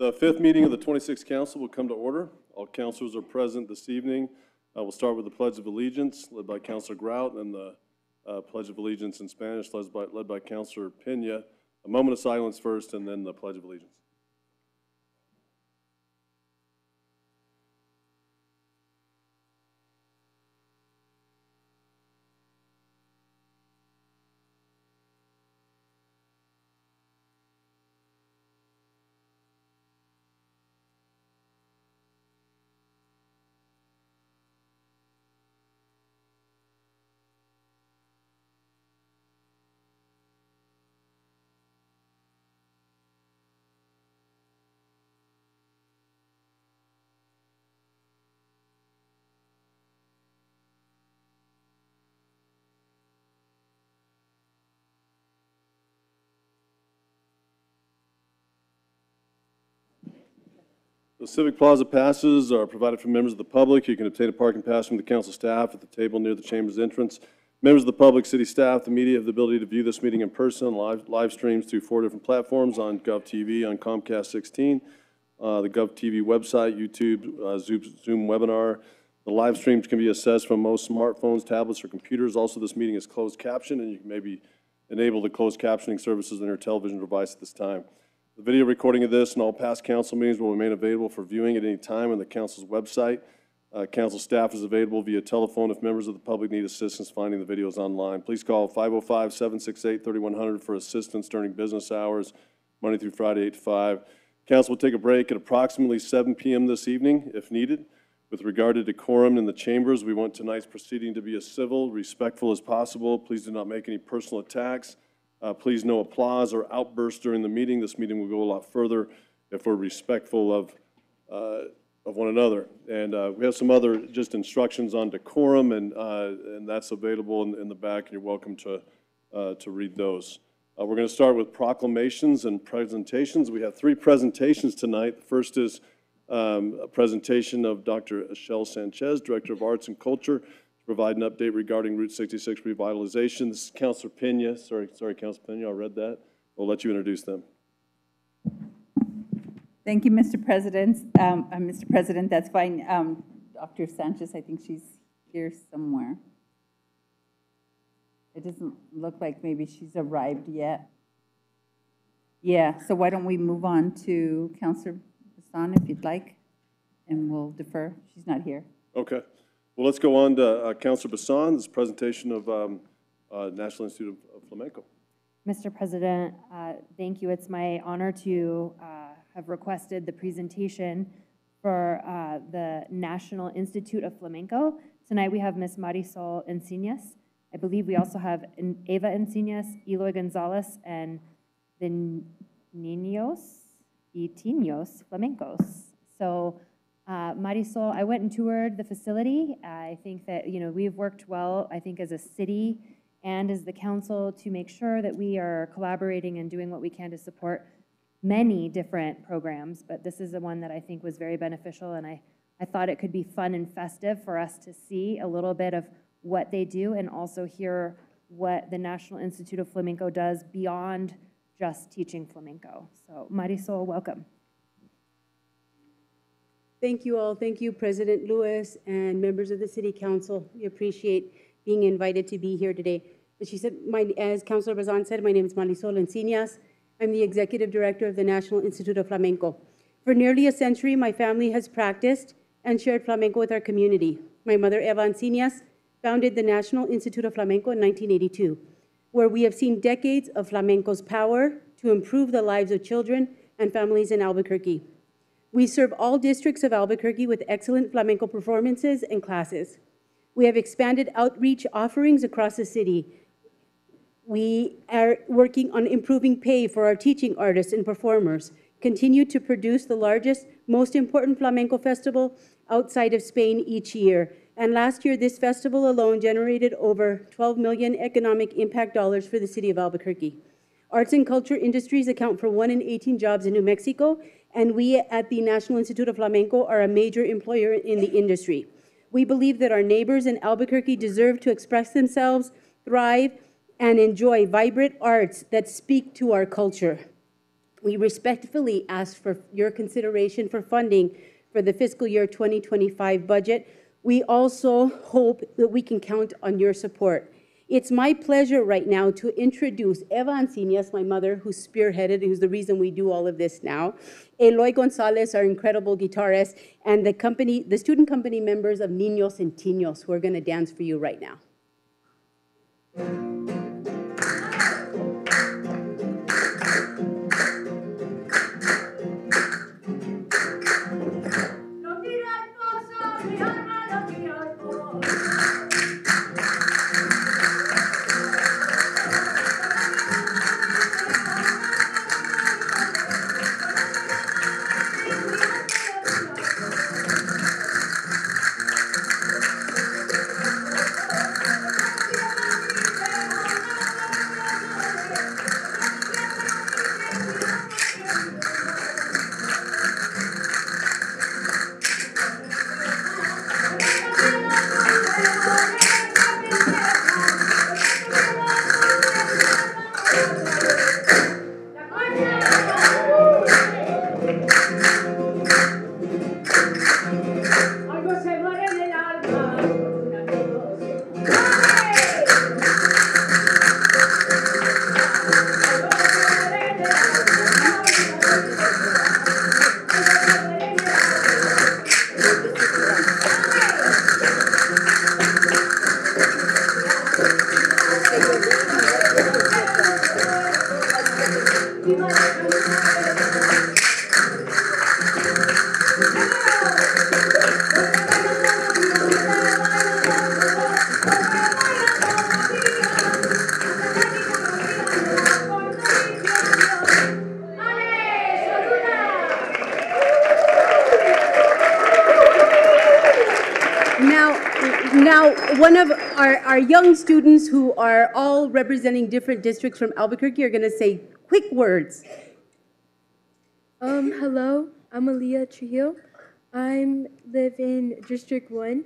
The fifth meeting of the 26th Council will come to order. All councilors are present this evening. Uh, We'll start with the Pledge of Allegiance, led by Councilor Grout, and the uh, Pledge of Allegiance in Spanish, led by, led by Councilor Pena. A moment of silence first, and then the Pledge of Allegiance. The Civic Plaza passes are provided for members of the public. You can obtain a parking pass from the council staff at the table near the chamber's entrance. Members of the public, city staff, the media have the ability to view this meeting in person, live, live streams through four different platforms on GovTV, on Comcast 16, uh, the GovTV website, YouTube, uh, Zoom Zoom webinar. The live streams can be accessed from most smartphones, tablets, or computers. Also, this meeting is closed captioned, and you can maybe enable the closed captioning services on your television device at this time. The video recording of this and all past council meetings will remain available for viewing at any time on the council's website. Uh, Council staff is available via telephone if members of the public need assistance finding the videos online. Please call 505-768-3100 for assistance during business hours, Monday through Friday, 8 to 5. Council will take a break at approximately 7 PM this evening, if needed. With regard to decorum in the chambers, we want tonight's proceeding to be as civil, respectful as possible. Please do not make any personal attacks. Uh, Please, no applause or outbursts during the meeting. This meeting will go a lot further if we're respectful of, uh, of one another. And uh, we have some other just instructions on decorum, and, uh, and that's available in, in the back, and you're welcome to, uh, to read those. Uh, We're going to start with proclamations and presentations. We have three presentations tonight. The first is um, a presentation of Dr. Michelle Sanchez, Director of Arts and Culture, provide an update regarding Route 66 revitalization. This is Counselor Pena, sorry, sorry, Counselor Pena, I read that. We'll let you introduce them. Thank you, Mr. President. Um, uh, Mr. President, that's fine. Um, Dr. Sanchez, I think she's here somewhere. It doesn't look like maybe she's arrived yet. Yeah, so why don't we move on to Counselor Bassan if you'd like, and we'll defer. She's not here. Okay. Well, let's go on to uh, Counselor Bassan, this presentation of um, uh, National Institute of Flamenco. Mr. President, uh, thank you. It's my honor to uh, have requested the presentation for uh, the National Institute of Flamenco. Tonight, we have Ms. Marisol Encinias. I believe we also have Eva Encinias, Eloy Gonzalez, and the Niños y Tiños Flamencos. So uh, Marisol, I went and toured the facility. I think that, you know, we've worked well, I think, as a city and as the council to make sure that we are collaborating and doing what we can to support many different programs, but this is the one that I think was very beneficial, and I, I thought it could be fun and festive for us to see a little bit of what they do and also hear what the National Institute of Flamenco does beyond just teaching flamenco. So Marisol, welcome. Thank you all. Thank you, President Lewis and members of the city council. We appreciate being invited to be here today. As she said, my, as Councilor Bassan said, my name is Marisol Encinias. I'm the executive director of the National Institute of Flamenco. For nearly a century, my family has practiced and shared flamenco with our community. My mother, Eva Encinias, founded the National Institute of Flamenco in 1982, where we have seen decades of flamenco's power to improve the lives of children and families in Albuquerque. We serve all districts of Albuquerque with excellent flamenco performances and classes. We have expanded outreach offerings across the city. We are working on improving pay for our teaching artists and performers, continue to produce the largest, most important flamenco festival outside of Spain each year. And last year, this festival alone generated over 12 million economic impact dollars for the city of Albuquerque. Arts and culture industries account for one in 18 jobs in New Mexico, and we at the National Institute of Flamenco are a major employer in the industry. We believe that our neighbors in Albuquerque deserve to express themselves, thrive, and enjoy vibrant arts that speak to our culture. we respectfully ask for your consideration for funding for the fiscal year 2025 budget. We also hope that we can count on your support. It's my pleasure right now to introduce Eva Encinias, my mother, who spearheaded, who's the reason we do all of this now, Eloy Gonzalez, our incredible guitarist, and the company, the student company members of Niños Centeños, who are going to dance for you right now. Our, our young students who are all representing different districts from Albuquerque are going to say quick words. Um, hello, I'm Aaliyah Trujillo. I live in District One.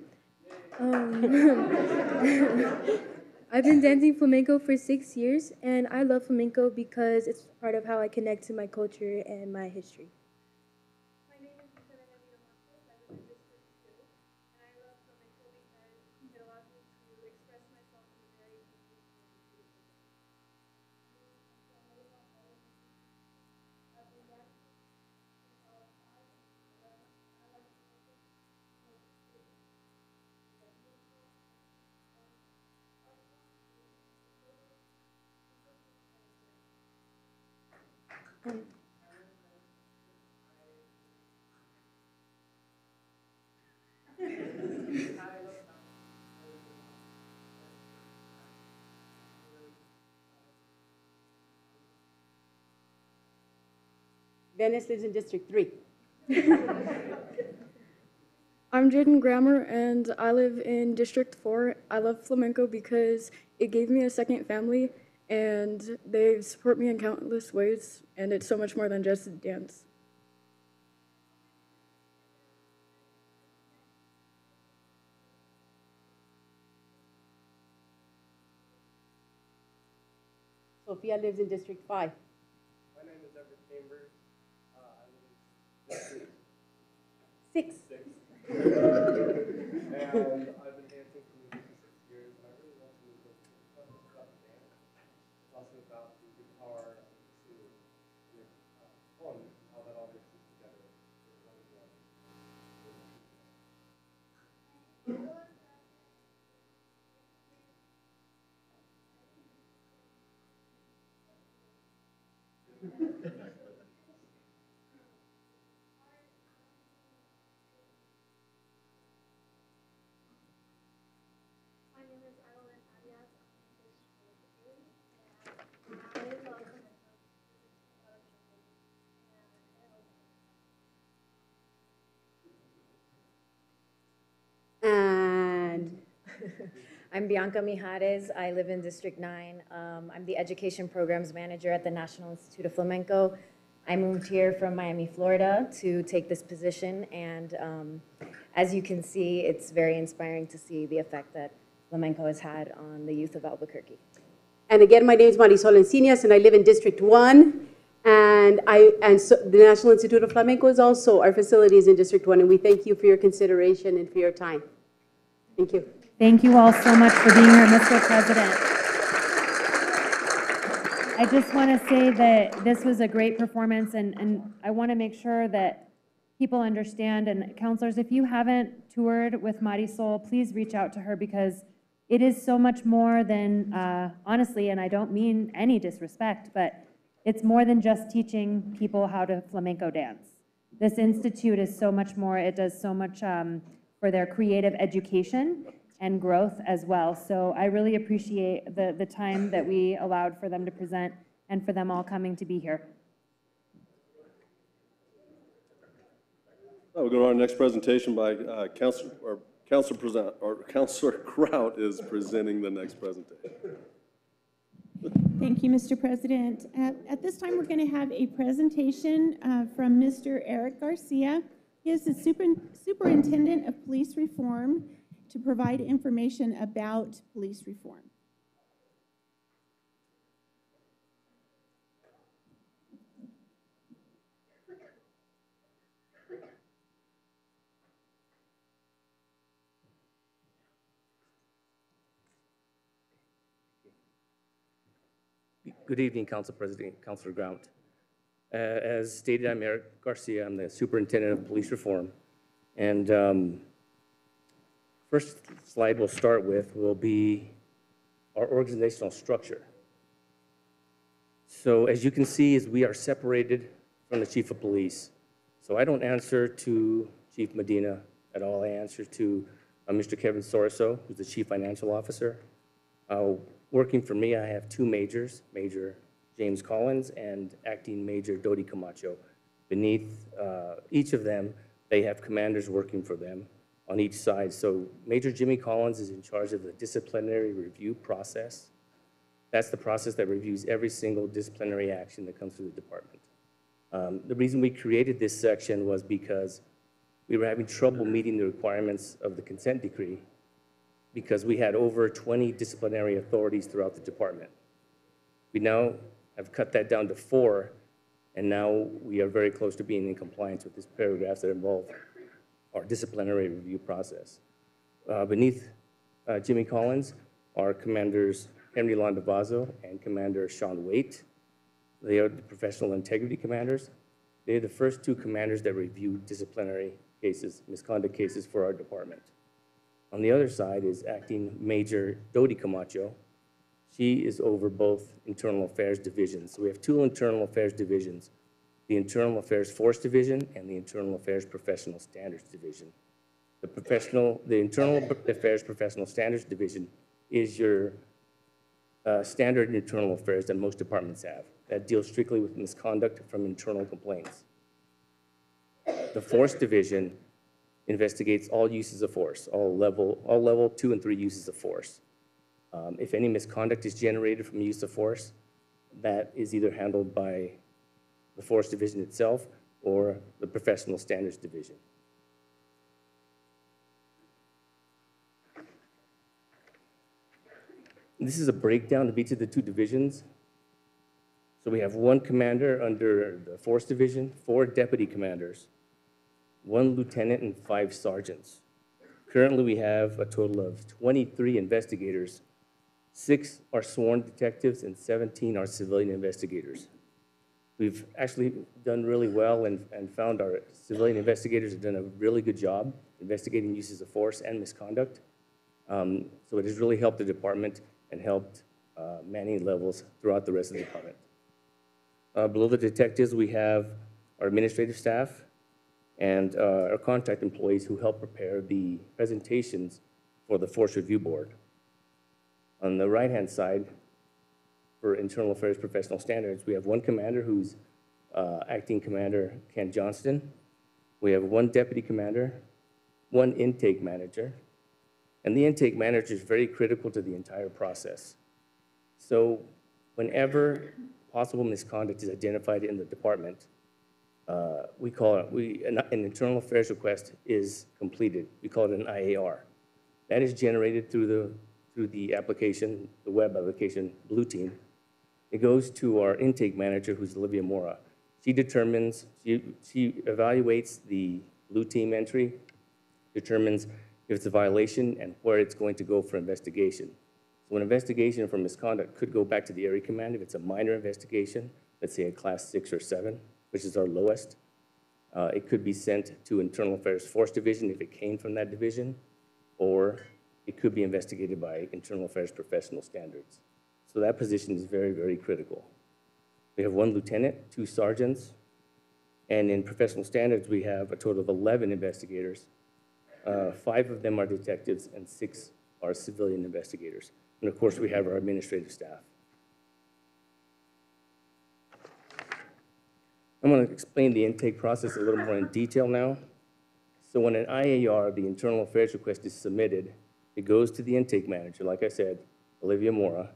Um, I've been dancing flamenco for six years, and I love flamenco because it's part of how I connect to my culture and my history. Venice lives in District 3. I'm Jaden Grammer, and I live in District 4. I love flamenco because it gave me a second family, and they support me in countless ways, and it's so much more than just dance. Sophia lives in District 5. Six. Six. and I've been dancing for music for six years, and I really want to move this. It's not just about dance. It's also about the guitar and the two. And uh, fun how that all mixes together. It's one of one. My name is Adeline Arias. I love flamenco. And I'm Bianca Mijares. I live in District 9. Um, I'm the Education Programs Manager at the National Institute of Flamenco. I moved here from Miami, Florida to take this position, and um, as you can see, it's very inspiring to see the effect that flamenco has had on the youth of Albuquerque. And again, my name is Marisol Encinias, and I live in District One. And I, and so the National Institute of Flamenco is also our facilities in District One, and we thank you for your consideration and for your time. Thank you. Thank you all so much for being here, Mr. President. I just want to say that this was a great performance, and, and I want to make sure that people understand, and counselors, if you haven't toured with Marisol, please reach out to her, because it is so much more than, uh, honestly, and I don't mean any disrespect, but it's more than just teaching people how to flamenco dance. This institute is so much more, it does so much um, for their creative education and growth as well. So I really appreciate the, the time that we allowed for them to present and for them all coming to be here. Now We'll go to our next presentation by uh, Counselor, or Counselor present, or Counselor Grout is presenting the next presentation. Thank you, Mr. President. At, at this time, we're going to have a presentation uh, from Mr. Eric Garcia. He is the super, Superintendent of Police Reform to provide information about police reform. Good evening, Council President, Councilor Grout. Uh, As stated, I'm Eric Garcia, I'm the Superintendent of Police Reform. And um, first slide we'll start with will be our organizational structure. So as you can see, is we are separated from the Chief of Police. So I don't answer to Chief Medina at all, I answer to uh, Mr. Kevin Sourisseau, who's the Chief Financial Officer. Uh, Working for me, I have two majors, Major James Collins and Acting Major Dodi Camacho. Beneath uh, each of them, they have commanders working for them on each side. So Major Jimmy Collins is in charge of the disciplinary review process. That's the process that reviews every single disciplinary action that comes through the department. Um, The reason we created this section was because we were having trouble meeting the requirements of the consent decree because we had over 20 disciplinary authorities throughout the department. We now have cut that down to four, and now we are very close to being in compliance with these paragraphs that involve our disciplinary review process. Uh, Beneath uh, Jimmy Collins are Commanders Henry Landavazo and Commander Sean Waite. They are the professional integrity commanders. They're the first two commanders that review disciplinary cases, misconduct cases for our department. On the other side is Acting Major Dodi Camacho. She is over both internal affairs divisions. So we have two internal affairs divisions, the Internal Affairs Force Division and the Internal Affairs Professional Standards Division. The professional, the Internal Affairs Professional Standards Division is your uh, standard internal affairs that most departments have. That deals strictly with misconduct from internal complaints. The Force Division investigates all uses of force, all level, all level two and three uses of force. Um, If any misconduct is generated from use of force, that is either handled by the Force Division itself or the Professional Standards Division. This is a breakdown of each of the two divisions. So we have one commander under the Force Division, four deputy commanders, one lieutenant and five sergeants. Currently, we have a total of 23 investigators. Six are sworn detectives and 17 are civilian investigators. We've actually done really well and, and found our civilian investigators have done a really good job investigating uses of force and misconduct. Um, So it has really helped the department and helped uh, manning levels throughout the rest of the department. Uh, Below the detectives, we have our administrative staff, and uh, our contract employees who help prepare the presentations for the Force Review Board. On the right-hand side, for Internal Affairs Professional Standards, we have one commander who's uh, Acting Commander Ken Johnston. We have one deputy commander, one intake manager, and the intake manager is very critical to the entire process. So whenever possible misconduct is identified in the department, uh, we call it, we, an, an internal affairs request is completed. We call it an IAR. That is generated through the, through the application, the web application, Blue Team. It goes to our intake manager, who's Olivia Mora. She determines, she, she evaluates the blue team entry, determines if it's a violation and where it's going to go for investigation. So an investigation for misconduct could go back to the area command if it's a minor investigation, let's say a class six or seven, which is our lowest. Uh, It could be sent to Internal Affairs Force Division if it came from that division, or it could be investigated by Internal Affairs Professional Standards. So that position is very, very critical. We have one lieutenant, two sergeants, and in professional standards, we have a total of 11 investigators. Uh, Five of them are detectives and six are civilian investigators. And of course, we have our administrative staff. I'm going to explain the intake process a little more in detail now. So when an IAR, the Internal Affairs request, is submitted, it goes to the intake manager, like I said, Olivia Mora.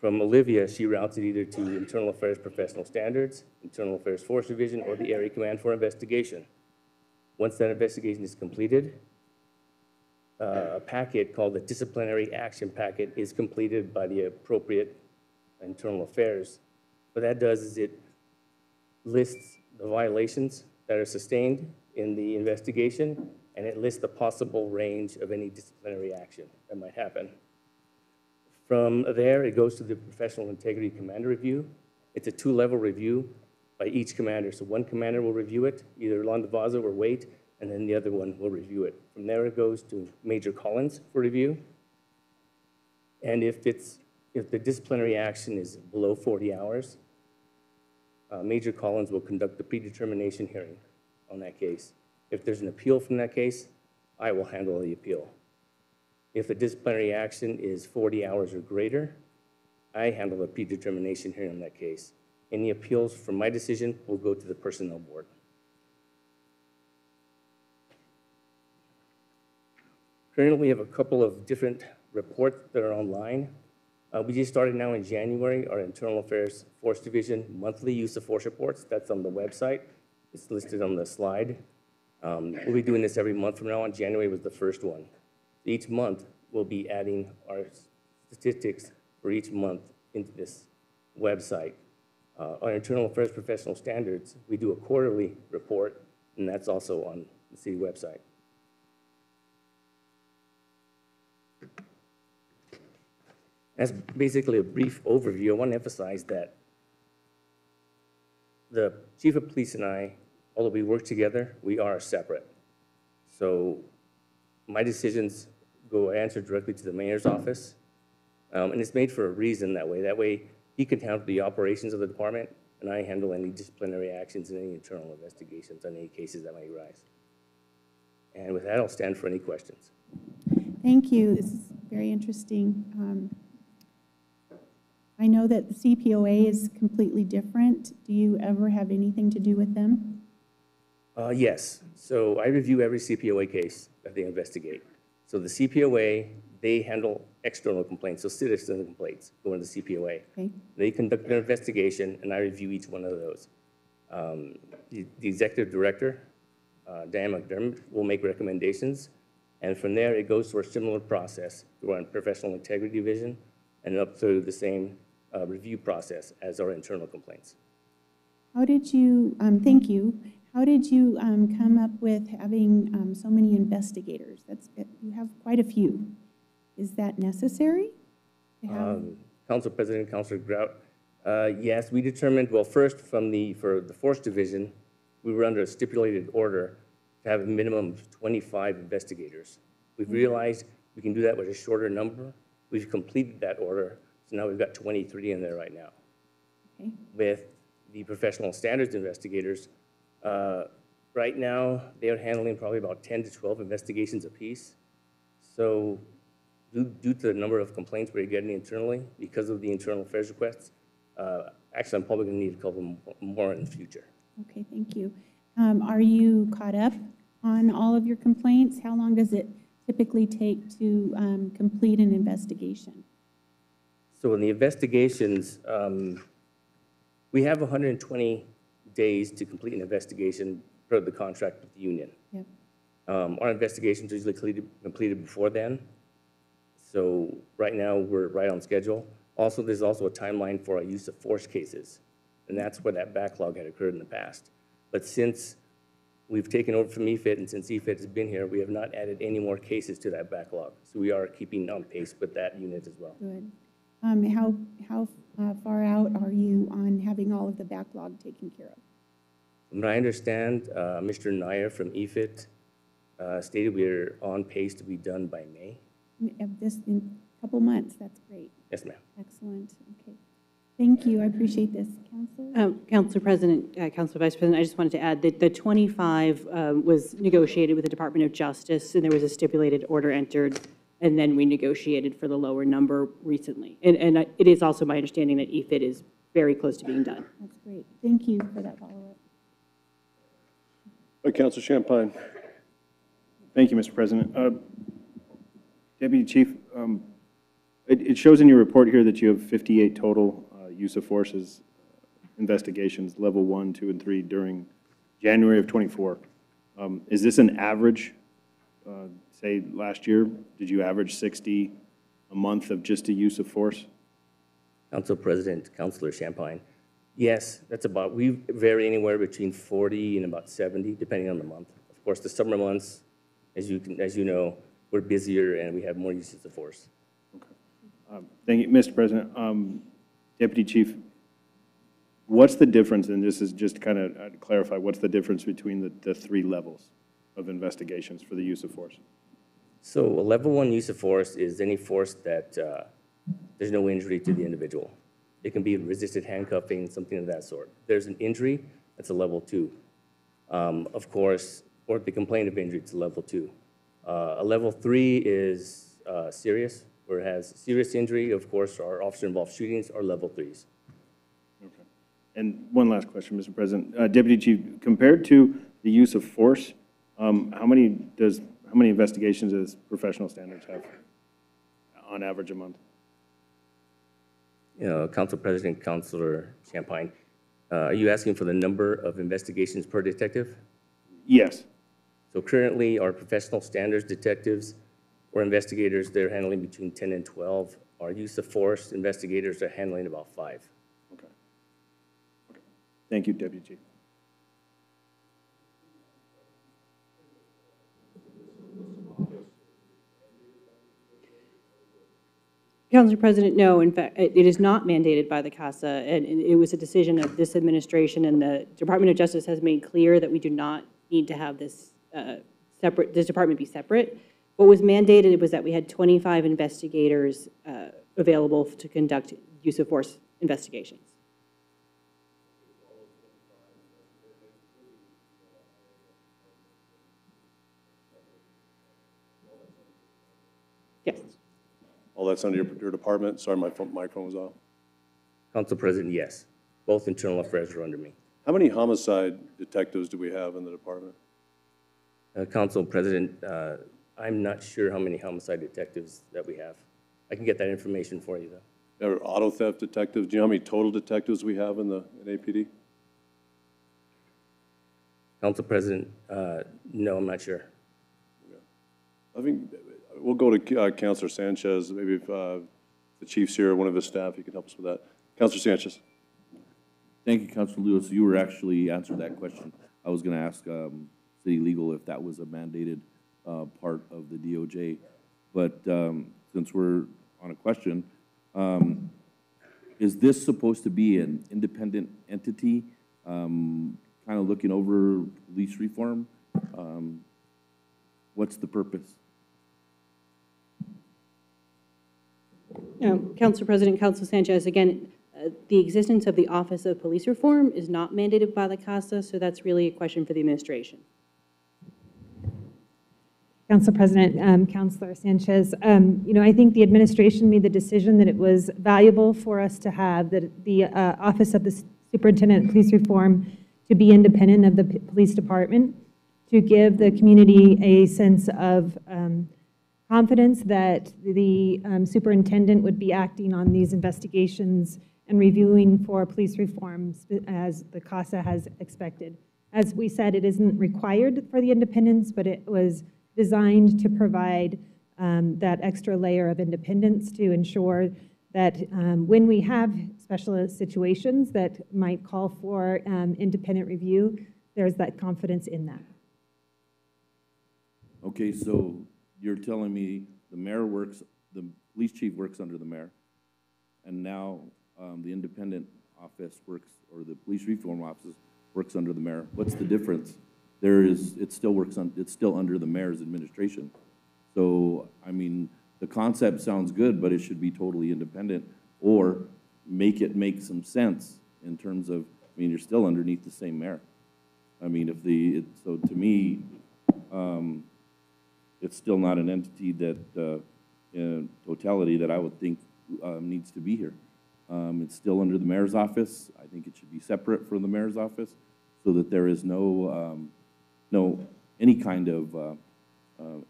From Olivia, she routes it either to Internal Affairs Professional Standards, Internal Affairs Force Division, or the Area Command for investigation. Once that investigation is completed, uh, a packet called the disciplinary action packet is completed by the appropriate internal affairs. What that does is it lists the violations that are sustained in the investigation, and it lists the possible range of any disciplinary action that might happen. From there, it goes to the Professional Integrity Commander Review. It's a two-level review by each commander. So one commander will review it, either Landavazo or Waite, and then the other one will review it. From there, it goes to Major Collins for review. And if it's, if the disciplinary action is below 40 hours, uh, Major Collins will conduct the predetermination hearing on that case. If there's an appeal from that case, I will handle the appeal. If the disciplinary action is 40 hours or greater, I handle the predetermination hearing on that case. Any appeals from my decision will go to the Personnel Board. Currently, we have a couple of different reports that are online. Uh, We just started now in January, our Internal Affairs Force Division monthly use of force reports. That's on the website. It's listed on the slide. Um, We'll be doing this every month from now on. January was the first one. Each month, we'll be adding our statistics for each month into this website. Uh, Our Internal Affairs Professional Standards, we do a quarterly report, and that's also on the city website. That's basically a brief overview. I want to emphasize that the chief of police and I, although we work together, we are separate. So my decisions go answer directly to the mayor's office. Um, and it's made for a reason that way. That way, he can handle the operations of the department, and I handle any disciplinary actions and any internal investigations on any cases that might arise. And with that, I'll stand for any questions. Thank you. This is very interesting. Um, I know that the CPOA is completely different. Do you ever have anything to do with them? Uh, yes, so I review every CPOA case that they investigate. So the CPOA, they handle external complaints, so citizen complaints go into the CPOA. Okay, They conduct an investigation, and I review each one of those. Um, The the executive director, uh, Dan McDermott, will make recommendations, and from there, it goes through a similar process through our professional integrity division and up through the same uh, review process as our internal complaints. how did you, um, thank you, how did you um, come up with having um, so many investigators? That's, you have quite a few. Is that necessary? Um, Council President, Councilor Grout, uh, yes, we determined, well, first, from the, for the Force Division, we were under a stipulated order to have a minimum of 25 investigators. We've realized we can do that with a shorter number. We've completed that order, so now we've got 23 in there right now. Okay. With the professional standards investigators, uh, right now, they are handling probably about 10 to 12 investigations apiece. So due, due to the number of complaints we're getting internally, because of the internal affairs requests, uh, actually, I'm probably gonna need a couple more in the future. Okay, thank you. Um, Are you caught up on all of your complaints? How long does it typically take to um, complete an investigation? So in the investigations, um, we have 120 days to complete an investigation per the contract with the union. Yep. Um, Our investigations are usually completed, completed before then. So right now, we're right on schedule. Also, there's also a timeline for our use of force cases, and that's where that backlog had occurred in the past. But since we've taken over from EFIT, and since EFIT has been here, we have not added any more cases to that backlog. So we are keeping on pace with that unit as well. Good. Um, how, how uh, far out are you on having all of the backlog taken care of? From what I understand, uh, Mr. Nair from EFIT uh, stated we're on pace to be done by May. Of this, in a couple months, that's great. Yes, ma'am. Excellent, okay. Thank you, I appreciate this. Counselor? Uh, Council President, uh, Council Vice President, I just wanted to add that the 25 um, was negotiated with the Department of Justice, and there was a stipulated order entered, and then we negotiated for the lower number recently. And, and I- it is also my understanding that E EFIT is very close to being done. That's great. Thank you for that follow-up. Uh, Counselor Champine. Thank you, Mr. President. Uh, Deputy Chief, um, it it shows in your report here that you have 58 total uh, use of forces investigations, level one, two, and three during January of '24. Is this an average? Uh, Say, last year, did you average 60 a month of just a use of force? Council President, Councilor Champine. Yes, that's about, we vary anywhere between 40 and about 70, depending on the month. Of course, the summer months, as you can, as you know, we're busier and we have more uses of force. Um, Thank you, Mr. President. Um, Deputy Chief, what's the difference, and this is just kind of clarify, what's the difference between the, the three levels of investigations for the use of force? So a level one use of force is any force that uh, there's no injury to the individual. It can be resisted handcuffing, something of that sort. If there's an injury, that's a level two. Um, Of course, or the complaint of injury, it's a level two. Uh, A level three is uh, serious, it has serious injury, of course, our officer-involved shootings are level threes. Okay. And one last question, Mr. President. Uh, Deputy Chief, compared to the use of force, um, how many does, how many investigations does professional standards have on average a month? You know, Council President, Councilor Champine, uh, are you asking for the number of investigations per detective? Yes. So currently, our professional standards detectives or investigators, they're handling between 10 and 12. Our use of force investigators are handling about five. Okay. Okay. Thank you, Deputy Chief. Council President, no, in fact, it is not mandated by the CASA, and and it was a decision of this administration, and the Department of Justice has made clear that we do not need to have this uh, separate, this department be separate. What was mandated was that we had 25 investigators uh, available to conduct use of force investigations. Yes. All that's under your, your department. Sorry, my phone, microphone was off. Council President, yes. Both internal affairs are under me. How many homicide detectives do we have in the department? Uh, Council President, uh, I'm not sure how many homicide detectives that we have. I can get that information for you, though. Or auto theft detectives? Do you know how many total detectives we have in the, in APD? Council President, uh, no, I'm not sure. I think, we'll go to uh, Counselor Sanchez, maybe if uh, the chief's here, one of his staff, he can help us with that. Counselor Sanchez. Thank you, Councilor Lewis. You were actually answered that question. I was going to ask um, City Legal if that was a mandated uh, part of the DOJ. But um, since we're on a question, um, is this supposed to be an independent entity, kind of looking over lease reform? Um, What's the purpose? No, Council President, Council Sanchez, again, uh, the existence of the Office of Police Reform is not mandated by the CASA, so that's really a question for the administration. Council President, um, Councilor Sanchez, um, you know, I think the administration made the decision that it was valuable for us to have that the uh, Office of the Superintendent of Police Reform to be independent of the police department, to give the community a sense of um, confidence that the um, superintendent would be acting on these investigations and reviewing for police reforms as the CASA has expected. As we said, it isn't required for the independence, but it was designed to provide um, that extra layer of independence to ensure that um, when we have special situations that might call for um, independent review, there's that confidence in that. Okay, so you're telling me the mayor works, the police chief works under the mayor, and now um, the independent office works, or the police reform office works under the mayor. What's the difference? There is, it still works on, it's still under the mayor's administration. So, I mean, the concept sounds good, but it should be totally independent, or make it make some sense in terms of, I mean, you're still underneath the same mayor. I mean, if the, it- so to me, um, it's still not an entity that, uh, in totality, that I would think um, needs to be here. Um, It's still under the mayor's office. I think it should be separate from the mayor's office so that there is no, um, no, any kind of uh, uh,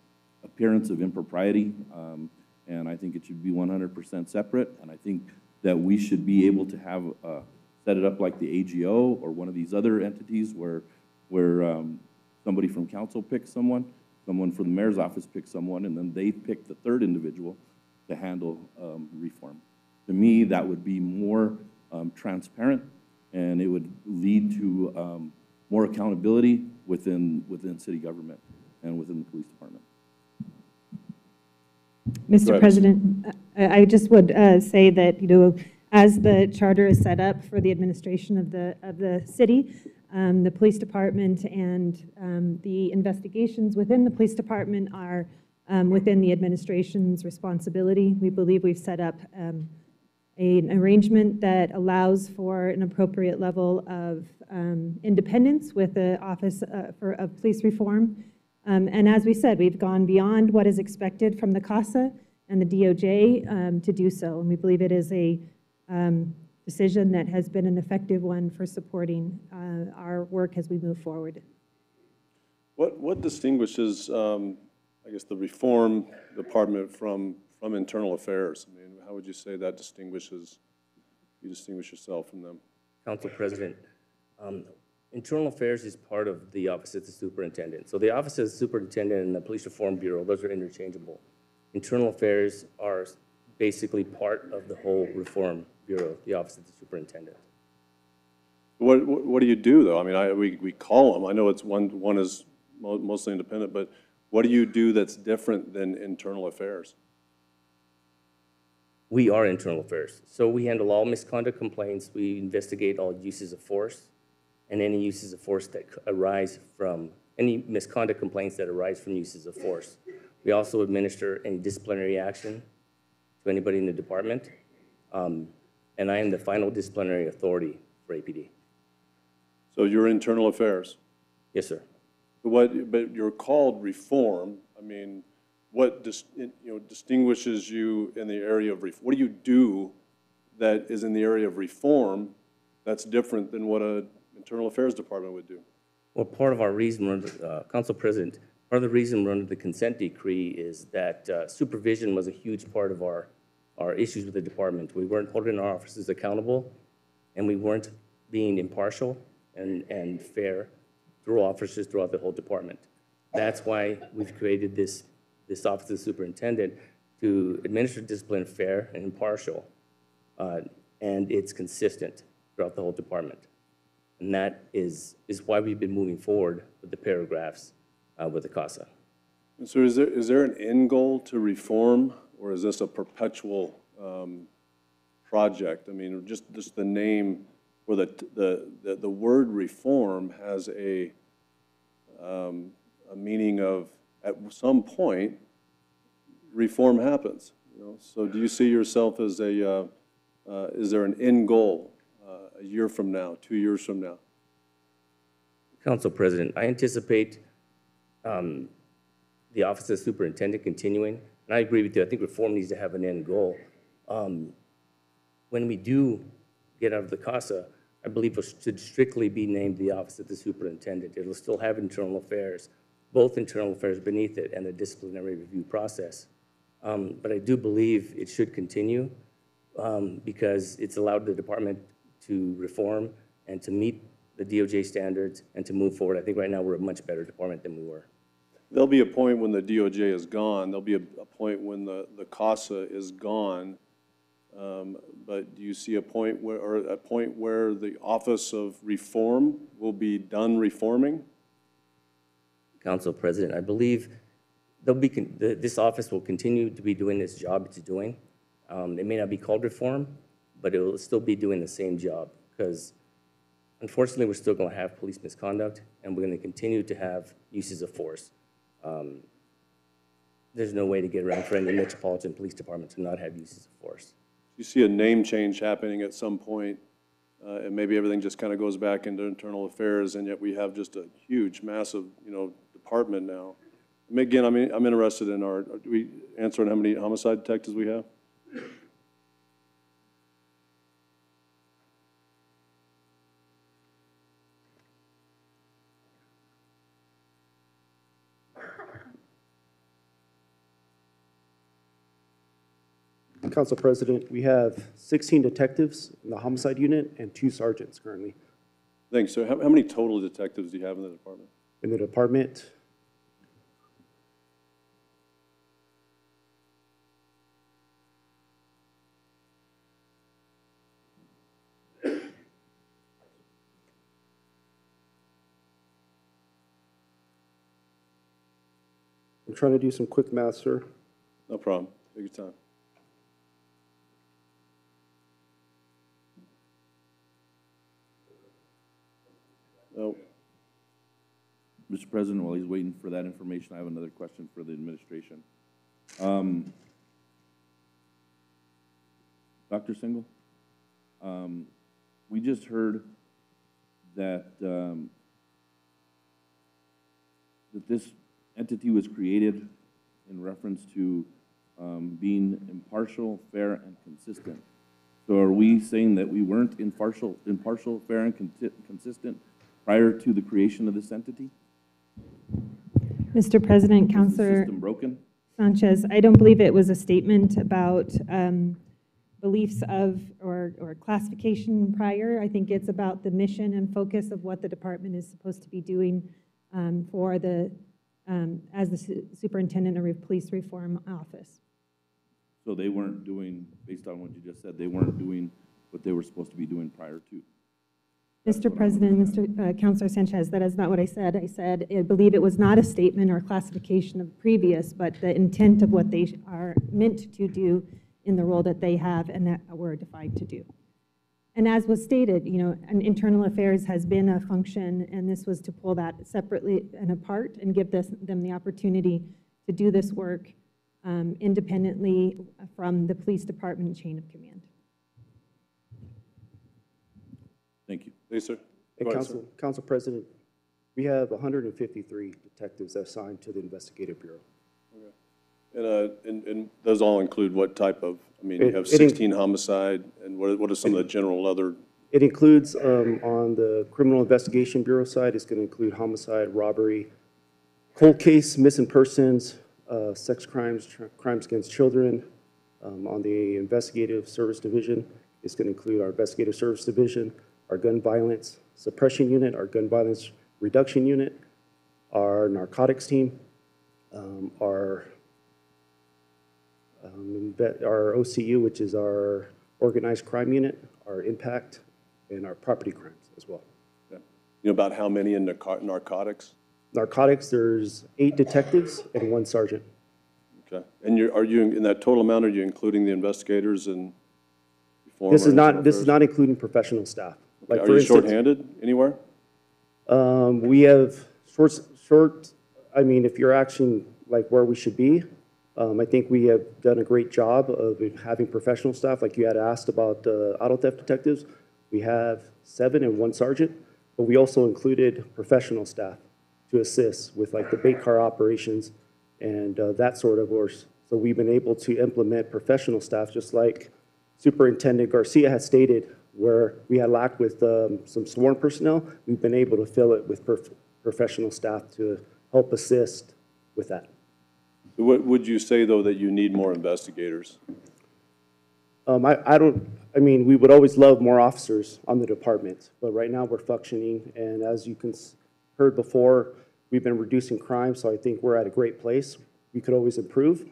appearance of impropriety. Um, And I think it should be 100% separate. And I think that we should be able to have, uh, set it up like the AGO or one of these other entities where, where um, somebody from council picks someone, someone from the mayor's office picks someone, and then they pick the third individual to handle um, reform. To me, that would be more um, transparent, and it would lead to um, more accountability within, within city government and within the police department. Mr. President, I I just would uh, say that, you know, as the charter is set up for the administration of the, of the city, um, the police department and um, the investigations within the police department are um, within the administration's responsibility. We believe we've set up um, an arrangement that allows for an appropriate level of um, independence with the Office uh, for, of Police Reform. Um, And as we said, we've gone beyond what is expected from the CASA and the DOJ to do so. And we believe it is a decision that has been an effective one for supporting uh, our work as we move forward. What, what distinguishes, um, I guess, the Reform Department from, from Internal Affairs? I mean, how would you say that distinguishes, you distinguish yourself from them? Council President, um, Internal Affairs is part of the Office of the Superintendent. So the Office of the Superintendent and the Police Reform Bureau, those are interchangeable. Internal Affairs are basically part of the whole Reform Bureau, the Office of the Superintendent. What, what what do you do, though? I mean, I, we, we call them, I know it's one, one is mo- mostly independent, but what do you do that's different than Internal Affairs? We are Internal Affairs. So we handle all misconduct complaints, we investigate all uses of force, and any uses of force that arise from, any misconduct complaints that arise from uses of force. We also administer any disciplinary action to anybody in the department. Um, And I am the final disciplinary authority for APD. So you're Internal Affairs? Yes, sir. But What, but you're called Reform, I mean, what, dis- you know, distinguishes you in the area of, reform? what do you do that is in the area of reform that's different than what an Internal Affairs Department would do? Well, part of our reason, we're under- uh, Council President, part of the reason we're under the consent decree is that uh, supervision was a huge part of our, our issues with the department. We weren't holding our officers accountable, and we weren't being impartial and, and fair through officers throughout the whole department. That's why we've created this, this Office of Superintendent to administer discipline fair and impartial, uh, and it's consistent throughout the whole department. And that is, is why we've been moving forward with the paragraphs uh, with the CASA. So is there, is there an end goal to reform, or is this a perpetual um, project? I mean, just, just the name, or the, the, the- word reform has a, um, a meaning of, at some point, reform happens, you know? So do you see yourself as a, uh, uh, is there an end goal uh, a year from now, two years from now? Council President, I anticipate um, the Office of Superintendent continuing, and I agree with you, I think reform needs to have an end goal. Um, When we do get out of the CASA, I believe it should strictly be named the Office of the Superintendent. It'll still have internal affairs, both internal affairs beneath it and a disciplinary review process. Um, But I do believe it should continue um, because it's allowed the department to reform and to meet the DOJ standards and to move forward. I think right now we're a much better department than we were. There'll be a point when the DOJ is gone, there'll be a, a point when the, the CASA is gone, Um, But do you see a point where, or a point where the Office of Reform will be done reforming? Council President, I believe there'll be, con- th- this office will continue to be doing this job it's doing. Um, It may not be called reform, but it will still be doing the same job, because unfortunately, we're still going to have police misconduct, and we're going to continue to have uses of force. Um, There's no way to get around for any metropolitan police department to not have uses of force. You see a name change happening at some point, uh, and maybe everything just kind of goes back into internal affairs, and yet we have just a huge, massive, you know, department now. Again, I mean, I'm interested in our, do we answer on how many homicide detectives we have? Council President, we have 16 detectives in the homicide unit and two sergeants currently Thanks, sir. How, how many total detectives do you have in the department? in the department. I'm trying to do some quick math, sir. No problem. Take your time. No, Mr. President, while he's waiting for that information, I have another question for the administration. Um, Dr. Sengel, um, we just heard that, um, that this entity was created in reference to, um, being impartial, fair, and consistent. So are we saying that we weren't impartial, impartial, fair, and conti- consistent prior to the creation of this entity? Mr. President, Counselor system broken? Sanchez, I don't believe it was a statement about um, beliefs of or, or classification prior. I think it's about the mission and focus of what the department is supposed to be doing um, for the, um, as the su- superintendent of police reform office. So they weren't doing, based on what you just said, they weren't doing what they were supposed to be doing prior to? Mr. President, Mr. uh, Counselor Sanchez, that is not what I said. I said, I believe it was not a statement or classification of previous, but the intent of what they are meant to do in the role that they have and that were defined to do. And as was stated, you know, an internal affairs has been a function, and this was to pull that separately and apart and give this, them the opportunity to do this work um, independently from the police department chain of command. You. Sir. And Go ahead. Council, Council President, we have 153 detectives assigned to the investigative bureau. And, uh, and, and those all include what type of, I mean, you It- have it in- 16 homicide, and what, what are some of the general other, It includes, um, on the Criminal Investigation Bureau side, it's going to include homicide, robbery, cold case, missing persons, uh, sex crimes, tr- crimes against children. Um, On the Investigative Service Division, it's going to include our Investigative Service Division, our Gun Violence Suppression Unit, our Gun Violence Reduction Unit, our Narcotics Team, um, our um, our OCU, which is our Organized Crime Unit, our Impact, and our Property Crimes as well. Yeah. you know, about how many in narco- narcotics? Narcotics, there's eight detectives and one sergeant. Okay. And you're, are you, in that total amount, are you including the investigators and? This is not, this is not including professional staff. Like Are for you instance, shorthanded anywhere? Um, we have short, short, I mean, if you're actually like where we should be, um, I think we have done a great job of having professional staff, like you had asked about, uh, auto theft detectives. We have seven and one sergeant, but we also included professional staff to assist with like the bait car operations and, uh, that sort of course. So we've been able to implement professional staff, just like Superintendent Garcia has stated, where we had lack with um, some sworn personnel, we've been able to fill it with prof- professional staff to help assist with that. Would, would you say, though, that you need more investigators? Um, I, I don't, I mean, we would always love more officers on the department, but right now we're functioning, and as you can, heard before, we've been reducing crime, so I think we're at a great place. We could always improve.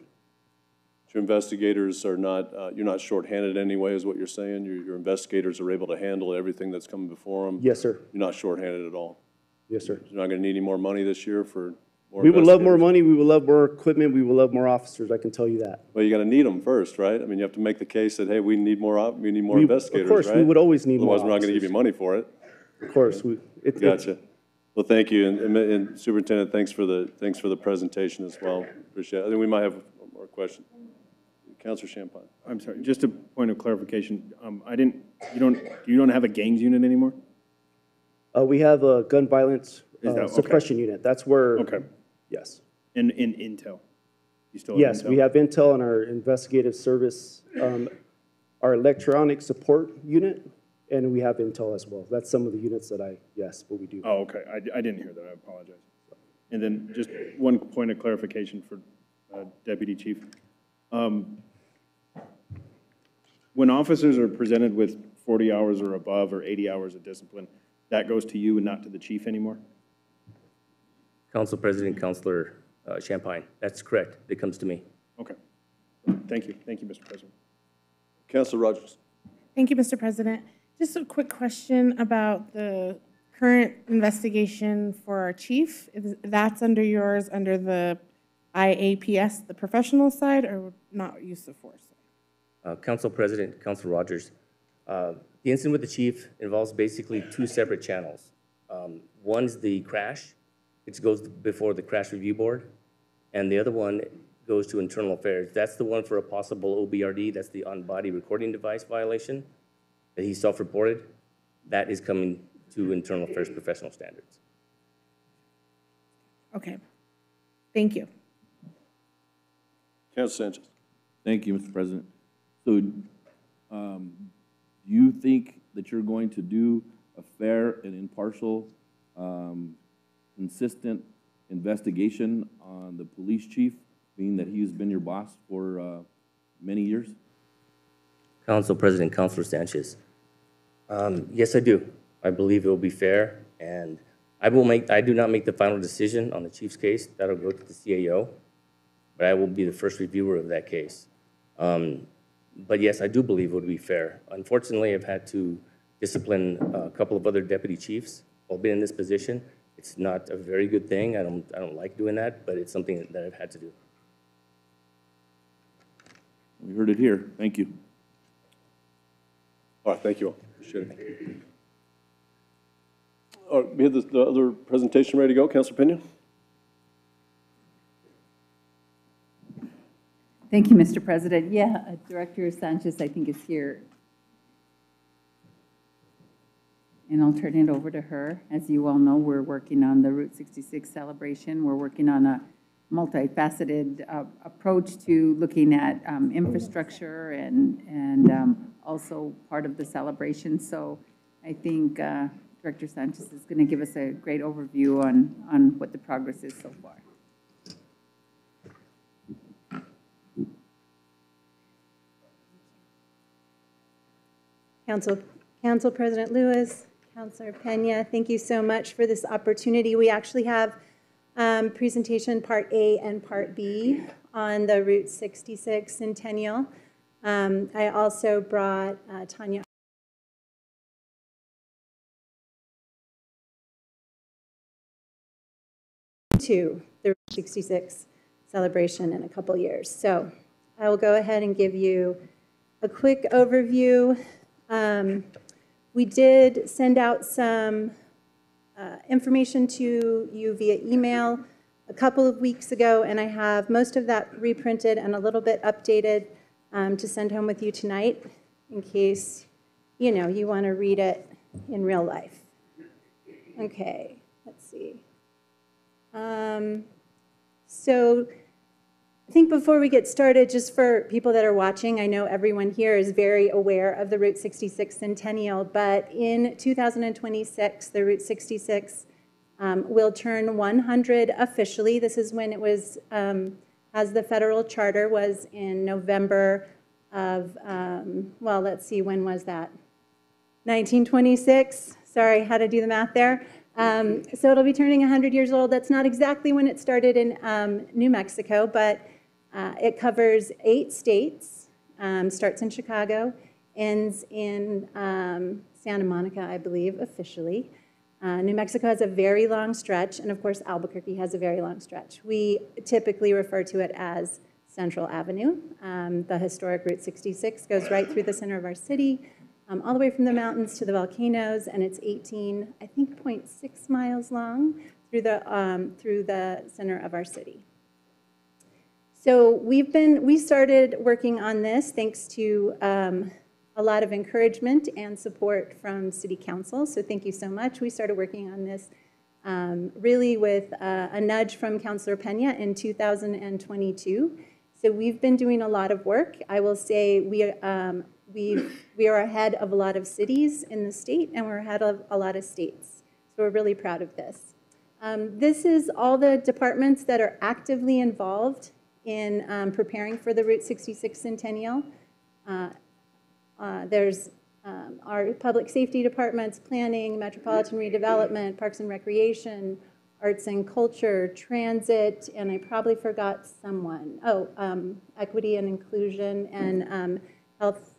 Your investigators are not, uh, you're not shorthanded anyway, is what you're saying? Your, your investigators are able to handle everything that's coming before them? Yes, sir. You're not shorthanded at all? Yes, sir. You're not gonna need any more money this year for more We would love more investigators? money, we would love more equipment, we would love more officers, I can tell you that. Well, you gotta need them first, right? I mean, you have to make the case that, hey, we need more, op- we need more We- of investigators, course, we right? would always need more Otherwise, we're not gonna give you officers. money for it. Of course, we, it, it- Gotcha. Well, thank you, and- and and Superintendent, thanks for the, thanks for the presentation as well. Appreciate it. I think we might have one more question. Counselor Champine. I'm sorry, just a point of clarification. Um, I didn't, you don't, you don't have a gangs unit anymore? uh, we have a gun violence Is that- uh, okay. suppression unit, that's where. Okay. Yes. In, in Intel? You still have Yes, we Intel? have Intel on our investigative service, um, our electronic support unit, and we have Intel as well. That's some of the units that I, yes, but we do. Oh, okay, I, I didn't hear that, I apologize. And then just one point of clarification for uh, Deputy Chief. Um, When officers are presented with 40 hours or above, or 80 hours of discipline, that goes to you and not to the chief anymore? Council President, Councilor uh, Champine, that's correct. It comes to me. Okay. Thank you, thank you, Mr. President. Councilor Rogers. Thank you, Mr. President. Just a quick question about the current investigation for our chief. Is That's under yours, under the IAPS, the professional side, or not use of force? Uh, Council President, Council Rogers, uh, the incident with the chief involves basically two separate channels. Um, One's the crash, which goes before the crash review board, and the other one goes to internal affairs. That's the one for a possible OBRD, that's the on-body recording device violation that he self-reported. That is coming to internal affairs professional standards. Okay. Thank you. Council Sanchez. Thank you, Mr. President. So, um, do you think that you're going to do a fair and impartial, um, consistent investigation on the police chief, being that he's been your boss for, uh, many years? Council President, Councilor Sanchez. Um, Yes, I do. I believe it will be fair, and I will make, I do not make the final decision on the chief's case. That'll go to the CAO, but I will be the first reviewer of that case. Um, But yes, I do believe it would be fair. Unfortunately, I've had to discipline a couple of other deputy chiefs while being in this position. It's not a very good thing. I don't, I don't like doing that, but it's something that I've had to do. We heard it here. Thank you. All right, thank you all. Appreciate it. All right, we have the, the other presentation ready to go. Counselor Pena? Thank you, Mr. President. Yeah, uh, Director Sanchez, I think, is here. And I'll turn it over to her. As you all know, we're working on the Route 66 celebration. We're working on a multifaceted uh, approach to looking at um, infrastructure and, and um, also part of the celebration. So I think uh, Director Sanchez is going to give us a great overview on, on what the progress is so far. Council, Council President Lewis, Councilor Pena, thank you so much for this opportunity. We actually have um, presentation Part A and Part B on the Route 66 Centennial. Um, I also brought uh, Tania to the Route 66 celebration in a couple years. So I will go ahead and give you a quick overview. Um, We did send out some uh, information to you via email a couple of weeks ago, and I have most of that reprinted and a little bit updated um, to send home with you tonight in case, you know, you want to read it in real life. Okay, let's see. Um, So I think before we get started, just for people that are watching, I know everyone here is very aware of the Route 66 Centennial, but in 2026, the Route 66 um, will turn 100 officially. This is when it was, um, as the federal charter was in November of, um, well, let's see, when was that? 1926. Sorry, how to do the math there. Um, so it'll be turning 100 years old. That's not exactly when it started in um, New Mexico, but Uh, It covers eight states, um, starts in Chicago, ends in um, Santa Monica, I believe, officially. Uh, New Mexico has a very long stretch, and of course, Albuquerque has a very long stretch. We typically refer to it as Central Avenue. Um, The historic Route 66 goes right through the center of our city, um, all the way from the mountains to the volcanoes, and it's 18, I think, .6 miles long through the, um, through the center of our city. So we've been, we started working on this thanks to um, a lot of encouragement and support from City Council. So thank you so much. We started working on this um, really with uh, a nudge from Councilor Pena in 2022. So we've been doing a lot of work. I will say we, um, we, we are ahead of a lot of cities in the state and we're ahead of a lot of states. So we're really proud of this. Um, This is all the departments that are actively involved in um, preparing for the Route 66 Centennial. Uh, uh, There's um, our public safety departments, planning, metropolitan redevelopment, parks and recreation, arts and culture, transit, and I probably forgot someone. Oh, um, equity and inclusion and um, health,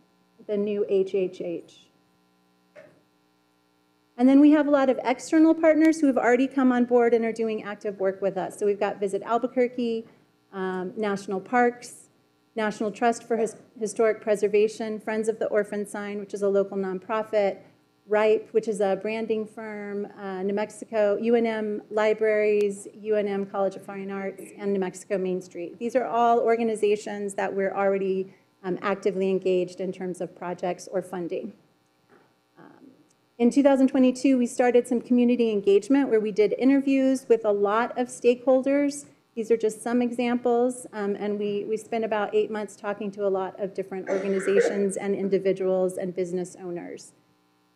the new HHH. And then we have a lot of external partners who have already come on board and are doing active work with us. So we've got Visit Albuquerque, um, National Parks, National Trust for His- Historic Preservation, Friends of the Orphan Sign, which is a local nonprofit, RIPE, which is a branding firm, uh, New Mexico, UNM Libraries, UNM College of Fine Arts, and New Mexico Main Street. These are all organizations that we're already um, actively engaged in terms of projects or funding. In 2022, we started some community engagement where we did interviews with a lot of stakeholders. These are just some examples, um, and we, we spent about eight months talking to a lot of different organizations and individuals and business owners.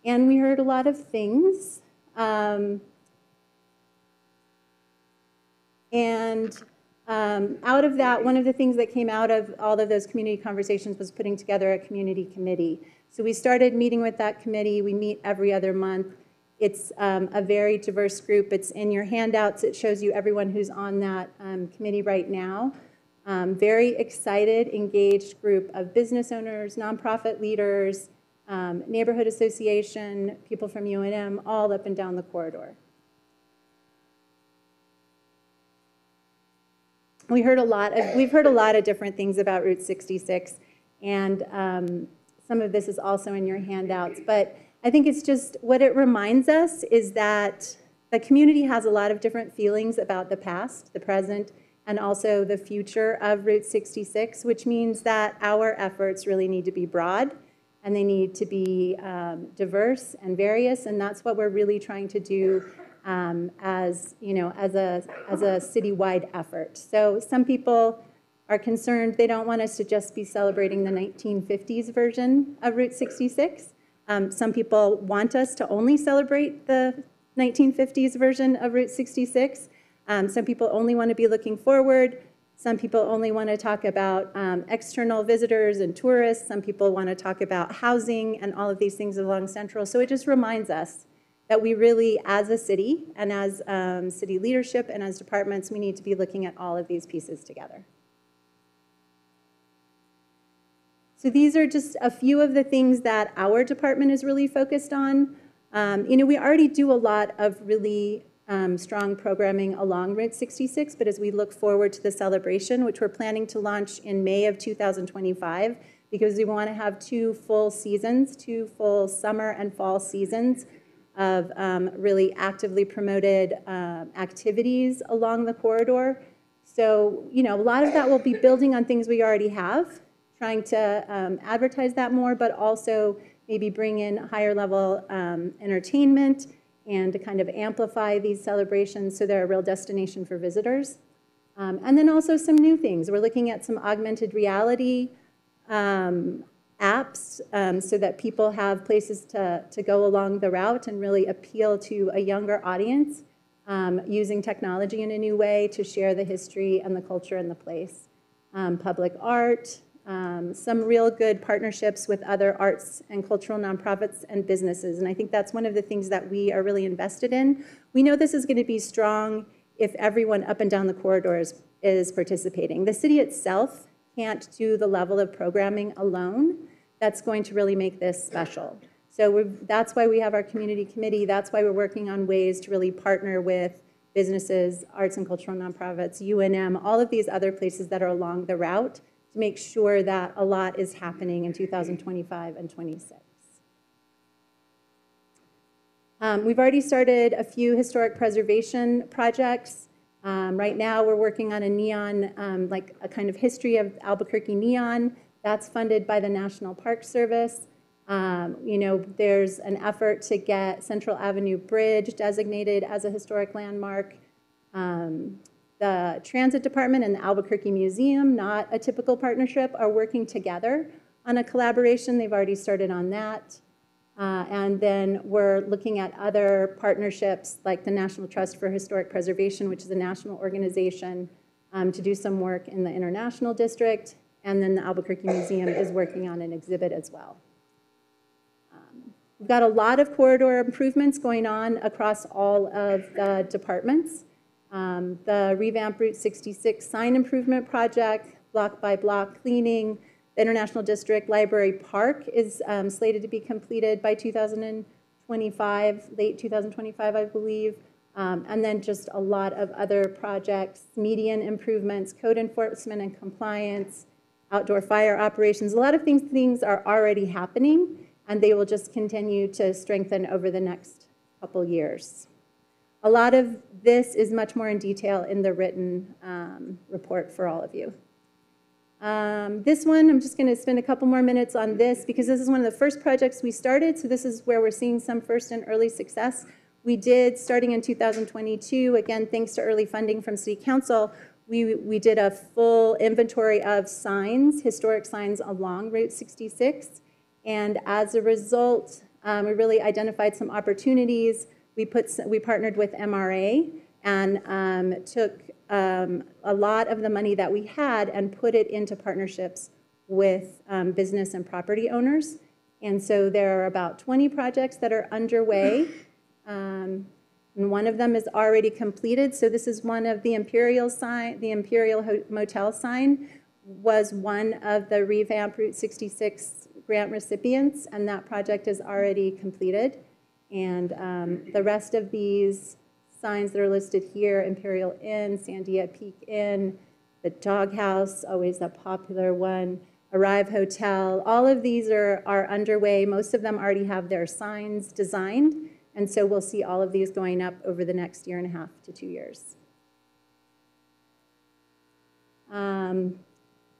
And we heard a lot of things. Um, and um, out of that, one of the things that came out of all of those community conversations was putting together a community committee. So we started meeting with that committee. We meet every other month. It's um, a very diverse group. It's in your handouts. It shows you everyone who's on that um, committee right now. Um, very excited, engaged group of business owners, nonprofit leaders, um, neighborhood association, people from UNM, all up and down the corridor. We heard a lot of, we've heard a lot of different things about Route 66, and um, some of this is also in your handouts, but I think it's just, what it reminds us is that the community has a lot of different feelings about the past, the present, and also the future of Route 66, which means that our efforts really need to be broad, and they need to be um, diverse and various, and that's what we're really trying to do um, as, you know, as a, as a citywide effort. So some people are concerned, they don't want us to just be celebrating the 1950s version of Route 66. Um, Some people want us to only celebrate the 1950s version of Route 66. Um, Some people only want to be looking forward. Some people only want to talk about um, external visitors and tourists. Some people want to talk about housing and all of these things along Central. So it just reminds us that we really, as a city and as um, city leadership and as departments, we need to be looking at all of these pieces together. So these are just a few of the things that our department is really focused on. Um, you know, we already do a lot of really um, strong programming along Route 66, but as we look forward to the celebration, which we're planning to launch in May of 2025, because we want to have two full seasons, two full summer and fall seasons of um, really actively promoted um, activities along the corridor. So, you know, a lot of that will be building on things we already have, trying to um, advertise that more, but also maybe bring in higher level um, entertainment and to kind of amplify these celebrations so they're a real destination for visitors. Um, and then also some new things. We're looking at some augmented reality um, apps um, so that people have places to, to go along the route and really appeal to a younger audience um, using technology in a new way to share the history and the culture and the place. Public art, um, some real good partnerships with other arts and cultural nonprofits and businesses. And I think that's one of the things that we are really invested in. We know this is going to be strong if everyone up and down the corridors is participating. The city itself can't do the level of programming alone that's going to really make this special. So that's why we have our community committee. That's why we're working on ways to really partner with businesses, arts and cultural nonprofits, UNM, all of these other places that are along the route to make sure that a lot is happening in 2025 and 26. Um, we've already started a few historic preservation projects. Um, right now, we're working on a neon, um, like a kind of history of Albuquerque neon. That's funded by the National Park Service. Um, you know, there's an effort to get Central Avenue Bridge designated as a historic landmark. The Transit Department and the Albuquerque Museum, not a typical partnership, are working together on a collaboration. They've already started on that. Uh, and then we're looking at other partnerships like the National Trust for Historic Preservation, which is a national organization, um, to do some work in the International District. And then the Albuquerque Museum is working on an exhibit as well. Um, we've got a lot of corridor improvements going on across all of the departments. Um, the revamp Route 66 sign improvement project, block by block cleaning, the International District Library Park is um, slated to be completed by 2025, late 2025, I believe. Um, and then just a lot of other projects, median improvements, code enforcement and compliance, outdoor fire operations. A lot of things, things are already happening, and they will just continue to strengthen over the next couple years. A lot of this is much more in detail in the written um, report for all of you. Um, this one, I'm just going to spend a couple more minutes on this because this is one of the first projects we started. So this is where we're seeing some first and early success. We did, starting in 2022, again, thanks to early funding from City Council, we, we did a full inventory of signs, historic signs along Route 66. And as a result, um, we really identified some opportunities. We, put, we partnered with MRA and um, took um, a lot of the money that we had and put it into partnerships with um, business and property owners. And so there are about 20 projects that are underway. Um, and one of them is already completed. So this is one of the Imperial sign, the Imperial Motel sign was one of the revamp Route 66 grant recipients, and that project is already completed. And um, the rest of these signs that are listed here, Imperial Inn, Sandia Peak Inn, the Doghouse, always a popular one, Arrive Hotel. All of these are, are underway. Most of them already have their signs designed. And so we'll see all of these going up over the next year and a half to two years. Um,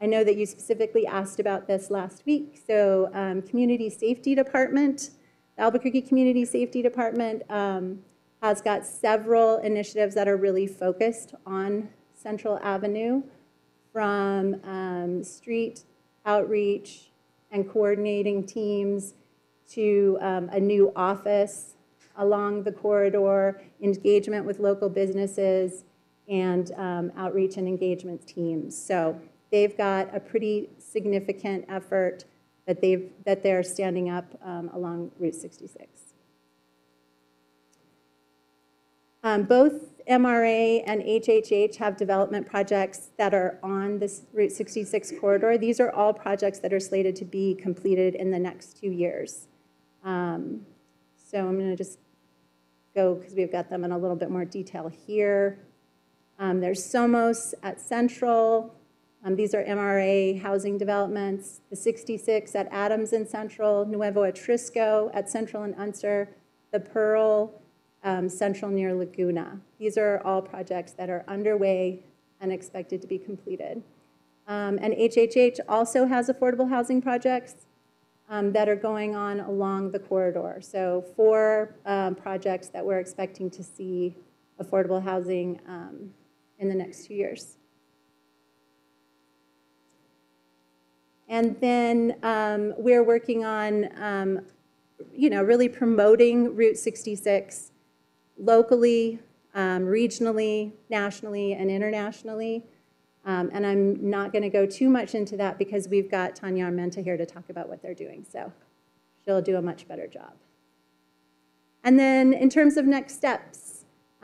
I know that you specifically asked about this last week. So um, Community Safety Department, the Albuquerque Community Safety Department um, has got several initiatives that are really focused on Central Avenue from um, street outreach and coordinating teams to um, a new office along the corridor, engagement with local businesses, and um, outreach and engagement teams. So they've got a pretty significant effort that they've that they're standing up um, along Route 66. Um, both MRA and HHH have development projects that are on this Route 66 corridor. These are all projects that are slated to be completed in the next two years. Um, so I'm going to just go because we've got them in a little bit more detail here. Um, there's Somos at Central. Um, these are MRA housing developments. The 66 at Adams and Central, Nuevo Atrisco at Central and Unser, the Pearl, um, Central near Laguna. These are all projects that are underway and expected to be completed. Um, and HHH also has affordable housing projects um, that are going on along the corridor. So four um, projects that we're expecting to see affordable housing um, in the next two years. And then um, we're working on, um, you know, really promoting Route 66 locally, um, regionally, nationally, and internationally. Um, and I'm not going to go too much into that because we've got Tania Armenta here to talk about what they're doing. So she'll do a much better job. And then in terms of next steps,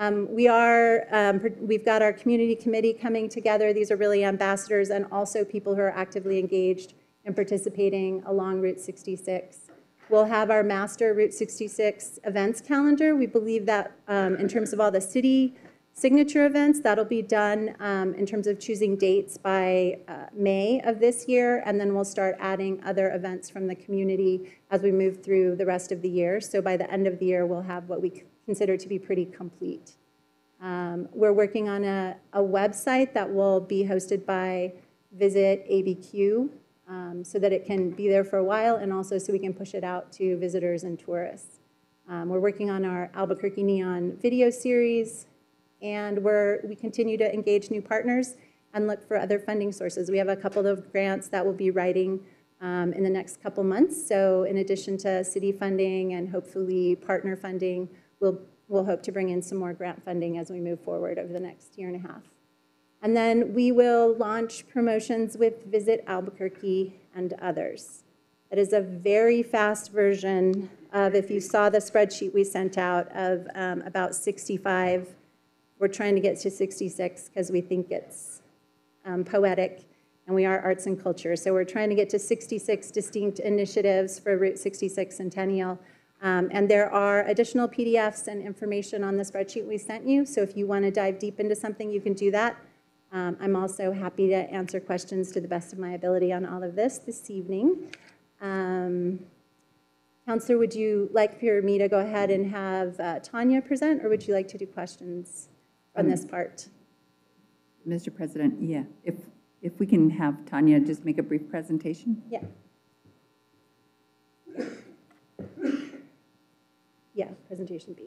Um, we are, um, we've got our community committee coming together. These are really ambassadors and also people who are actively engaged and participating along Route 66. We'll have our master Route 66 events calendar. We believe that um, in terms of all the city signature events, that'll be done um, in terms of choosing dates by uh, May of this year, and then we'll start adding other events from the community as we move through the rest of the year. So by the end of the year, we'll have what we consider to be pretty complete. Um, We're working on a, a website that will be hosted by Visit ABQ, um, so that it can be there for a while, and also so we can push it out to visitors and tourists. Um, We're working on our Albuquerque Neon video series, and we're, we continue to engage new partners and look for other funding sources. We have a couple of grants that we'll be writing um, in the next couple months. So in addition to city funding and hopefully partner funding, we'll, we'll hope to bring in some more grant funding as we move forward over the next year and a half. And then we will launch promotions with Visit Albuquerque and others. It is a very fast version of, if you saw the spreadsheet we sent out of um, about 65, we're trying to get to 66 because we think it's um, poetic and we are arts and culture. So we're trying to get to 66 distinct initiatives for Route 66 Centennial. Um, And there are additional PDFs and information on the spreadsheet we sent you. So if you want to dive deep into something, you can do that. Um, I'm also happy to answer questions to the best of my ability on all of this this evening. Um, Counselor, would you like for me to go ahead and have uh, Tania present, or would you like to do questions on this part? Mr. President, yeah, if, if we can have Tania just make a brief presentation? Yeah. Yeah, presentation B.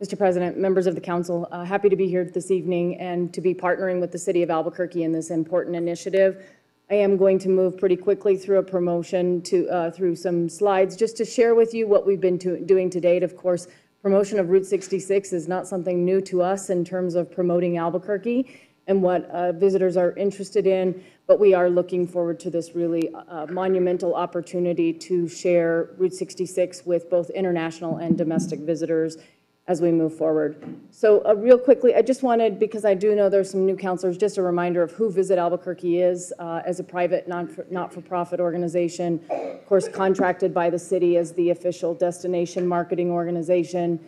Mr. President, members of the council, uh, happy to be here this evening and to be partnering with the city of Albuquerque in this important initiative. I am going to move pretty quickly through a promotion to, uh, through some slides, just to share with you what we've been to- doing to date. Of course, promotion of Route 66 is not something new to us in terms of promoting Albuquerque and what uh, visitors are interested in, but we are looking forward to this really uh, monumental opportunity to share Route 66 with both international and domestic visitors as we move forward. So uh, real quickly, I just wanted, because I do know there's some new counselors, just a reminder of who Visit Albuquerque is uh, as a private not-for-profit organization, of course, contracted by the city as the official destination marketing organization.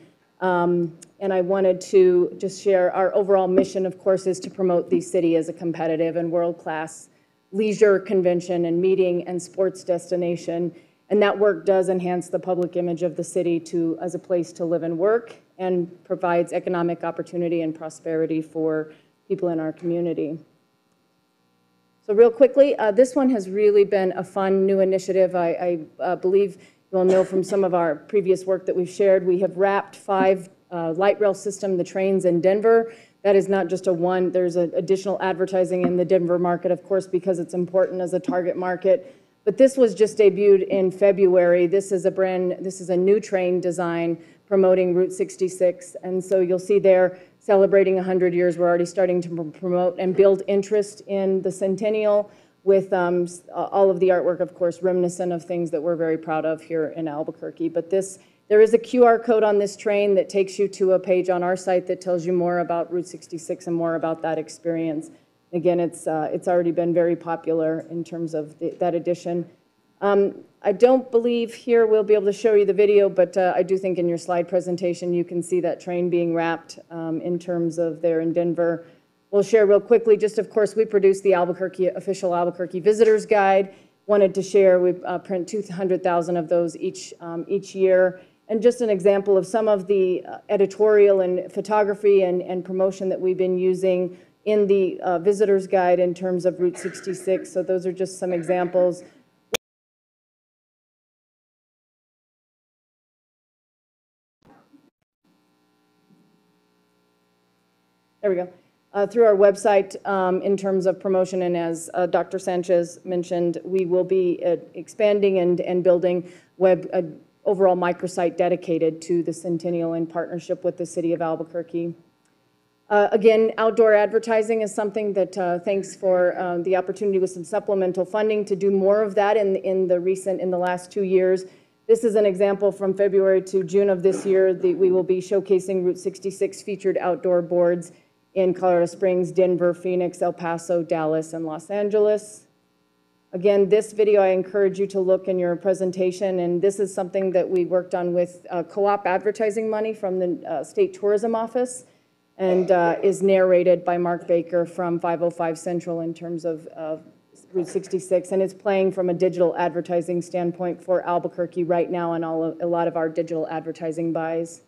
Um, And I wanted to just share, our overall mission, of course, is to promote the city as a competitive and world-class leisure, convention, and meeting and sports destination. And that work does enhance the public image of the city to, as a place to live and work, and provides economic opportunity and prosperity for people in our community. So real quickly, uh, this one has really been a fun new initiative. I, I uh, believe you'll know from some of our previous work that we've shared, we have wrapped five uh, light rail system, the trains in Denver. That is not just a one, there's additional advertising in the Denver market, of course, because it's important as a target market. But this was just debuted in February. This is a brand, this is a new train design promoting Route 66. And so you'll see there, celebrating 100 years, we're already starting to promote and build interest in the centennial with um, all of the artwork, of course, reminiscent of things that we're very proud of here in Albuquerque. But this, there is a QR code on this train that takes you to a page on our site that tells you more about Route 66 and more about that experience. Again, it's, uh, it's already been very popular in terms of the- that edition. Um, I don't believe here we'll be able to show you the video, but uh, I do think in your slide presentation, you can see that train being wrapped um, in terms of there in Denver. We'll share real quickly, just of course, we produced the Albuquerque, official Albuquerque Visitors Guide. Wanted to share, we uh, print 200,000 of those each, um, each year. And just an example of some of the uh, editorial and photography and, and promotion that we've been using in the uh, Visitors Guide in terms of Route 66. So those are just some examples. There we go. Uh, Through our website, um, in terms of promotion, and as uh, Dr. Sanchez mentioned, we will be uh, expanding and, and building web, uh, overall microsite dedicated to the Centennial in partnership with the city of Albuquerque. Uh, Again, outdoor advertising is something that, uh, thanks for uh, the opportunity with some supplemental funding to do more of that in, in the recent, in the last two years. This is an example from February to June of this year. The- We will be showcasing Route 66 featured outdoor boards in Colorado Springs, Denver, Phoenix, El Paso, Dallas, and Los Angeles. Again, this video, I encourage you to look in your presentation, and this is something that we worked on with uh, co-op advertising money from the uh, State Tourism Office, and uh, is narrated by Mark Baker from 505 Central in terms of Route 66, and it's playing from a digital advertising standpoint for Albuquerque right now on all, of- a lot of our digital advertising buys.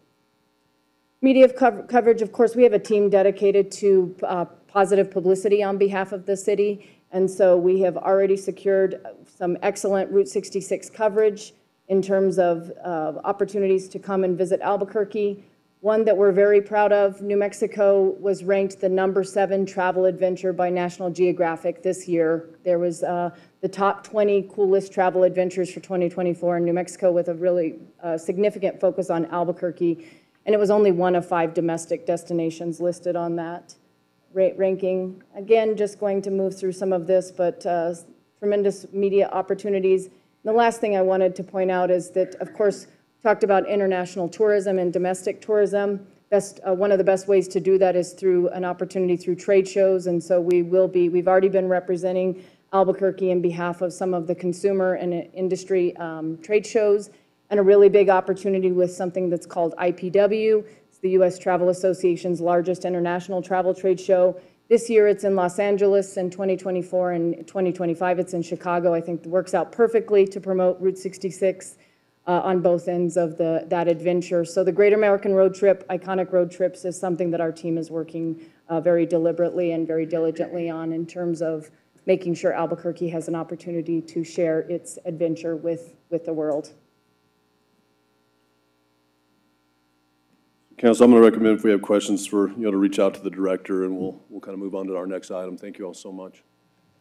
Media cov- coverage, of course, we have a team dedicated to uh, positive publicity on behalf of the city, and so we have already secured some excellent Route 66 coverage in terms of uh, opportunities to come and visit Albuquerque. One that we're very proud of, New Mexico was ranked the number seven travel adventure by National Geographic this year. There was uh, the top 20 coolest travel adventures for 2024 in New Mexico with a really uh, significant focus on Albuquerque. And it was only one of five domestic destinations listed on that ra- ranking. Again, just going to move through some of this, but uh, tremendous media opportunities. The last thing I wanted to point out is that, of course, talked about international tourism and domestic tourism. Best, uh, one of the best ways to do that is through an opportunity through trade shows, and so we will be, we've already been representing Albuquerque in behalf of some of the consumer and uh, industry um, trade shows, and a really big opportunity with something that's called IPW. The U.S. Travel Association's largest international travel trade show. This year, it's in Los Angeles, in 2024, and 2025, it's in Chicago. I think it works out perfectly to promote Route 66 uh, on both ends of the, that adventure. So the Great American Road Trip, Iconic Road Trips, is something that our team is working uh, very deliberately and very diligently on in terms of making sure Albuquerque has an opportunity to share its adventure with, with the world. Council, I'm going to recommend if we have questions for, you know, to reach out to the director, and we'll, we'll kind of move on to our next item. Thank you all so much.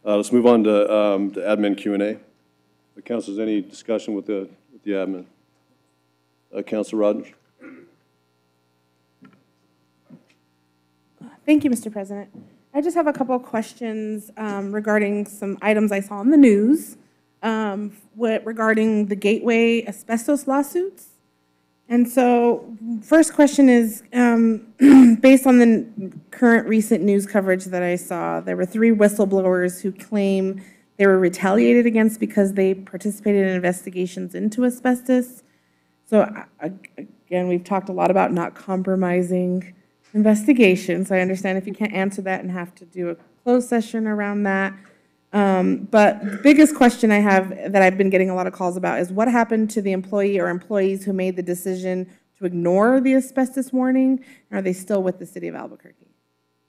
Uh, Let's move on to, um, to admin Q and A. Uh, Council, is any discussion with the, with the admin? Uh, Council Rogers? Thank you, Mr. President. I just have a couple questions um, regarding some items I saw in the news um, what- regarding the Gateway asbestos lawsuits. And so, first question is, um, based on the current recent news coverage that I saw, there were three whistleblowers who claim they were retaliated against because they participated in investigations into asbestos. So again, we've talked a lot about not compromising investigations. I understand if you can't answer that and have to do a closed session around that. Um, But the biggest question I have that I've been getting a lot of calls about is what happened to the employee or employees who made the decision to ignore the asbestos warning? Are they still with the city of Albuquerque?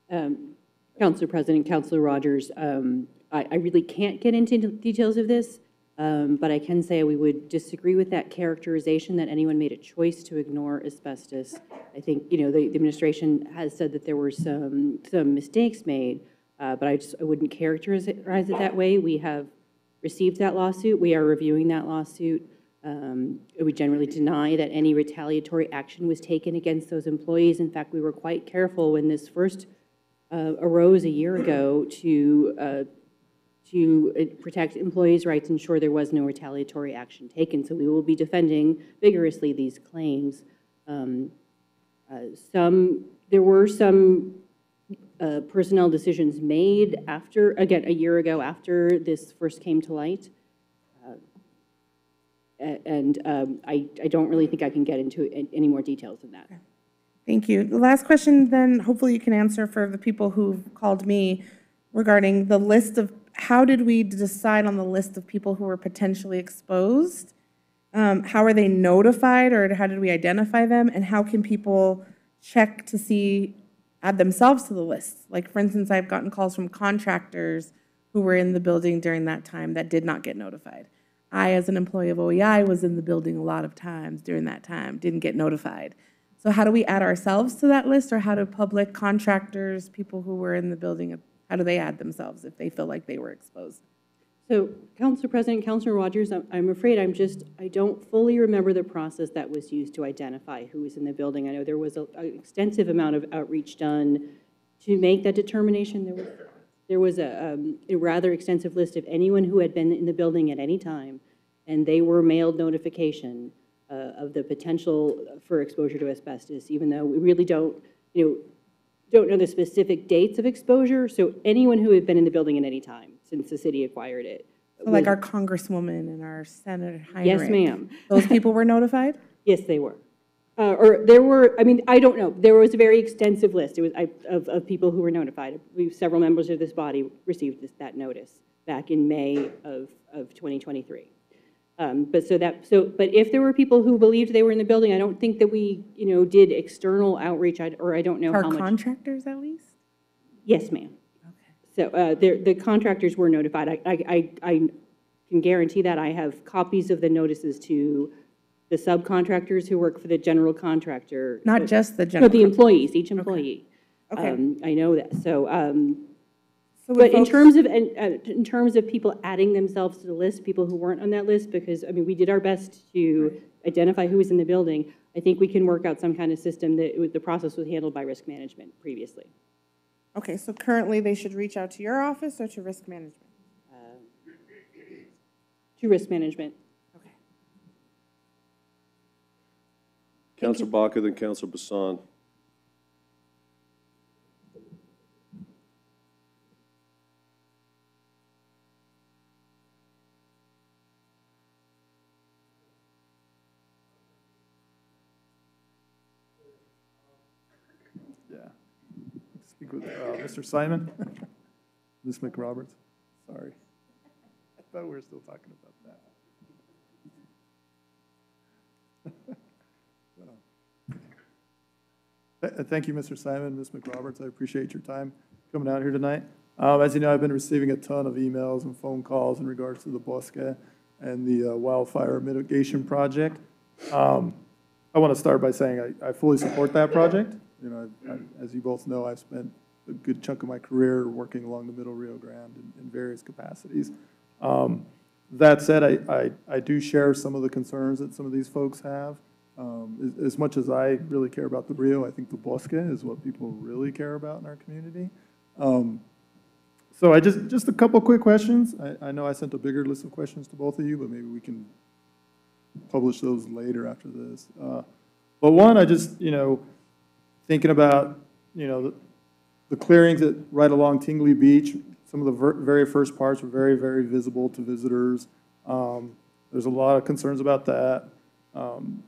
Um, Council President, Councilor Rogers, um, I, I really can't get into details of this, um, but I can say we would disagree with that characterization that anyone made a choice to ignore asbestos. I think, you know, the, the administration has said that there were some, some mistakes made, uh, but I just, I wouldn't characterize it, that way. We have received that lawsuit. We are reviewing that lawsuit. Um, We generally deny that any retaliatory action was taken against those employees. In fact, we were quite careful when this first uh, arose a year ago to, uh, to uh, protect employees' rights, and ensure there was no retaliatory action taken. So we will be defending vigorously these claims. Um, uh, Some, there were some uh, personnel decisions made after, again, a year ago after this first came to light. Uh, And um, I, I don't really think I can get into any more details than that. Thank you. The last question then, hopefully you can answer for the people who've called me regarding the list of, how did we decide on the list of people who were potentially exposed? Um, How are they notified, or how did we identify them? And how can people check to see, add themselves to the list? Like, for instance, I've gotten calls from contractors who were in the building during that time that did not get notified. I, as an employee of OEI, was in the building a lot of times during that time, didn't get notified. So how do we add ourselves to that list, or how do public contractors, people who were in the building, how do they add themselves if they feel like they were exposed? So, Council President, Councilor Rogers, I'm- afraid I'm just, I don't fully remember the process that was used to identify who was in the building. I know there was a- an extensive amount of outreach done to make that determination. There was, there was a um, a rather extensive list of anyone who had been in the building at any time. and they were mailed notification uh, of the potential for exposure to asbestos, even though we really don't, you know, don't know the specific dates of exposure. So anyone who had been in the building at any time since the city acquired it. So Like our congresswoman and our Senator Heinrich? Yes, ma'am. Those people were notified? Yes, they were. Uh, Or there were, I mean, I don't know, there was a very extensive list It was, I- of, of people who were notified. We, several members of this body received this, that notice back in May of, of 2023. Um, But so that, so, but if there were people who believed they were in the building, I don't think that we, you know, did external outreach, I- or I don't know Our how much. contractors at least? Yes, ma'am. So uh, there- the contractors were notified. I- I I I can guarantee that. I have copies of the notices to the subcontractors who work for the general contractor. Not just the No, general the employees, each employee. Okay. Um, I know that. So, um, So would but in folks- terms of, and, uh, in terms of people adding themselves to the list, people who weren't on that list, because, I mean, we did our best to identify who was in the building. I think we can work out some kind of system that, it was- the process was handled by risk management previously. Okay, so currently they should reach out to your office or to risk management? To risk management. Okay. Counselor Baca, then Counselor Bassan. Uh, Mr. Simon. Ms. McRoberts, sorry. I thought we were still talking about that. Th- Thank you, Mr. Simon, Ms. McRoberts. I appreciate your time coming out here tonight. Um, As you know, I've been receiving a ton of emails and phone calls in regards to the Bosque and the uh, wildfire mitigation project. Um, I want to start by saying I, I fully support that project. You know, I- I- as you both know, I've spent a good chunk of my career working along the Middle Rio Grande in, in various capacities. Um, That said, I, I, I do share some of the concerns that some of these folks have. Um, As, as much as I really care about the Rio, I think the Bosque is what people really care about in our community. Um, So I just, just a couple quick questions. I, I know I sent a bigger list of questions to both of you, but maybe we can publish those later after this. Uh, But one, I just, you know, thinking about, you know, the- clearings that right along Tingley Beach, some of the ver- very first parts were very, very visible to visitors. Um, There's a lot of concerns about that. Um,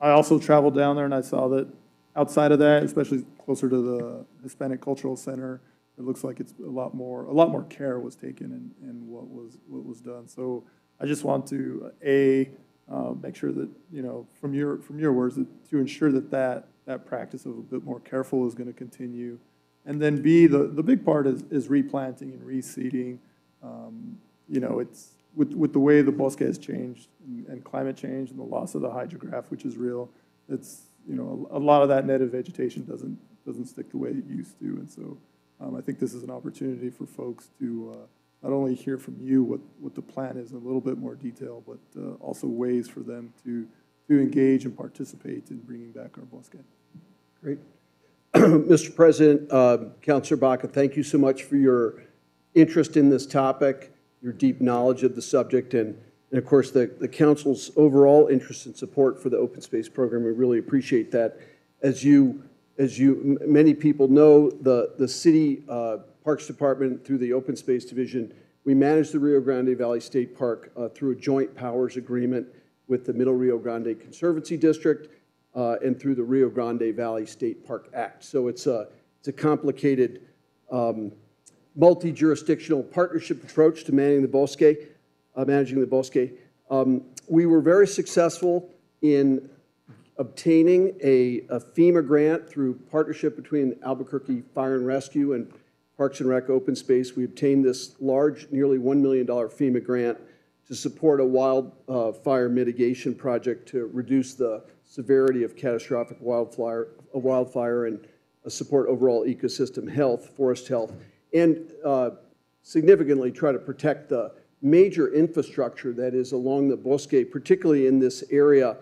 I also traveled down there and I saw that outside of that, especially closer to the Hispanic Cultural Center, it looks like it's a lot more, a lot more care was taken in, in what was, what was done. So I just want to, A, uh, make sure that, you know, from your, from your words, that to ensure that that, that practice of a bit more careful is going to continue. And then B, the, the big part is, is replanting and reseeding. Um, You know, it's, with, with the way the bosque has changed and, and climate change and the loss of the hydrograph, which is real, it's, you know, a, a lot of that native vegetation doesn't, doesn't stick the way it used to. And so um, I think this is an opportunity for folks to uh, not only hear from you what, what the plan is in a little bit more detail, but uh, also ways for them to, to engage and participate in bringing back our bosque. Great. Mr. President, uh, Counselor Baca, thank you so much for your interest in this topic, your deep knowledge of the subject, and, and of course, the, the council's overall interest and support for the open space program. We really appreciate that. As you, as you, many people know, the, the city uh, Parks Department, through the Open Space Division, we manage the Rio Grande Valley State Park uh, through a joint powers agreement with the Middle Rio Grande Conservancy District uh, and through the Rio Grande Valley State Park Act. So it's a, it's a complicated um, multi-jurisdictional partnership approach to managing the bosque, uh, managing the bosque. Um, we were very successful in obtaining a, a FEMA grant through partnership between Albuquerque Fire and Rescue and Parks and Rec Open Space. We obtained this large, nearly $1 million FEMA grant to support a wildfire mitigation project to reduce the severity of catastrophic wildfire, wildfire and support overall ecosystem health, forest health, and uh, significantly try to protect the major infrastructure that is along the bosque, particularly in this area,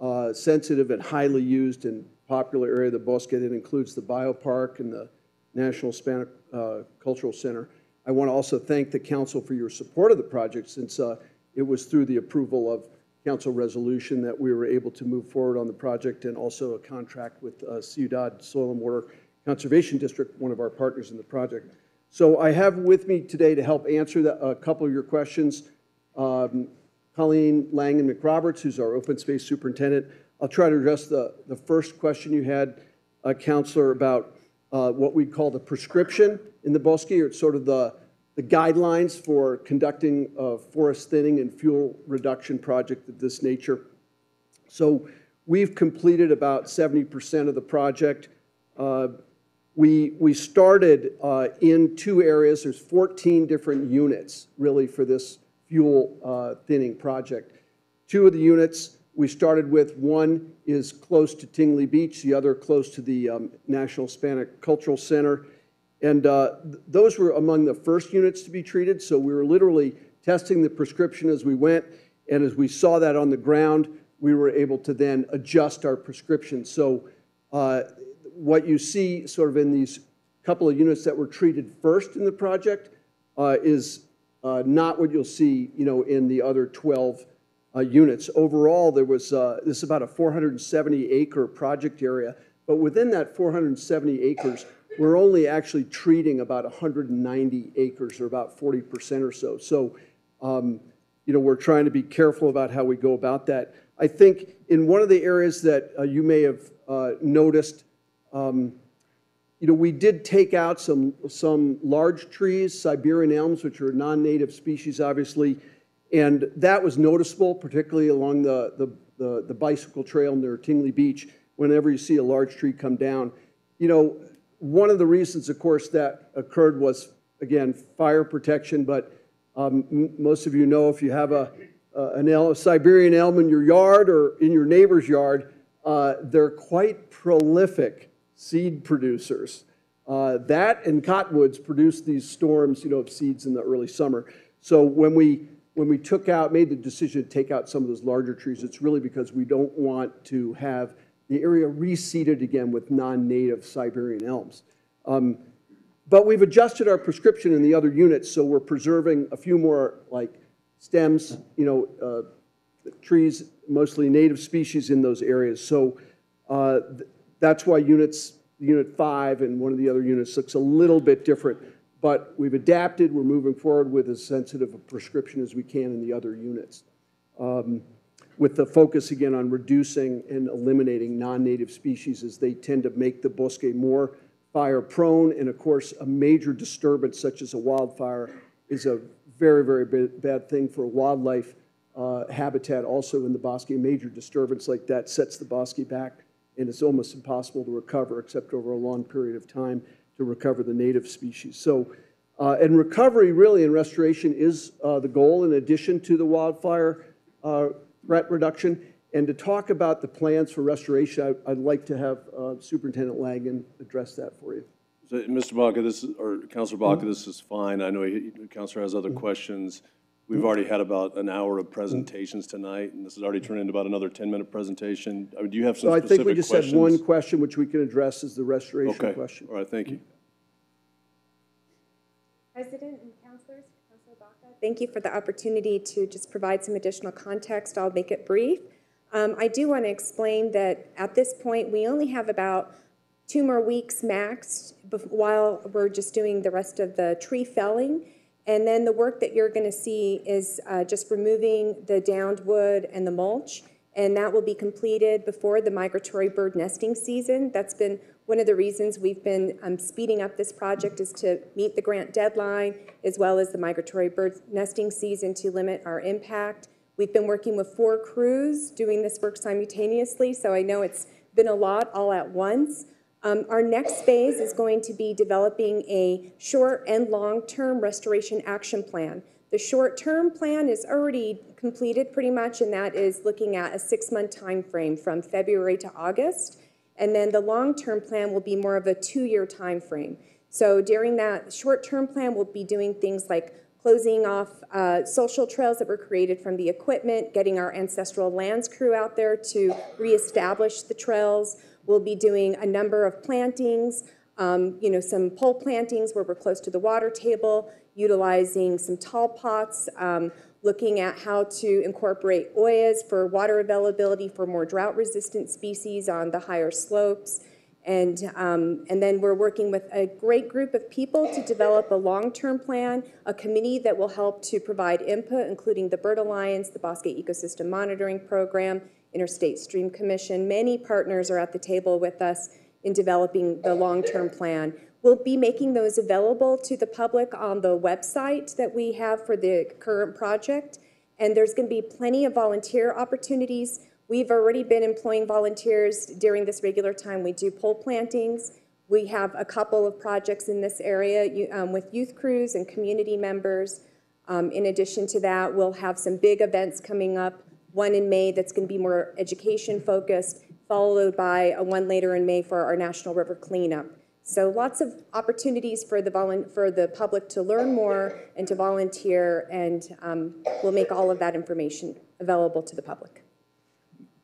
uh, sensitive and highly used and popular area of the bosque that includes the biopark and the National Hispanic uh, Cultural Center. I want to also thank the council for your support of the project since uh, it was through the approval of council resolution that we were able to move forward on the project and also a contract with uh, Ciudad Soil and Water Conservation District, one of our partners in the project. So I have with me today to help answer the- a couple of your questions, um, Colleen Langen McRoberts, who's our open space superintendent. I'll try to address the, the first question you had, uh, Counselor, about uh, what we call the prescription in the Bosque, or it's sort of the, the guidelines for conducting a forest thinning and fuel reduction project of this nature. So we've completed about 70% of the project. Uh, We, we started uh, in two areas. There's 14 different units, really, for this fuel uh, thinning project. Two of the units we started with, one is close to Tingley Beach, the other close to the um, National Hispanic Cultural Center. And uh, th- those were among the first units to be treated, so we were literally testing the prescription as we went. And as we saw that on the ground, we were able to then adjust our prescription. So uh, what you see sort of in these couple of units that were treated first in the project uh, is uh, not what you'll see, you know, in the other 12 uh, units. Overall, there was, uh, this is about a 470 acre project area, but within that 470 acres, we're only actually treating about 190 acres, or about 40% or so. So, um, you know, we're trying to be careful about how we go about that. I think in one of the areas that uh, you may have uh, noticed, um, you know, we did take out some, some large trees, Siberian elms, which are non-native species, obviously, and that was noticeable, particularly along the, the, the, the bicycle trail near Tingley Beach, whenever you see a large tree come down. You know, one of the reasons, of course, that occurred was, again, fire protection, but um, most of you know if you have a, uh, an a Siberian elm in your yard or in your neighbor's yard, uh, they're quite prolific seed producers. Uh, that and cottonwoods produce these storms, you know, of seeds in the early summer. So when we when we took out, made the decision to take out some of those larger trees, it's really because we don't want to have the area reseeded again with non-native Siberian elms. Um, but we've adjusted our prescription in the other units, so we're preserving a few more like stems, you know, uh, trees, mostly native species in those areas. So uh, th- that's why units, unit five and one of the other units looks a little bit different. But we've adapted, we're moving forward with as sensitive a prescription as we can in the other units. Um, With the focus again on reducing and eliminating non-native species as they tend to make the bosque more fire-prone. And of course, a major disturbance such as a wildfire is a very, very ba- bad thing for wildlife uh, habitat also in the bosque. A major disturbance like that sets the bosque back, and it's almost impossible to recover except over a long period of time to recover the native species. So, uh, and recovery really and restoration is uh, the goal in addition to the wildfire uh, threat reduction. And to talk about the plans for restoration, I- I'd like to have uh, Superintendent Langen address that for you. So, Mr. Baca, this is, or Counselor Baca, mm-hmm. this is fine. I know he- Counselor has other mm-hmm. questions. Mm-hmm. We've already had about an hour of presentations tonight, and this has already turned into about another 10-minute presentation. I mean, Do you have some So I think we questions? just had one question, which we can address as the restoration Okay, question. all right, thank you. President thank you for the opportunity to just provide some additional context. I'll make it brief. Um, I do want to explain that at this point, we only have about two more weeks max while we're just doing the rest of the tree felling. And then the work that you're going to see is uh, just removing the downed wood and the mulch. And that will be completed before the migratory bird nesting season. That's been one of the reasons we've been um, speeding up this project is to meet the grant deadline as well as the migratory bird nesting season to limit our impact. We've been working with four crews doing this work simultaneously, so I know it's been a lot all at once. Um, our next phase is going to be developing a short and long-term restoration action plan. The short-term plan is already completed pretty much, and that is looking at a six-month time frame from February to August. And then the long-term plan will be more of a two-year time frame. So during that short-term plan, we'll be doing things like closing off uh, social trails that were created from the equipment, getting our ancestral lands crew out there to reestablish the trails. We'll be doing a number of plantings, um, you know, some pole plantings where we're close to the water table, utilizing some tall pots. Um, looking at how to incorporate ollas for water availability for more drought-resistant species on the higher slopes. And, um, and then we're working with a great group of people to develop a long-term plan, a committee that will help to provide input, including the Bird Alliance, the Bosque Ecosystem Monitoring Program, Interstate Stream Commission. Many partners are at the table with us in developing the long-term plan. We'll be making those available to the public on the website that we have for the current project. And there's going to be plenty of volunteer opportunities. We've already been employing volunteers during this regular time. We do pole plantings. We have a couple of projects in this area um, with youth crews and community members. Um, In addition to that, we'll have some big events coming up, one in May that's going to be more education focused, followed by a one later in May for our National River Cleanup. So lots of opportunities for the for the public to learn more and to volunteer, and um, we'll make all of that information available to the public.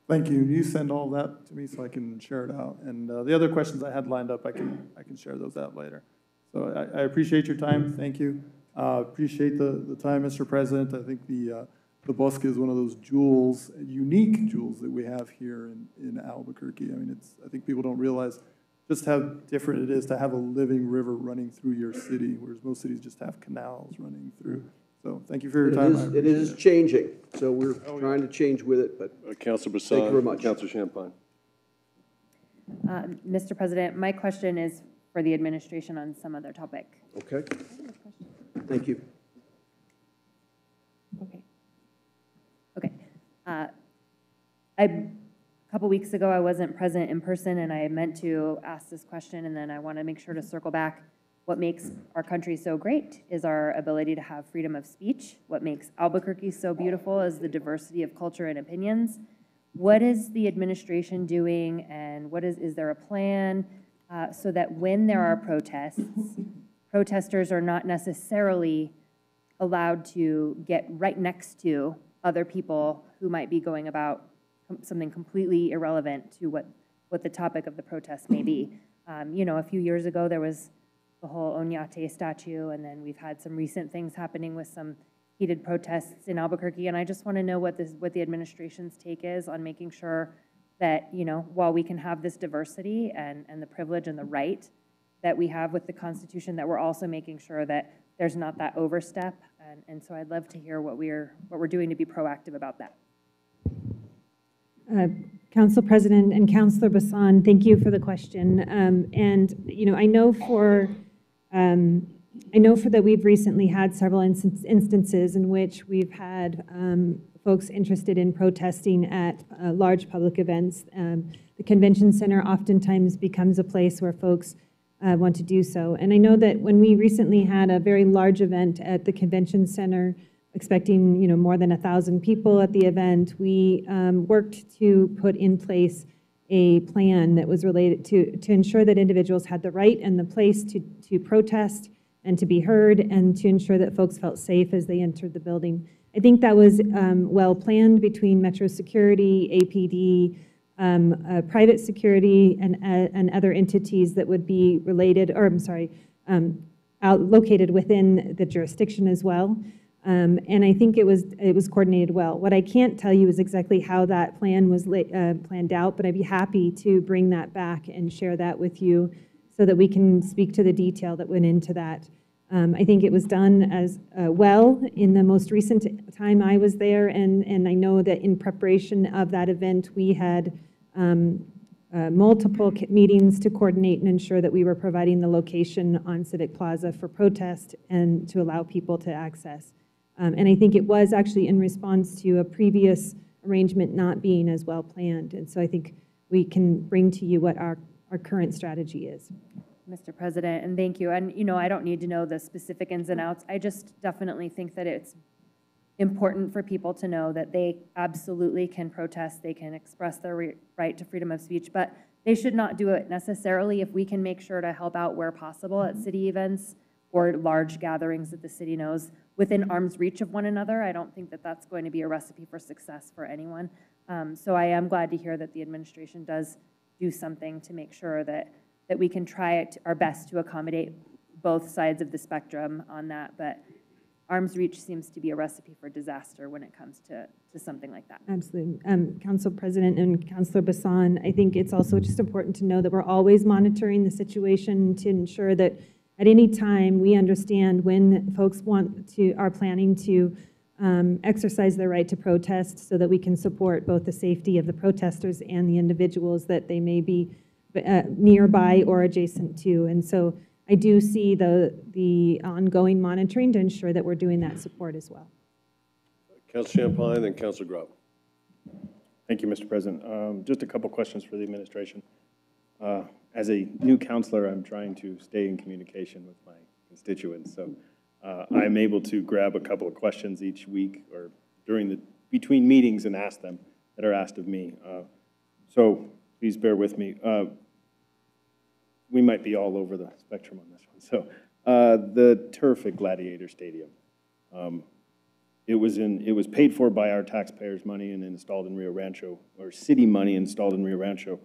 Thank you. You send all that to me so I can share it out. And uh, the other questions I had lined up, I can, I can share those out later. So I, I appreciate your time. Thank you. Uh, Appreciate the, the time, Mr. President. I think the, uh, the Bosque is one of those jewels, unique jewels that we have here in, in Albuquerque. I mean, it's, I think people don't realize just how different it is to have a living river running through your city, whereas most cities just have canals running through. So thank you for your It time. I is, it appreciate is changing, so we're trying to change with it, but Uh, Counselor thank you very much. Counselor Champine. Uh, Mr. President, my question is for the administration on some other topic. Okay? Thank you. Okay. Uh, I, a couple weeks ago, I wasn't present in person, and I meant to ask this question, and then I want to make sure to circle back. What makes our country so great is our ability to have freedom of speech. What makes Albuquerque so beautiful is the diversity of culture and opinions. What is the administration doing, and what is, is there a plan uh, so that when there are protests, protesters are not necessarily allowed to get right next to other people who might be going about com- something completely irrelevant to what, what the topic of the protest may be. Um, you know, a few years ago, there was the whole Oñate statue, and then we've had some recent things happening with some heated protests in Albuquerque, and I just want to know what this, what the administration's take is on making sure that, you know, while we can have this diversity and, and the privilege and the right that we have with the Constitution, that we're also making sure that there's not that overstep. And, and so I'd love to hear what we're, what we're doing to be proactive about that. Uh, Council President and Councilor Bassan, thank you for the question. Um, And, you know, I know for, um, I know for that we've recently had several instance- instances in which we've had um, folks interested in protesting at uh, large public events. Um, The convention center oftentimes becomes a place where folks uh, want to do so. And I know that when we recently had a very large event at the convention center, expecting, you know, more than a 1,000 people at the event, we um, worked to put in place a plan that was related to, to ensure that individuals had the right and the place to, to protest and to be heard, and to ensure that folks felt safe as they entered the building. I think that was um, well-planned between Metro Security, APD, um, uh, private security, and, uh, and other entities that would be related, or I'm sorry, um, out, located within the jurisdiction as well. Um, And I think it was, it was coordinated well. What I can't tell you is exactly how that plan was la- uh, planned out, but I'd be happy to bring that back and share that with you so that we can speak to the detail that went into that. Um, I think it was done as uh, well in the most recent time I was there, and, and I know that in preparation of that event, we had um, uh, multiple meetings to coordinate and ensure that we were providing the location on Civic Plaza for protest and to allow people to access. Um, And I think it was actually in response to a previous arrangement not being as well planned. And so I think we can bring to you what our, our current strategy is. Mr. President, and thank you. And, you know, I don't need to know the specific ins and outs. I just definitely think that it's important for people to know that they absolutely can protest, they can express their right to freedom of speech, but they should not do it necessarily if we can make sure to help out where possible at city events or large gatherings that the city knows within arm's reach of one another. I don't think that that's going to be a recipe for success for anyone. Um, So I am glad to hear that the administration does do something to make sure that, that we can try it, our best to accommodate both sides of the spectrum on that. But arm's reach seems to be a recipe for disaster when it comes to, to something like that. Absolutely. Um, Council President and Councilor Bassan, I think it's also just important to know that we're always monitoring the situation to ensure that at any time, we understand when folks want to, are planning to um, exercise their right to protest so that we can support both the safety of the protesters and the individuals that they may be uh, nearby or adjacent to. And so I do see the, the ongoing monitoring to ensure that we're doing that support as well. Council Champine, then Council Grout. Thank you, Mr. President. Um, Just a couple questions for the administration. Uh, As a new counselor, I'm trying to stay in communication with my constituents, so uh, I'm able to grab a couple of questions each week or during the, between meetings and ask them that are asked of me. Uh, So please bear with me. Uh, We might be all over the spectrum on this one. So uh, the turf at Gladiator Stadium. Um, it was in, it was paid for by our taxpayers' money and installed in Rio Rancho, or city money installed in Rio Rancho.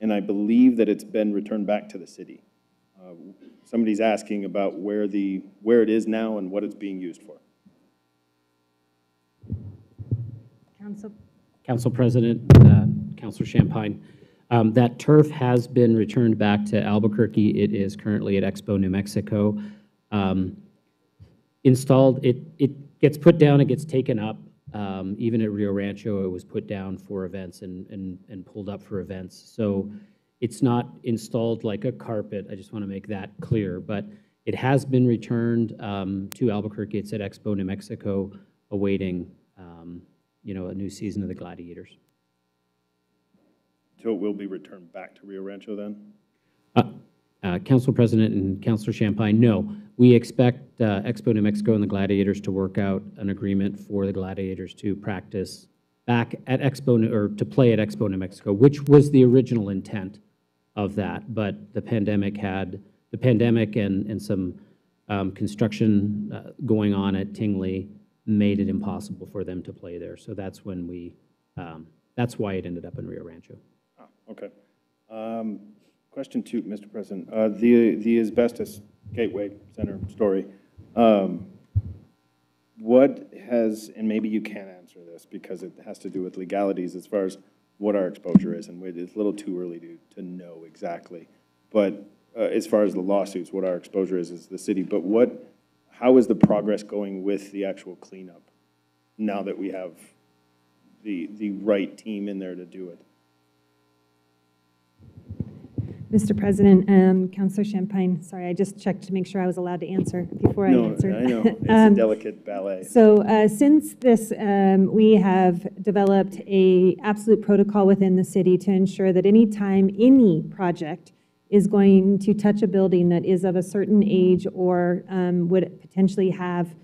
And I believe that it's been returned back to the city. Uh, Somebody's asking about where the, where it is now and what it's being used for. Council, Council President, uh, Councilor Champine, um, that turf has been returned back to Albuquerque. It is currently at Expo New Mexico. Um, Installed, it, it gets put down, it gets taken up. Um, Even at Rio Rancho, it was put down for events and, and, and pulled up for events. So it's not installed like a carpet, I just want to make that clear. But it has been returned um, to Albuquerque. It's at Expo New Mexico, awaiting, um, you know, a new season of the Gladiators. So it will be returned back to Rio Rancho then? Uh, uh, Council President and Councilor Champine, no. We expect uh, Expo New Mexico and the Gladiators to work out an agreement for the Gladiators to practice back at Expo, or to play at Expo New Mexico, which was the original intent of that. But the pandemic had, the pandemic and, and some um, construction uh, going on at Tingley made it impossible for them to play there. So that's when we, um, that's why it ended up in Rio Rancho. Ah, Okay. Um, Question two, Mr. President. Uh, The, the asbestos Gateway Center story. um, What has, and maybe you can't answer this because it has to do with legalities as far as what our exposure is, and it's a little too early to, to know exactly. But uh, as far as the lawsuits, what our exposure is, is the city. But what, how is the progress going with the actual cleanup now that we have the, the right team in there to do it? Mr. President, um, Councilor Champine, sorry, I just checked to make sure I was allowed to answer before I No, answered. I know. It's a Um, delicate ballet. So uh, since this, um, we have developed a absolute protocol within the city to ensure that anytime any project is going to touch a building that is of a certain age or um, would potentially have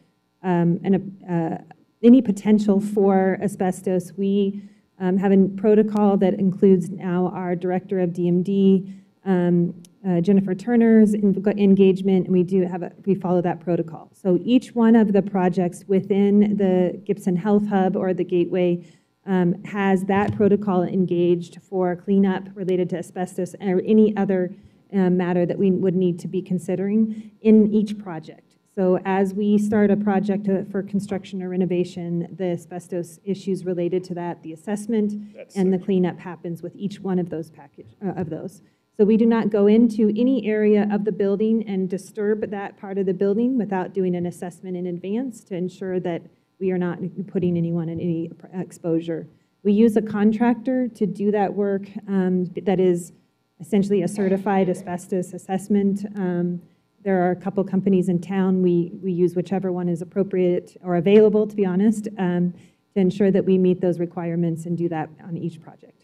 um, an, uh, any potential for asbestos, we um, have a protocol that includes now our Director of DMD, um, uh, Jennifer Turner's en- engagement, and we do have, a we follow that protocol. So each one of the projects within the Gibson Health Hub or the Gateway um, has that protocol engaged for cleanup related to asbestos or any other uh, matter that we would need to be considering in each project. So as we start a project uh, for construction or renovation, the asbestos issues related to that, the assessment and the cleanup happens with each one of those package, uh, of those. So we do not go into any area of the building and disturb that part of the building without doing an assessment in advance to ensure that we are not putting anyone in any exposure. We use a contractor to do that work um, that is essentially a certified asbestos assessment. Um, There are a couple companies in town. We, we use whichever one is appropriate or available, to be honest, um, to ensure that we meet those requirements and do that on each project.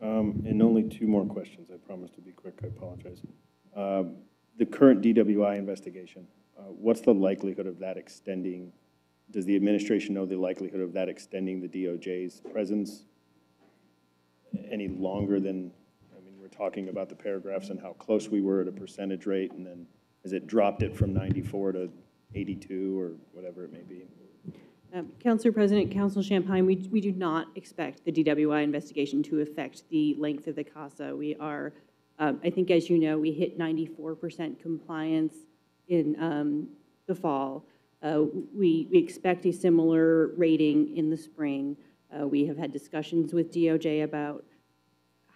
Um, And only two more questions. I promise to be quick. I apologize. Um, The current DWI investigation, uh, what's the likelihood of that extending? Does the administration know the likelihood of that extending the DOJ's presence any longer than, I mean, we're talking about the paragraphs and how close we were at a percentage rate, and then has it dropped it from 94 to 82 or whatever it may be? Um, President, Council Champine, we, we do not expect the DWI investigation to affect the length of the CASA. We are, um, I think as you know, we hit 94% compliance in um, the fall. Uh, We, we expect a similar rating in the spring. Uh, We have had discussions with DOJ about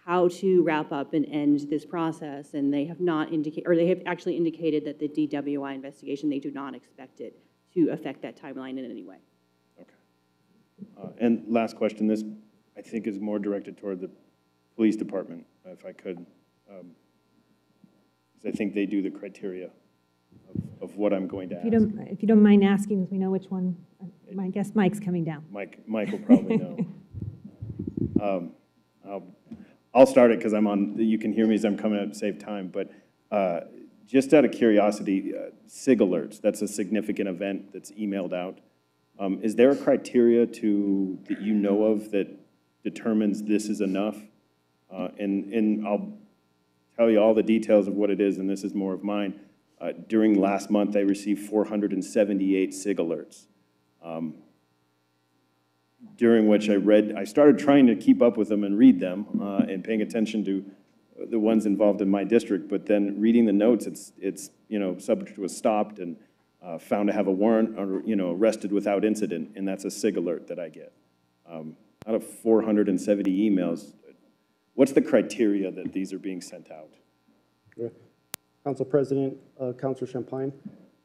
how to wrap up and end this process, and they have not indicated, or they have actually indicated that the DWI investigation, they do not expect it to affect that timeline in any way. Uh, And last question, this, I think, is more directed toward the police department, if I could. um, 'cause I think they do the criteria of, of what I'm going to If ask. you don't, if you don't mind asking, as we know which one, I guess Mike's coming down. Mike, Mike will probably know. Um, I'll, I'll start it because I'm on, you can hear me as I'm coming up to save time, but uh, just out of curiosity, uh, SIG alerts, that's a significant event that's emailed out. Um, Is there a criteria to, that you know of that determines this is enough? Uh, And, and I'll tell you all the details of what it is, and this is more of mine. Uh, During last month, I received 478 SIG alerts. Um, during which I read, I started trying to keep up with them and read them uh, and paying attention to the ones involved in my district. But then reading the notes, it's, it's, you know, subject was stopped and uh, found to have a warrant or, you know, arrested without incident, and that's a SIG alert that I get. Um, Out of 470 emails, what's the criteria that these are being sent out? Yeah. Council President, uh, Councilor Champine,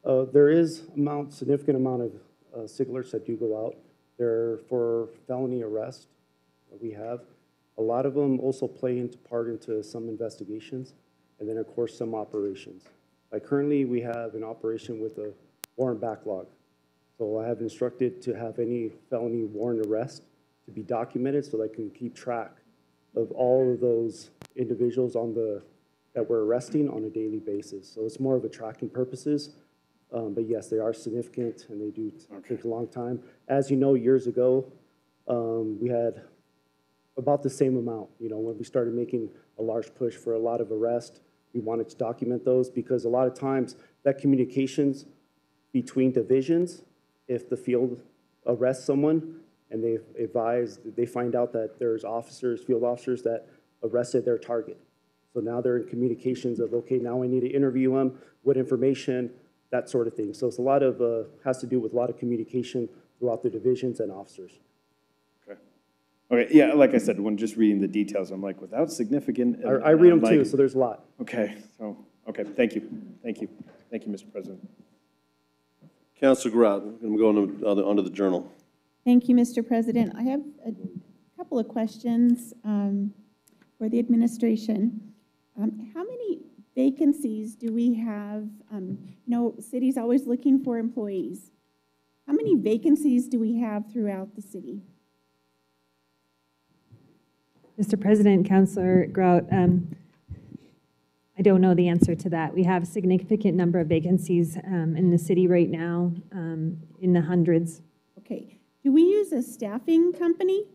uh, there is amount, significant amount of uh, SIG alerts that do go out. They're for felony arrest that we have. A lot of them also play into part into some investigations, and then, of course, some operations. Like currently, we have an operation with a warrant backlog. So I have instructed to have any felony warrant arrest to be documented so that I can keep track of all of those individuals on the, that we're arresting on a daily basis. So it's more of a tracking purposes. Um, but yes, they are significant and they do take a long time. As you know, years ago, um, we had about the same amount. You know, when we started making a large push for a lot of arrest, we wanted to document those because a lot of times that communications between divisions, if the field arrests someone and they advise, they find out that there's officers, field officers that arrested their target. So now they're in communications of, okay, now I need to interview them, what information, that sort of thing. So it's a lot of, uh, has to do with a lot of communication throughout the divisions and officers. Okay, Okay, yeah, like I said, when just reading the details, I'm like, without significant. I, I read them I'm too, so there's a lot. Okay, so, okay, thank you, thank you, thank you, Mr. President. Counselor Grout, I'm going to go on to, on onto the journal. Thank you, Mr. President. I have a couple of questions um, for the administration. Um, How many vacancies do we have? Um, You know, city's always looking for employees. How many vacancies do we have throughout the city? Mr. President, Counselor Grout, um, I don't know the answer to that. We have a significant number of vacancies um, in the city right now, um, in the hundreds. Okay. Do we use a staffing company?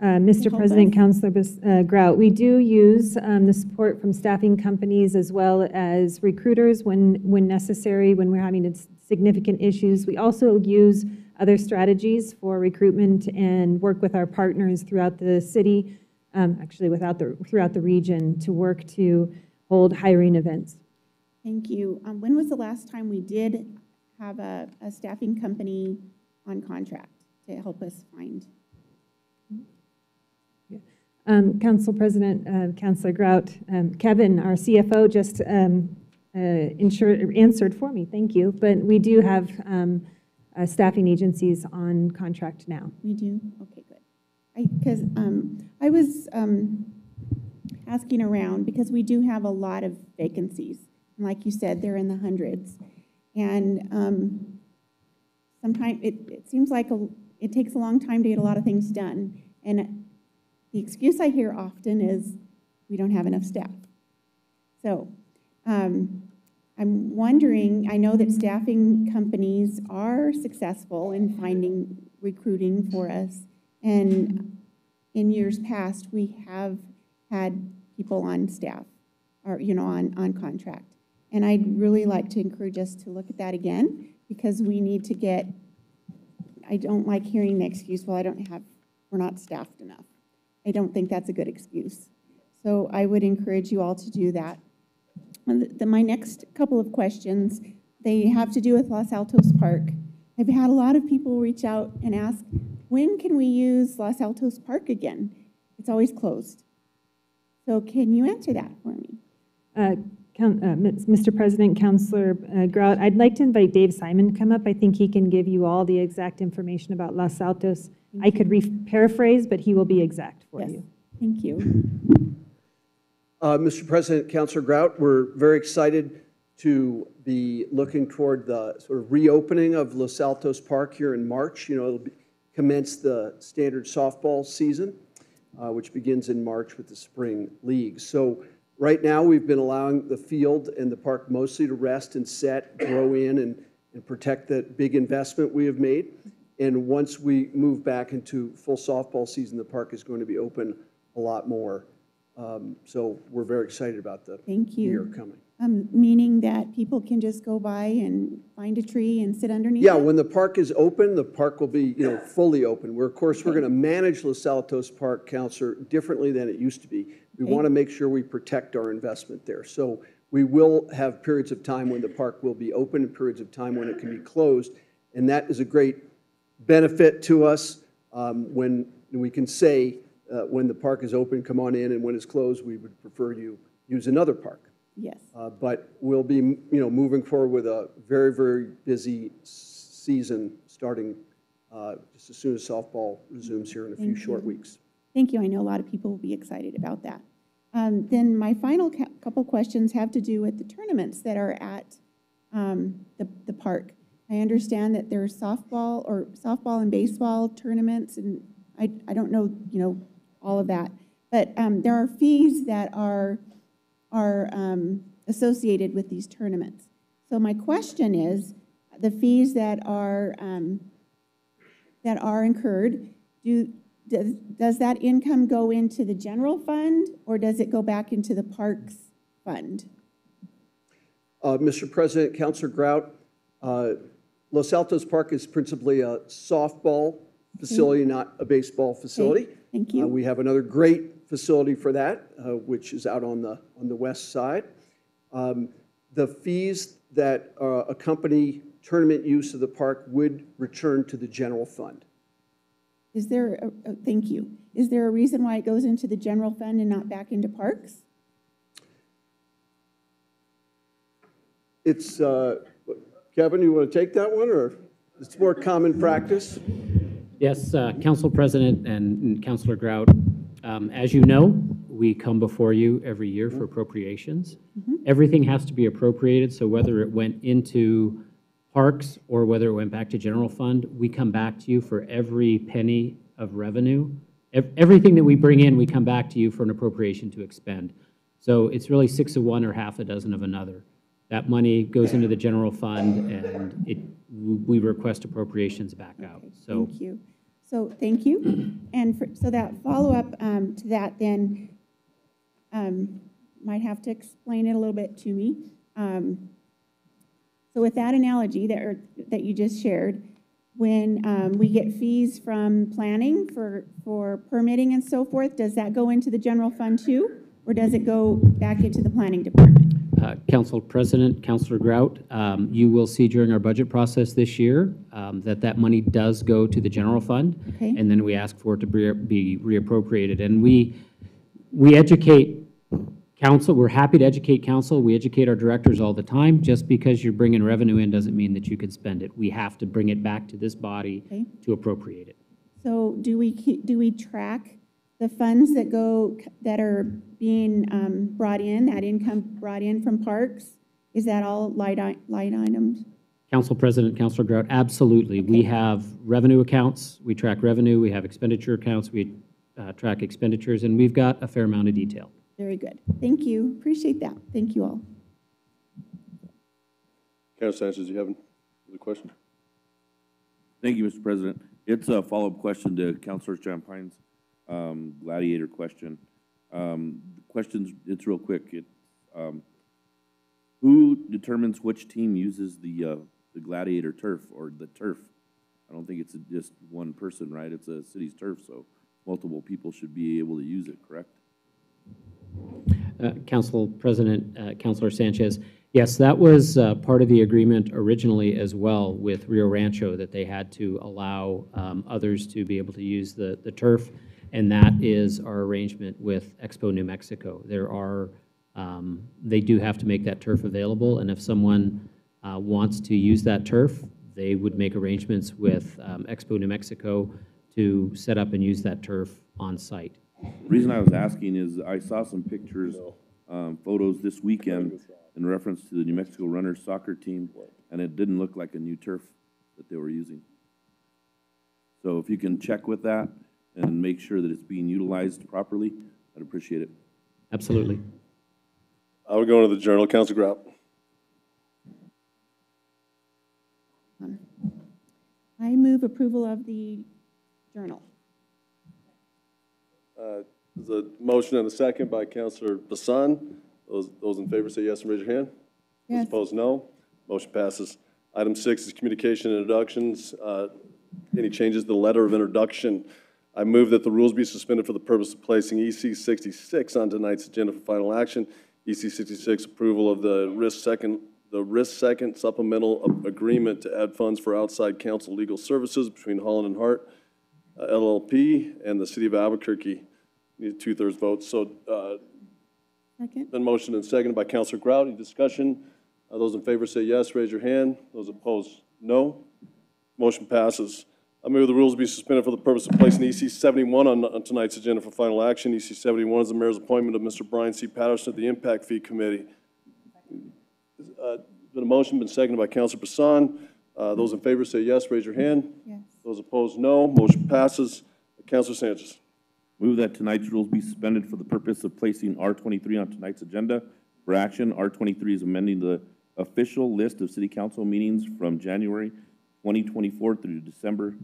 Uh, Mr. President, us? Counselor uh, Grout, we do use um, the support from staffing companies as well as recruiters when, when necessary, when we're having significant issues. We also use other strategies for recruitment and work with our partners throughout the city, um, actually without the, throughout the region, to work to hold hiring events. Thank you. Um, When was the last time we did have a, a staffing company on contract to help us find? Um, Council President, uh, Councilor Grout, um, Kevin, our CFO, just um, uh, answered for me, thank you. But we do have um, uh, staffing agencies on contract now. We do? Okay, good. I, because, I was, um, asking around because we do have a lot of vacancies. And like you said, they're in the hundreds. And, um, sometimes it, it seems like a, it takes a long time to get a lot of things done. And the excuse I hear often is, we don't have enough staff. So, um, I'm wondering, I know that staffing companies are successful in finding recruiting for us. And in years past, we have had people on staff, or, you know, on, on contract. And I'd really like to encourage us to look at that again, because we need to get, I don't like hearing the excuse, well, I don't have, we're not staffed enough. I don't think that's a good excuse. So I would encourage you all to do that. The- the- my next couple of questions, they have to do with Los Altos Park. I've had a lot of people reach out and ask, when can we use Los Altos Park again? It's always closed. So can you answer that for me? Uh, Coun- uh, Mr. President, Counselor uh, Grout, I'd like to invite Dave Simon to come up. I think he can give you all the exact information about Los Altos. I could re- paraphrase, but he will be exact for Yes. you. Thank you. Uh, Mr. President, Councilor Grout, we're very excited to be looking toward the sort of reopening of Los Altos Park here in March. You know, it'll be- commence the standard softball season, uh, which begins in March with the spring league. So right now, we've been allowing the field and the park mostly to rest and set, grow in, and, and protect the big investment we have made. And once we move back into full softball season, the park is going to be open a lot more. Um, So we're very excited about the Thank you. year coming. Um, Meaning that people can just go by and find a tree and sit underneath Yeah, it? when the park is open, the park will be, you know, fully open. We're, of course, we're going to manage Los Altos Park, Counselor, differently than it used to be. We want to make sure we protect our investment there. So we will have periods of time when the park will be open and periods of time when it can be closed. And that is a great benefit to us um, when we can say, uh, when the park is open, come on in, and when it's closed, we would prefer you use another park. Yes. Uh, But we'll be, you know, moving forward with a very, very busy s- season, starting uh, just as soon as softball resumes here in a few Thank short you. weeks. Thank you. I know a lot of people will be excited about that. Um, Then my final ca- couple questions have to do with the tournaments that are at um, the, the park. I understand that there are softball or softball and baseball tournaments, and I, I don't know, you know, all of that. But um, there are fees that are, are um, associated with these tournaments. So my question is, the fees that are, um, that are incurred, do, does, does that income go into the general fund or does it go back into the parks fund? Uh, Mr. President, Counselor Grout, uh, Los Altos Park is principally a softball facility, not a baseball facility. Thank you. Uh, We have another great facility for that, uh, which is out on the, on the west side. Um, The fees that uh, accompany tournament use of the park would return to the general fund. Is there, a- a- thank you. Is there a reason why it goes into the general fund and not back into parks? It's, uh, Kevin, you want to take that one, or it's more common practice? Yes, uh, Council President and and Councilor Grout, um, as you know, we come before you every year for appropriations. Everything has to be appropriated, so whether it went into parks or whether it went back to general fund, we come back to you for every penny of revenue. Ev- Everything that we bring in, we come back to you for an appropriation to expend. So it's really six of one or half a dozen of another. That money goes into the general fund, and it, we request appropriations back out, so. Thank you. So, thank you. And for, so that follow-up um, to that then, um, might have to explain it a little bit to me. Um, So with that analogy that, are- that you just shared, when um, we get fees from planning for, for permitting and so forth, does that go into the general fund too? Or does it go back into the planning department? Uh, Council President, Councilor Grout, um, you will see during our budget process this year um, that that money does go to the general fund. Okay. And then we ask for it to be be reappropriated. And we, we educate council, we're happy to educate council. We educate our directors all the time. Just because you're bringing revenue in doesn't mean that you can spend it. We have to bring it back to this body Okay. to appropriate it. So do we, keep- do we track the funds that go, that are being um, brought in, that income brought in from parks? Is that all light, i- light items? Council President, Councilor Grout, absolutely. We have revenue accounts, we track revenue, we have expenditure accounts, we uh, track expenditures, and we've got a fair amount of detail. Very good. Thank you. Appreciate that. Thank you all. Councilor Sanchez, you have another question? Thank you, Mr. President. It's a follow-up question to Councilor Champine's um, gladiator question. Um, Questions, it's real quick. It, um, Who determines which team uses the, uh, the gladiator turf or the turf? I don't think it's just one person, right? It's a city's turf, so multiple people should be able to use it, correct? Uh, Council President, uh, Councilor Sanchez, Yes, that was uh, part of the agreement originally as well with Rio Rancho, that they had to allow um, others to be able to use the, the turf, and that is our arrangement with Expo New Mexico. There are, um, they do have to make that turf available, and if someone uh, wants to use that turf, they would make arrangements with um, Expo New Mexico to set up and use that turf on site. The reason I was asking is I saw some pictures, um, photos this weekend in reference to the New Mexico Runners soccer team, and it didn't look like a new turf that they were using. So if you can check with that and make sure that it's being utilized properly, I'd appreciate it. Absolutely. I would go into the journal. Council Grout. I move approval of the journal. Uh, There's a motion and a second by Counselor Bassan. Those, those in favor say yes and raise your hand. Those Yes. opposed, no. Motion passes. Item six is communication and introductions. Uh, Any changes to the letter of introduction? I move that the rules be suspended for the purpose of placing EC 66 on tonight's agenda for final action. EC 66, approval of the risk second, the risk second supplemental agreement to add funds for outside counsel legal services between Holland and Hart uh, LLP and the city of Albuquerque. Need two-thirds vote. So, uh, Second? been motioned and seconded by Counselor Grout. Any discussion? Uh, Those in favor say yes, raise your hand. Those opposed, no. Motion passes. I move the rules be suspended for the purpose of placing EC 71 on on tonight's agenda for final action. EC 71 is the mayor's appointment of Mr. Brian C. Patterson to the Impact Fee Committee. Uh, Been a motion, been seconded by Counselor Bassan. Uh, Those in favor say yes, raise your hand. Yes. Those opposed, no. Motion passes. Counselor Sanchez. Move that tonight's rules be suspended for the purpose of placing R twenty-three on tonight's agenda for action. R twenty-three is amending the official list of city council meetings from January twenty twenty-four through December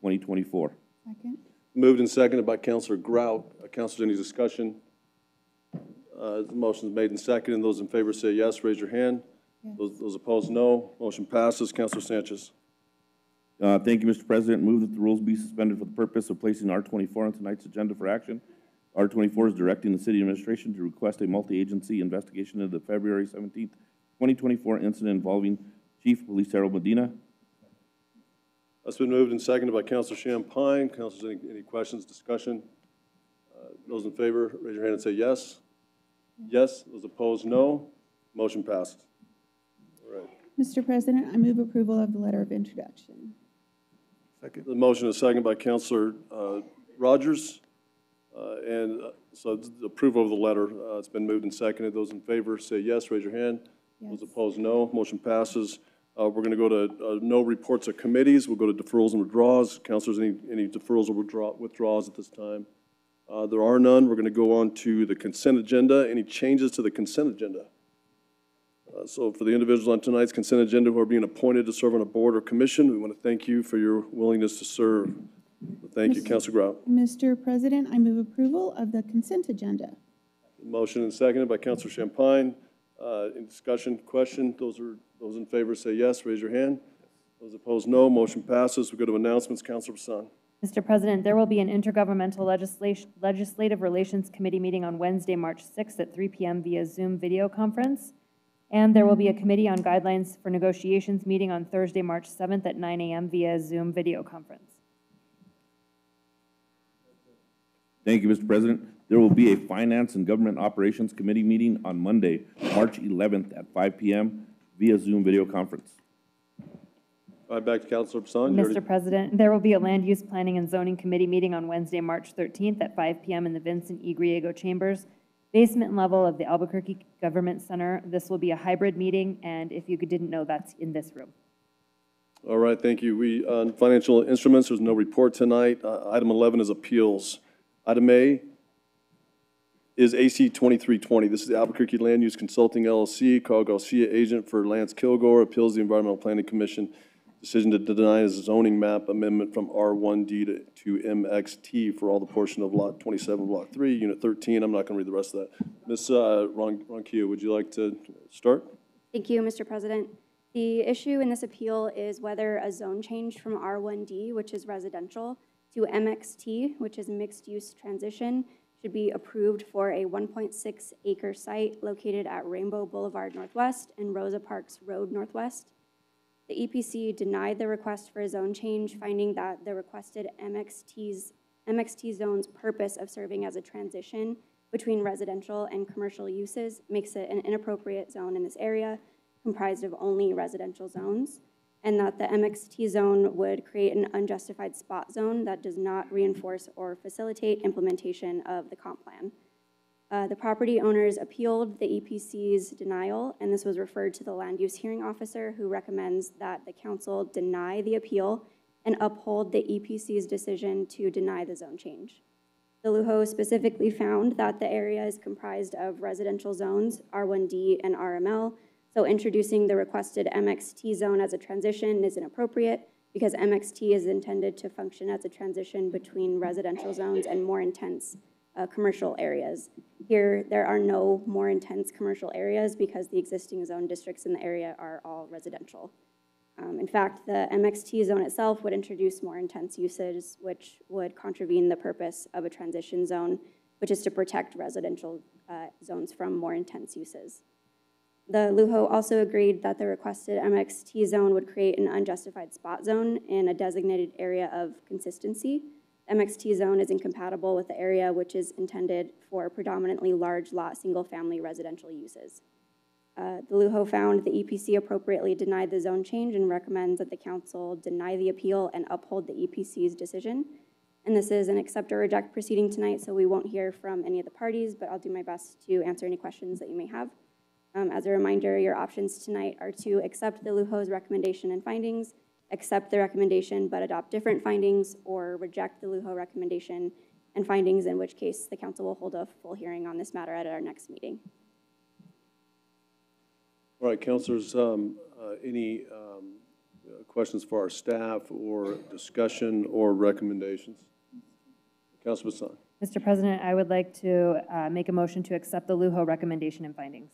twenty twenty-four. Second? Moved and seconded by Councilor Grout. Uh, Counselors, any discussion? Uh, The motion is made and seconded. Those in favor say yes, raise your hand. Those those opposed, no. Motion passes. Councilor Sanchez. Uh, thank you, Mr. President. Move that the rules be suspended for the purpose of placing R twenty-four on tonight's agenda for action. R twenty-four is directing the city administration to request a multi-agency investigation into the February seventeenth, twenty twenty-four incident involving Chief Police Harold Medina. That's been moved and seconded by Counselor Champine. Counselors, any any questions, discussion? Uh, Those in favor, raise your hand and say yes. Yes. Those opposed, no. Motion passes. All right. Mr. President, I move approval of the letter of introduction. Second. The motion is seconded by Counselor uh, Rogers. Uh, And uh, so it's the approval of the letter, uh, it's been moved and seconded. Those in favor say yes, raise your hand. Those opposed, no. Motion passes. Uh, We're going to go to uh, no reports of committees. We'll go to deferrals and withdrawals. Counselors, any any deferrals or withdraw- withdrawals at this time? Uh, There are none. We're going to go on to the consent agenda. Any changes to the consent agenda? Uh, So for the individuals on tonight's consent agenda who are being appointed to serve on a board or commission, we want to thank you for your willingness to serve. Thank you, Counselor Grout. Mr. President, I move approval of the consent agenda. Motion and seconded by Counselor Champine. Uh, In discussion, question, those are, those in favor say yes, raise your hand. Those opposed, no. Motion passes. We go to announcements. Counselor Bassan. Mr. President, there will be an intergovernmental legislation, legislative relations committee meeting on Wednesday, March 6th at 3 PM via Zoom video conference. And there will be a committee on guidelines for negotiations meeting on Thursday, March 7th at 9 AM via Zoom video conference. Thank you, Mr. President. There will be a Finance and Government Operations Committee meeting on Monday, March eleventh at five PM via Zoom video conference. All right, back to Counselor Bassan. You already- Mr. President, there will be a Land Use Planning and Zoning Committee meeting on Wednesday, March 13th at 5 PM in the Vincent E. Griego Chambers, basement level of the Albuquerque Government Center. This will be a hybrid meeting, and if you didn't know, that's in this room. All right, thank you. We, on financial instruments, there's no report tonight. Uh, Item 11 is appeals. Item A is AC 2320. This is the Albuquerque Land Use Consulting LLC. Carl Garcia, agent for Lance Kilgore, appeals the Environmental Planning Commission decision to deny a zoning map amendment from R1D to MXT for all the portion of Lot 27, Block 3, Unit 13. I'm not going to read the rest of that. Ms. uh, Ron- would you like to start? Thank you, Mr. President. The issue in this appeal is whether a zone change from R1D, which is residential, to MXT, which is mixed-use transition, should be approved for a 1.6 acre site located at Rainbow Boulevard Northwest and Rosa Parks Road Northwest. The EPC denied the request for a zone change, finding that the requested MXT's, MXT zone's purpose of serving as a transition between residential and commercial uses makes it an inappropriate zone in this area comprised of only residential zones, and that the MXT zone would create an unjustified spot zone that does not reinforce or facilitate implementation of the comp plan. Uh, The property owners appealed the EPC's denial, and this was referred to the land use hearing officer, who recommends that the council deny the appeal and uphold the EPC's decision to deny the zone change. The LUHO specifically found that the area is comprised of residential zones, R1D and RML, so introducing the requested MXT zone as a transition is inappropriate because MXT is intended to function as a transition between residential zones and more intense uh, commercial areas. Here, there are no more intense commercial areas because the existing zone districts in the area are all residential. Um, in fact, the MXT zone itself would introduce more intense uses, which would contravene the purpose of a transition zone, which is to protect residential uh, zones from more intense uses. The LUHO also agreed that the requested MXT zone would create an unjustified spot zone in a designated area of consistency. MXT zone is incompatible with the area which is intended for predominantly large lot, single-family residential uses. Uh, The LUHO found the EPC appropriately denied the zone change and recommends that the council deny the appeal and uphold the EPC's decision. And this is an accept or reject proceeding tonight, so we won't hear from any of the parties, but I'll do my best to answer any questions that you may have. Um, As a reminder, your options tonight are to accept the LUHO's recommendation and findings, accept the recommendation but adopt different findings, or reject the LUHO recommendation and findings, in which case the council will hold a full hearing on this matter at our next meeting. All right, counselors, um, uh, any um, uh, questions for our staff or discussion or recommendations? Council Bassan. Mr. President, I would like to uh, make a motion to accept the LUHO recommendation and findings.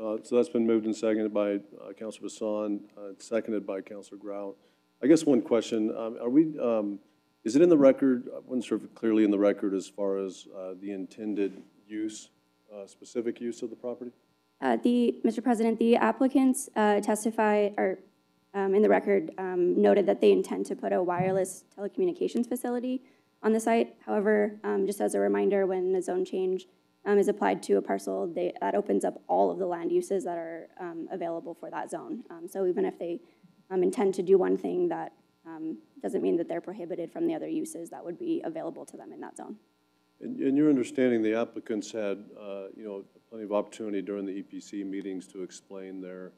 Uh, So that's been moved and seconded by uh, Counselor Bassan, uh, seconded by Counselor Grout. I guess one question, um, are we, um, is it in the record, I wasn't sure if clearly in the record as far as uh, the intended use, uh, specific use of the property? Uh, The, Mr. President, the applicants uh, testify, or um, in the record, um, noted that they intend to put a wireless telecommunications facility on the site. However, um, just as a reminder, when a zone change um, is applied to a parcel, they, that opens up all of the land uses that are um, available for that zone. Um, So even if they um, intend to do one thing, that um, doesn't mean that they're prohibited from the other uses that would be available to them in that zone. In, in your understanding, the applicants had, uh, you know, plenty of opportunity during the EPC meetings to explain their,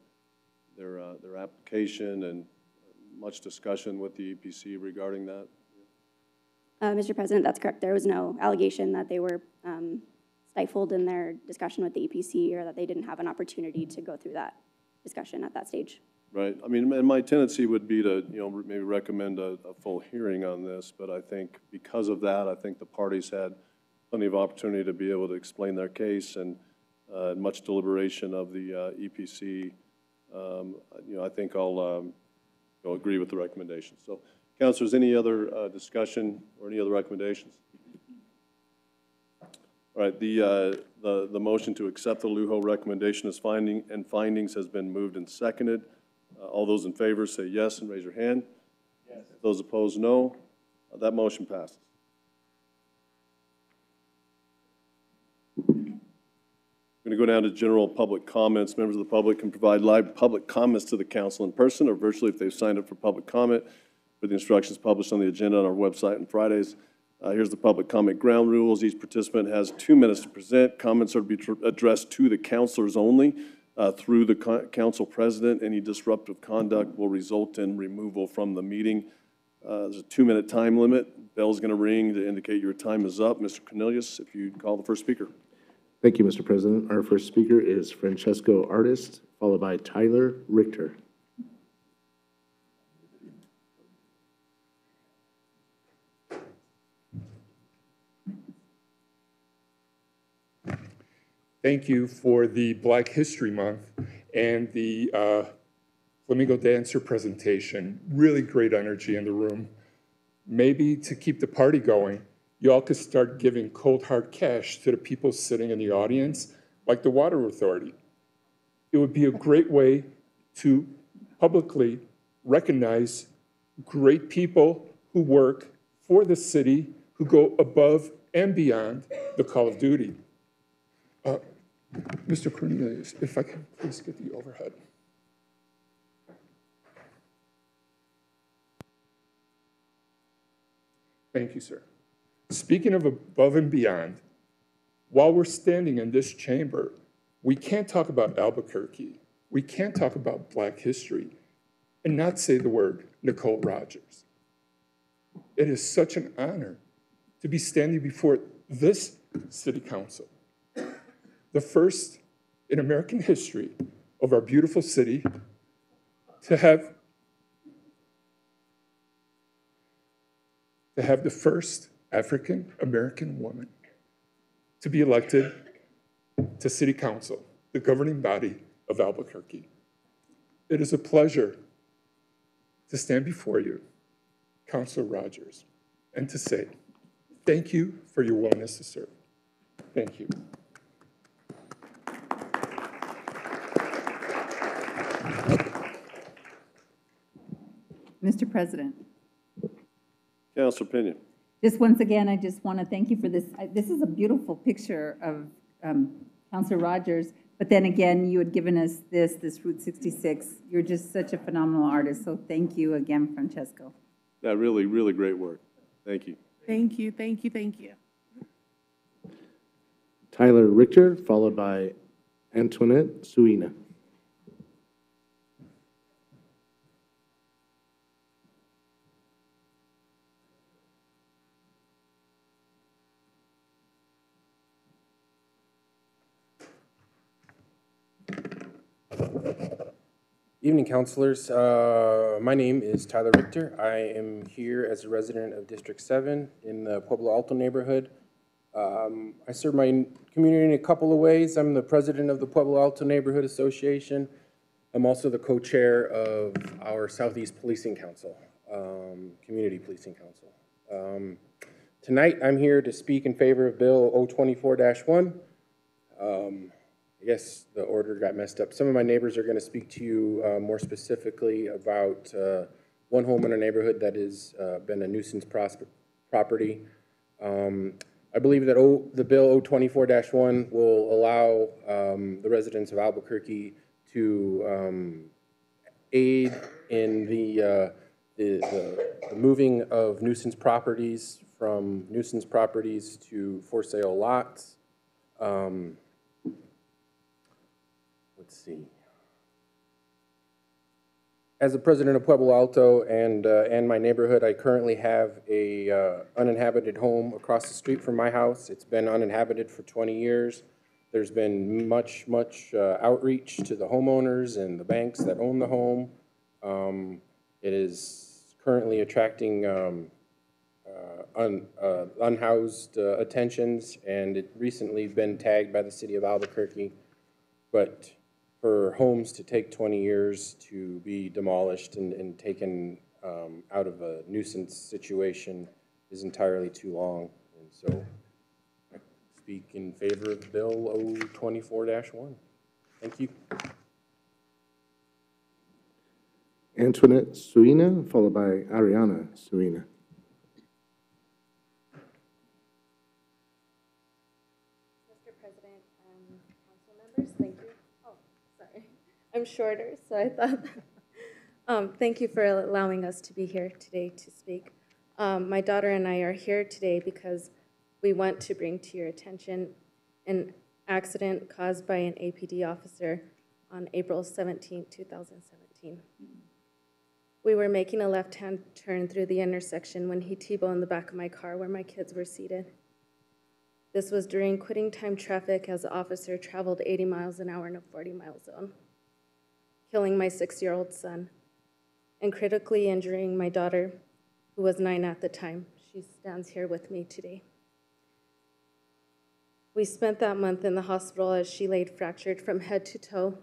their, uh, their application and much discussion with the EPC regarding that? Uh, Mr. President, that's correct. There was no allegation that they were um, stifled in their discussion with the EPC or that they didn't have an opportunity to go through that discussion at that stage. Right, I mean, and my tendency would be to, you know, maybe recommend a, a full hearing on this, but I think because of that, I think the parties had plenty of opportunity to be able to explain their case and uh, much deliberation of the uh, EPC. Um, You know, I think I'll, um, agree with the recommendation. So, councilors, any other uh, discussion or any other recommendations? All right, the, uh, the, the motion to accept the LUHO recommendation as finding, and findings has been moved and seconded. Uh, All those in favor say yes and raise your hand. Yes. Those opposed, no. Uh, That motion passes. We're Going to go down to general public comments. Members of the public can provide live public comments to the council in person or virtually if they've signed up for public comment with the instructions published on the agenda on our website on Fridays. Uh, Here's the public comment ground rules. Each participant has two minutes to present. Comments are to be addressed to the councilors only uh, through the co- council president. Any disruptive conduct will result in removal from the meeting. Uh, There's a two-minute time limit. Bell's going to ring to indicate your time is up. Mr. Cornelius, if you'd call the first speaker. Thank you, Mr. President. Our first speaker is Francesco Artist, followed by Tyler Richter. Thank you for the Black History Month and the uh, Flamenco Dancer presentation. Really great energy in the room. Maybe to keep the party going, y'all could start giving cold hard cash to the people sitting in the audience, like the Water Authority. It would be a great way to publicly recognize great people who work for the city, who go above and beyond the call of duty. Uh, Mr. Cornelius, if I can please get the overhead. Thank you, sir. Speaking of above and beyond, while we're standing in this chamber, we can't talk about Albuquerque. We can't talk about Black history and not say the word Nicole Rogers. It is such an honor to be standing before this city council, the first in American history of our beautiful city to have to have the first African American woman to be elected to City Council, the governing body of Albuquerque. It is a pleasure to stand before you, Councilor Rogers, and to say thank you for your willingness to serve. Thank you. Mr. President, Counselor Peña. just once again, I just want to thank you for this. I- This is a beautiful picture of um, Counselor Rogers, but then again, you had given us this, this Route 66. You're just such a phenomenal artist, so thank you again, Francesco. Yeah, really, really great work. Thank you. Thank you, thank you, thank you. Tyler Richter, followed by Antoinette Suina. Evening, councilors. Uh, My name is Tyler Richter. I am here as a resident of District 7 in the Pueblo Alto neighborhood. Um, I serve my community in a couple of ways. I'm the president of the Pueblo Alto Neighborhood Association. I'm also the co-chair of our Southeast Policing Council, um, Community Policing Council. Um, Tonight, I'm here to speak in favor of Bill 024-1. Um, I guess the order got messed up. Some of my neighbors are going to speak to you uh, more specifically about uh, one home in our neighborhood that has uh, been a nuisance property. Um, I believe that O- the Bill 024-1 will allow um, the residents of Albuquerque to um, aid in the, uh, the, the the moving of nuisance properties from nuisance properties to for sale lots. Um, Let's see. As the president of Pueblo Alto and, uh, and my neighborhood, I currently have a uh, uninhabited home across the street from my house. It's been uninhabited for 20 years. There's been much, much uh, outreach to the homeowners and the banks that own the home. Um, It is currently attracting um, uh, un- uh, unhoused uh, attentions, and it recently been tagged by the city of Albuquerque. But for homes to take 20 years to be demolished and, and taken um, out of a nuisance situation is entirely too long. And so I speak in favor of Bill 024-1. Thank you. Antoinette Suina, followed by Ariana Suina. Mr. President, um, council members, thank you. Oh, sorry. I'm shorter, so I thought, um, thank you for allowing us to be here today to speak. Um, my daughter and I are here today because we want to bring to your attention an accident caused by an APD officer on April 17, 2017. We were making a left-hand turn through the intersection when he T-boned the back of my car where my kids were seated. This was during quitting time traffic as the officer traveled 80 miles an hour in a 40-mile zone, killing my six-year-old son and critically injuring my daughter, who was nine at the time. She stands here with me today. We spent that month in the hospital as she laid fractured from head to toe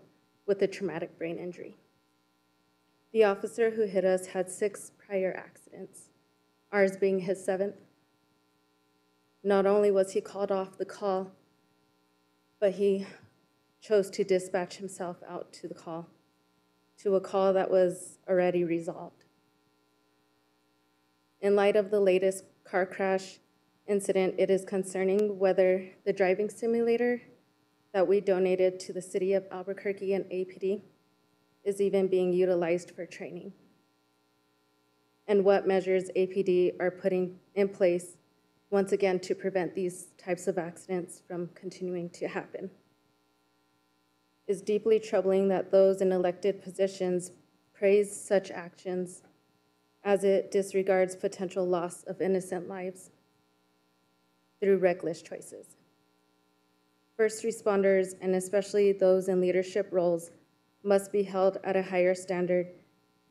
with a traumatic brain injury. The officer who hit us had six prior accidents, ours being his seventh. Not only was he called off the call, but he chose to dispatch himself out to the call, to a call that was already resolved. In light of the latest car crash incident, it is concerning whether the driving simulator that we donated to the city of Albuquerque and APD is even being utilized for training. And what measures APD are putting in place, once again, to prevent these types of accidents from continuing to happen. It's deeply troubling that those in elected positions praise such actions as it disregards potential loss of innocent lives through reckless choices. First responders, and especially those in leadership roles, must be held at a higher standard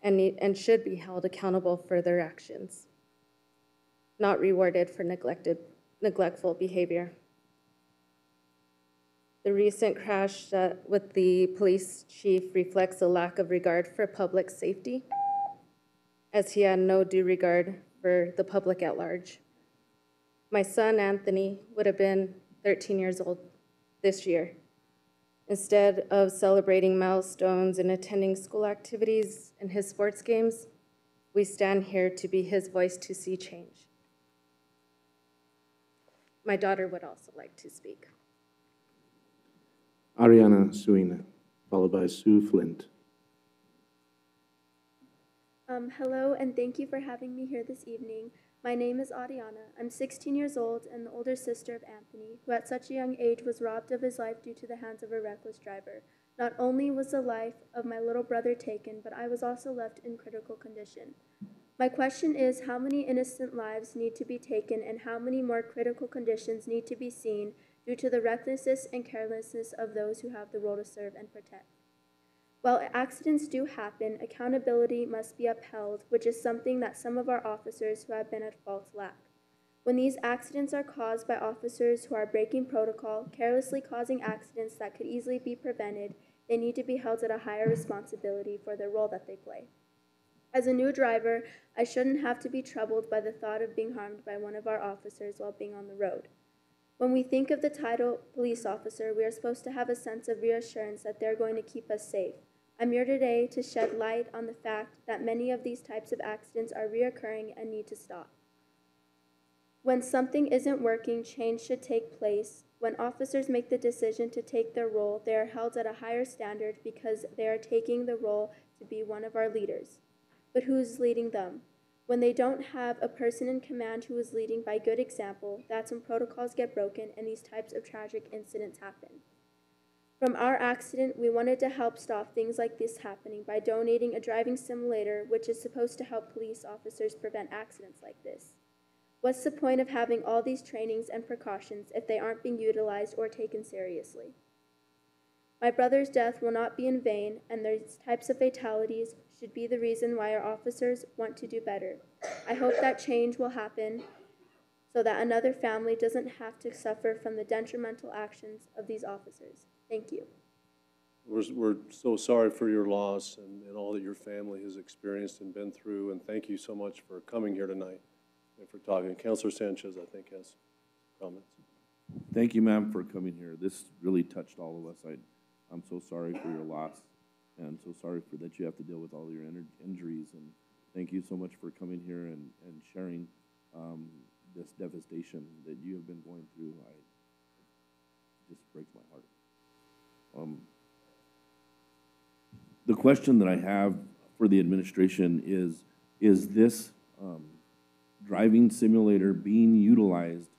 and, need, and should be held accountable for their actions, not rewarded for neglected, neglectful behavior. The recent crash uh, with the police chief reflects a lack of regard for public safety, as he had no due regard for the public at large. My son, Anthony, would have been 13 years old this year. Instead of celebrating milestones and attending school activities and his sports games, we stand here to be his voice to see change. My daughter would also like to speak. Ariana Suina, followed by Sue Flint. Um, hello, and thank you for having me here this evening. My name is Ariana. I'm 16 years old and the older sister of Anthony, who at such a young age was robbed of his life due to the hands of a reckless driver. Not only was the life of my little brother taken, but I was also left in critical condition. My question is how many innocent lives need to be taken and how many more critical conditions need to be seen due to the recklessness and carelessness of those who have the role to serve and protect? While accidents do happen, accountability must be upheld, which is something that some of our officers who have been at fault lack. When these accidents are caused by officers who are breaking protocol, carelessly causing accidents that could easily be prevented, they need to be held at a higher responsibility for the role that they play. As a new driver, I shouldn't have to be troubled by the thought of being harmed by one of our officers while being on the road. When we think of the title police officer, we are supposed to have a sense of reassurance that they're going to keep us safe. I'm here today to shed light on the fact that many of these types of accidents are reoccurring and need to stop. When something isn't working, change should take place. When officers make the decision to take their role, they are held at a higher standard because they are taking the role to be one of our leaders. But who's leading them? When they don't have a person in command who is leading by good example, that's when protocols get broken and these types of tragic incidents happen. From our accident, we wanted to help stop things like this happening by donating a driving simulator, which is supposed to help police officers prevent accidents like this. What's the point of having all these trainings and precautions if they aren't being utilized or taken seriously? My brother's death will not be in vain, and these types of fatalities should be the reason why our officers want to do better. I hope that change will happen so that another family doesn't have to suffer from the detrimental actions of these officers. Thank you. We're, we're so sorry for your loss and, and all that your family has experienced and been through, and thank you so much for coming here tonight and for talking. Counselor Sanchez, I think, has comments. Thank you, ma'am, for coming here. This really touched all of us. I, I'm so sorry for your loss, and so sorry for that you have to deal with all your in- injuries. And thank you so much for coming here and, and sharing um, this devastation that you have been going through. I, it just breaks my heart. Um, the question that I have for the administration is, is this um, driving simulator being utilized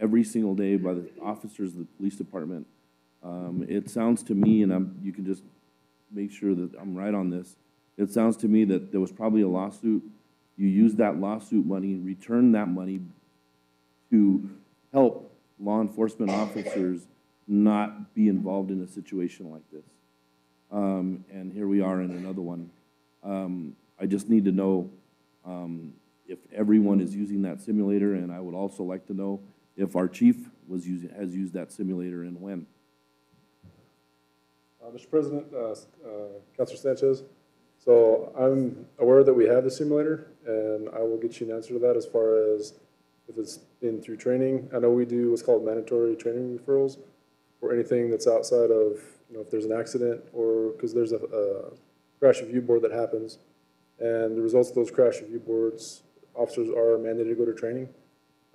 every single day by the officers of the police department? Um, it sounds to me, and I'm, you can just make sure that I'm right on this, it sounds to me that there was probably a lawsuit. You used that lawsuit money, returned that money to help law enforcement officers not be involved in a situation like this. Um, and here we are in another one. Um, I just need to know um, if everyone is using that simulator, and I would also like to know if our chief was using, has used that simulator and when. Uh, Mr. President, uh, uh, Councilor Sanchez, so I'm aware that we have the simulator, and I will get you an answer to that as far as if it's been through training. I know we do what's called mandatory training referrals for anything that's outside of, you know, if there's an accident or, because there's a, a crash review board that happens. And the results of those crash review boards, officers are mandated to go to training.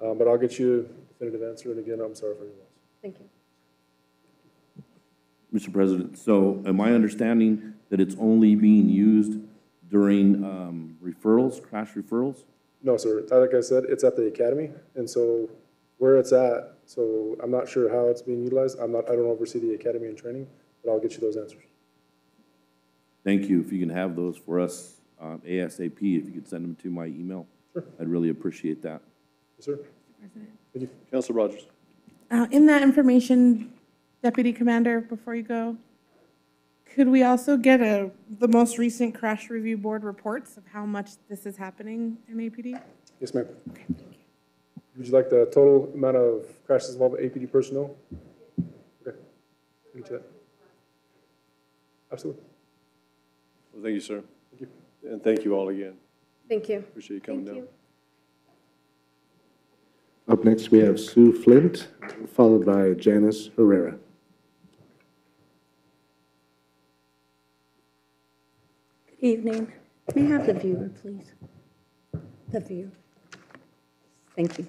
Um, but I'll get you a definitive answer, and again, I'm sorry for your loss. Thank you. Mr. President, so am I understanding that it's only being used during um, referrals, crash referrals? No, sir. Like I said, it's at the academy, and so where it's at, so I'm not sure how it's being utilized. I'm not, I don't oversee the academy and training, but I'll get you those answers. Thank you. If you can have those for us uh, ASAP, if you could send them to my email, sure. I'd really appreciate that. Yes, sir. Thank you. Counselor Rogers. Uh, In that information, Deputy Commander, before you go, could we also get a, the most recent crash review board reports of how much this is happening in APD? Yes, ma'am. Would you like the total amount of crashes involving APD personnel? Okay. I'll Get you that. Absolutely. Well, thank you, sir. Thank you. And thank you all again. Thank you. Appreciate you coming down. Up next, we have Sue Flint, followed by Janice Herrera. Evening. May I have the viewer, please? The viewer. Thank you.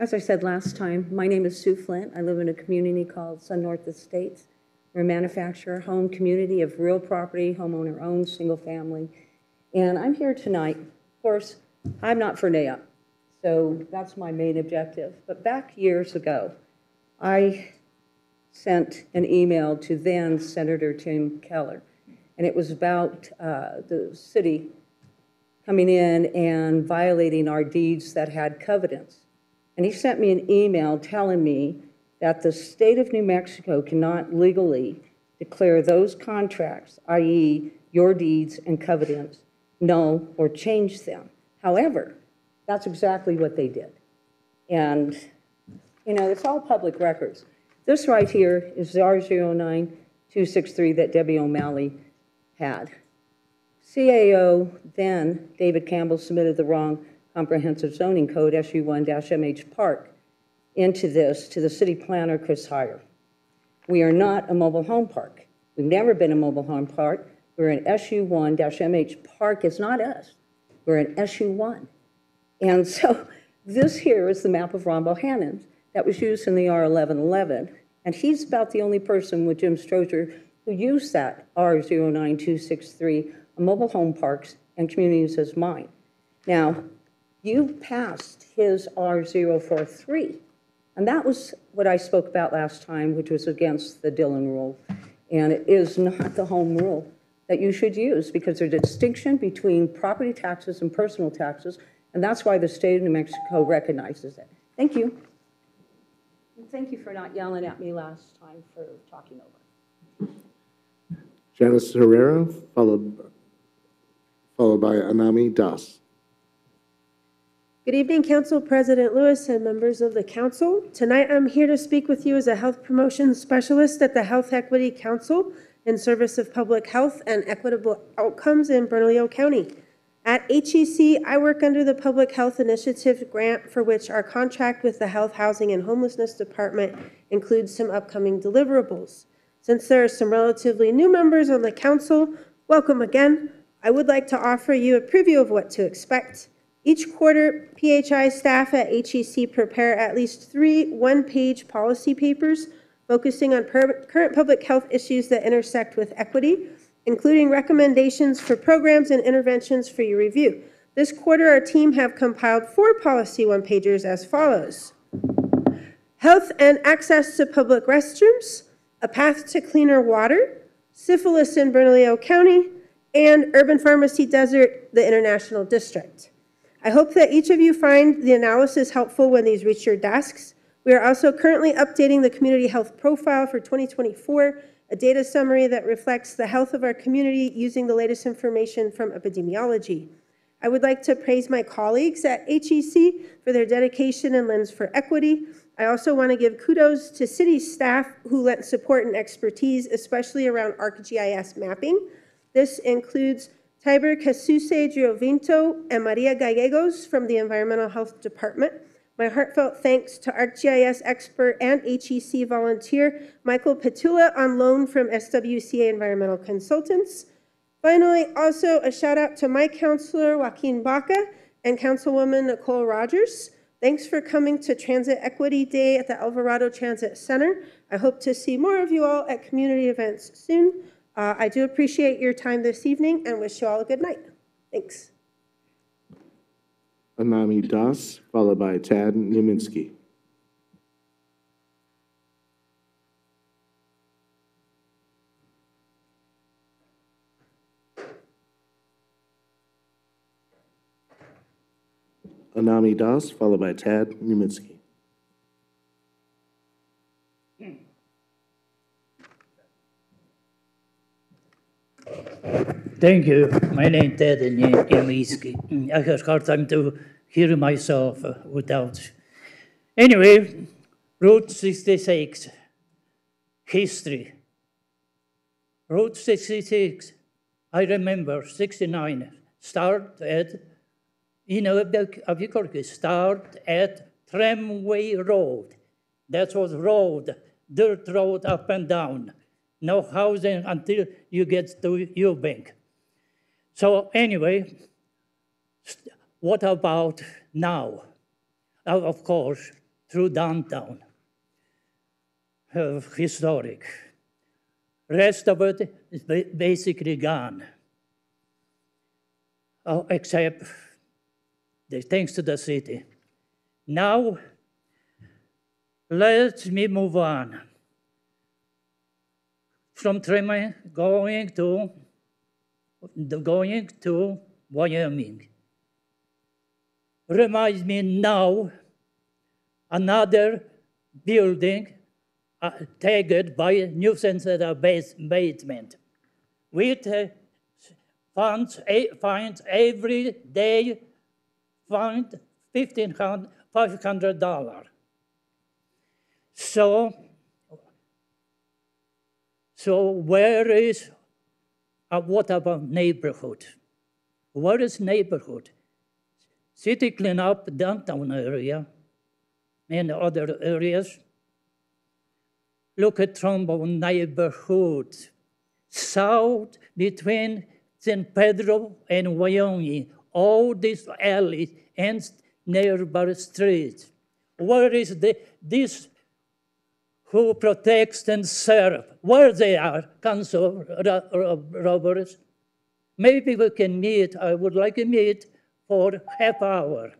As I said last time, my name is Sue Flint. I live in a community called Sun North Estates. We're a manufacturer, home community of real property, homeowner-owned, single-family. And I'm here tonight, of course, I'm not for NAIA, so that's my main objective. But back years ago, I sent an email to then Senator Tim Keller, and it was about uh, the city coming in and violating our deeds that had covenants. And he sent me an email telling me that the state of New Mexico cannot legally declare those contracts, i.e. your deeds and covenants, null or change them. However, that's exactly what they did. And, you know, it's all public records. This right here is the R09263 that Debbie O'Malley had. CAO then, David Campbell submitted the wrong comprehensive zoning code, SU1-MH Park, into this to the city planner, Chris Heyer. We are not a mobile home park. We've never been a mobile home park. We're an SU1-MH Park. It's not us. We're in SU1. And so this here is the map of Ron Bohannan that was used in the R1111. And he's about the only person with Jim Stroger who used that R09263 mobile home parks and communities as mine. Now, you passed his R043, and that was what I spoke about last time, which was against the Dillon rule. And it is not the home rule that you should use because there's a distinction between property taxes and personal taxes, and that's why the state of New Mexico recognizes it. Thank you. And thank you for not yelling at me last time for talking over. Janice Herrera, followed, followed by Anami Das. Good evening, Council President Lewis and members of the council. Tonight, I'm here to speak with you as a health promotion specialist at the Health Equity Council in service of public health and equitable outcomes in Bernalillo County. At HEC, I work under the Public Health Initiative grant for which our contract with the Health, Housing, and Homelessness Department includes some upcoming deliverables. Since there are some relatively new members on the council, welcome again. I would like to offer you a preview of what to expect. Each quarter, PHI staff at HEC prepare at least three one-page policy papers focusing on per- current public health issues that intersect with equity, including recommendations for programs and interventions for your review. This quarter, our team have compiled four policy one-pagers as follows. Health and access to public restrooms, a path to cleaner water, syphilis in Bernalillo County, and urban pharmacy desert, the International District. I hope that each of you find the analysis helpful when these reach your desks. We are also currently updating the community health profile for 2024, a data summary that reflects the health of our community using the latest information from epidemiology. I would like to praise my colleagues at HEC for their dedication and lens for equity. I also want to give kudos to city staff who lent support and expertise, especially around ArcGIS mapping. This includes Tiber Casuse Giovinto and Maria Gallegos from the Environmental Health Department. My heartfelt thanks to ArcGIS expert and HEC volunteer Michael Petula on loan from SWCA Environmental Consultants. Finally, also a shout out to my counselor Joaquin Baca and Councilwoman Nicole Rogers. Thanks for coming to Transit Equity Day at the Alvarado Transit Center. I hope to see more of you all at community events soon. Uh, I do appreciate your time this evening and wish you all a good night. Thanks. Anami Das, followed by Tad Numinski. Anami Das, followed by Tad Numinski. Thank you. My name is Ted Yamiski. I have hard time to hear myself without. Anyway, Route 66, history. Route 66, I remember 69, start at, you know, Albuquerque, start at Tramway Road. That was road, dirt road up and down no housing until you get to Eubank. So anyway, what about now? Of course, through downtown, uh, historic. Rest of it is ba basically gone, oh, except the, thanks to the city. Now, let me move on from Tremay going to going to Wyoming. Reminds me now another building uh, tagged by nuisance abatement with uh, funds, a, finds every day find $1,500. So so where is, uh, what about neighborhood? Where is neighborhood? City cleanup downtown area and other areas. Look at Trumbull neighborhood, south between San Pedro and Wyoming, all these alleys and nearby streets. Where is the, this who protects and serve where they are, council robbers. Maybe we can meet, I would like to meet for half hour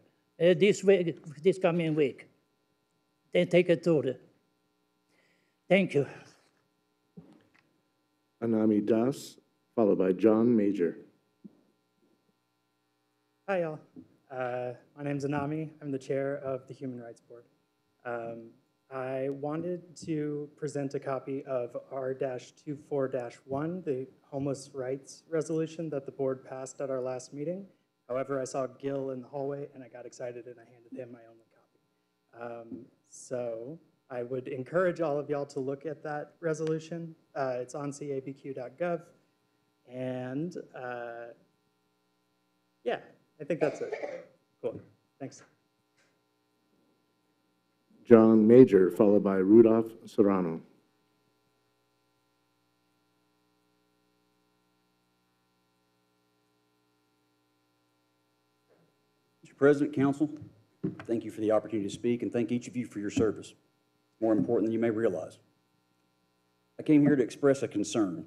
uh, this week, this coming week. Then take a tour. Thank you. Anami Das, followed by John Major. Hi, y'all. Uh, my name's Anami. I'm the chair of the Human Rights Board. Um, I wanted to present a copy of R-24-1, the homeless rights resolution that the board passed at our last meeting. However, I saw Gil in the hallway and I got excited and I handed him my only copy. Um, so I would encourage all of y'all to look at that resolution. Uh, it's on cabq.gov. And uh, yeah, I think that's it. Cool. Thanks. John Major, followed by Rudolph Serrano. Mr. President, Council, thank you for the opportunity to speak, and thank each of you for your service. More important than you may realize. I came here to express a concern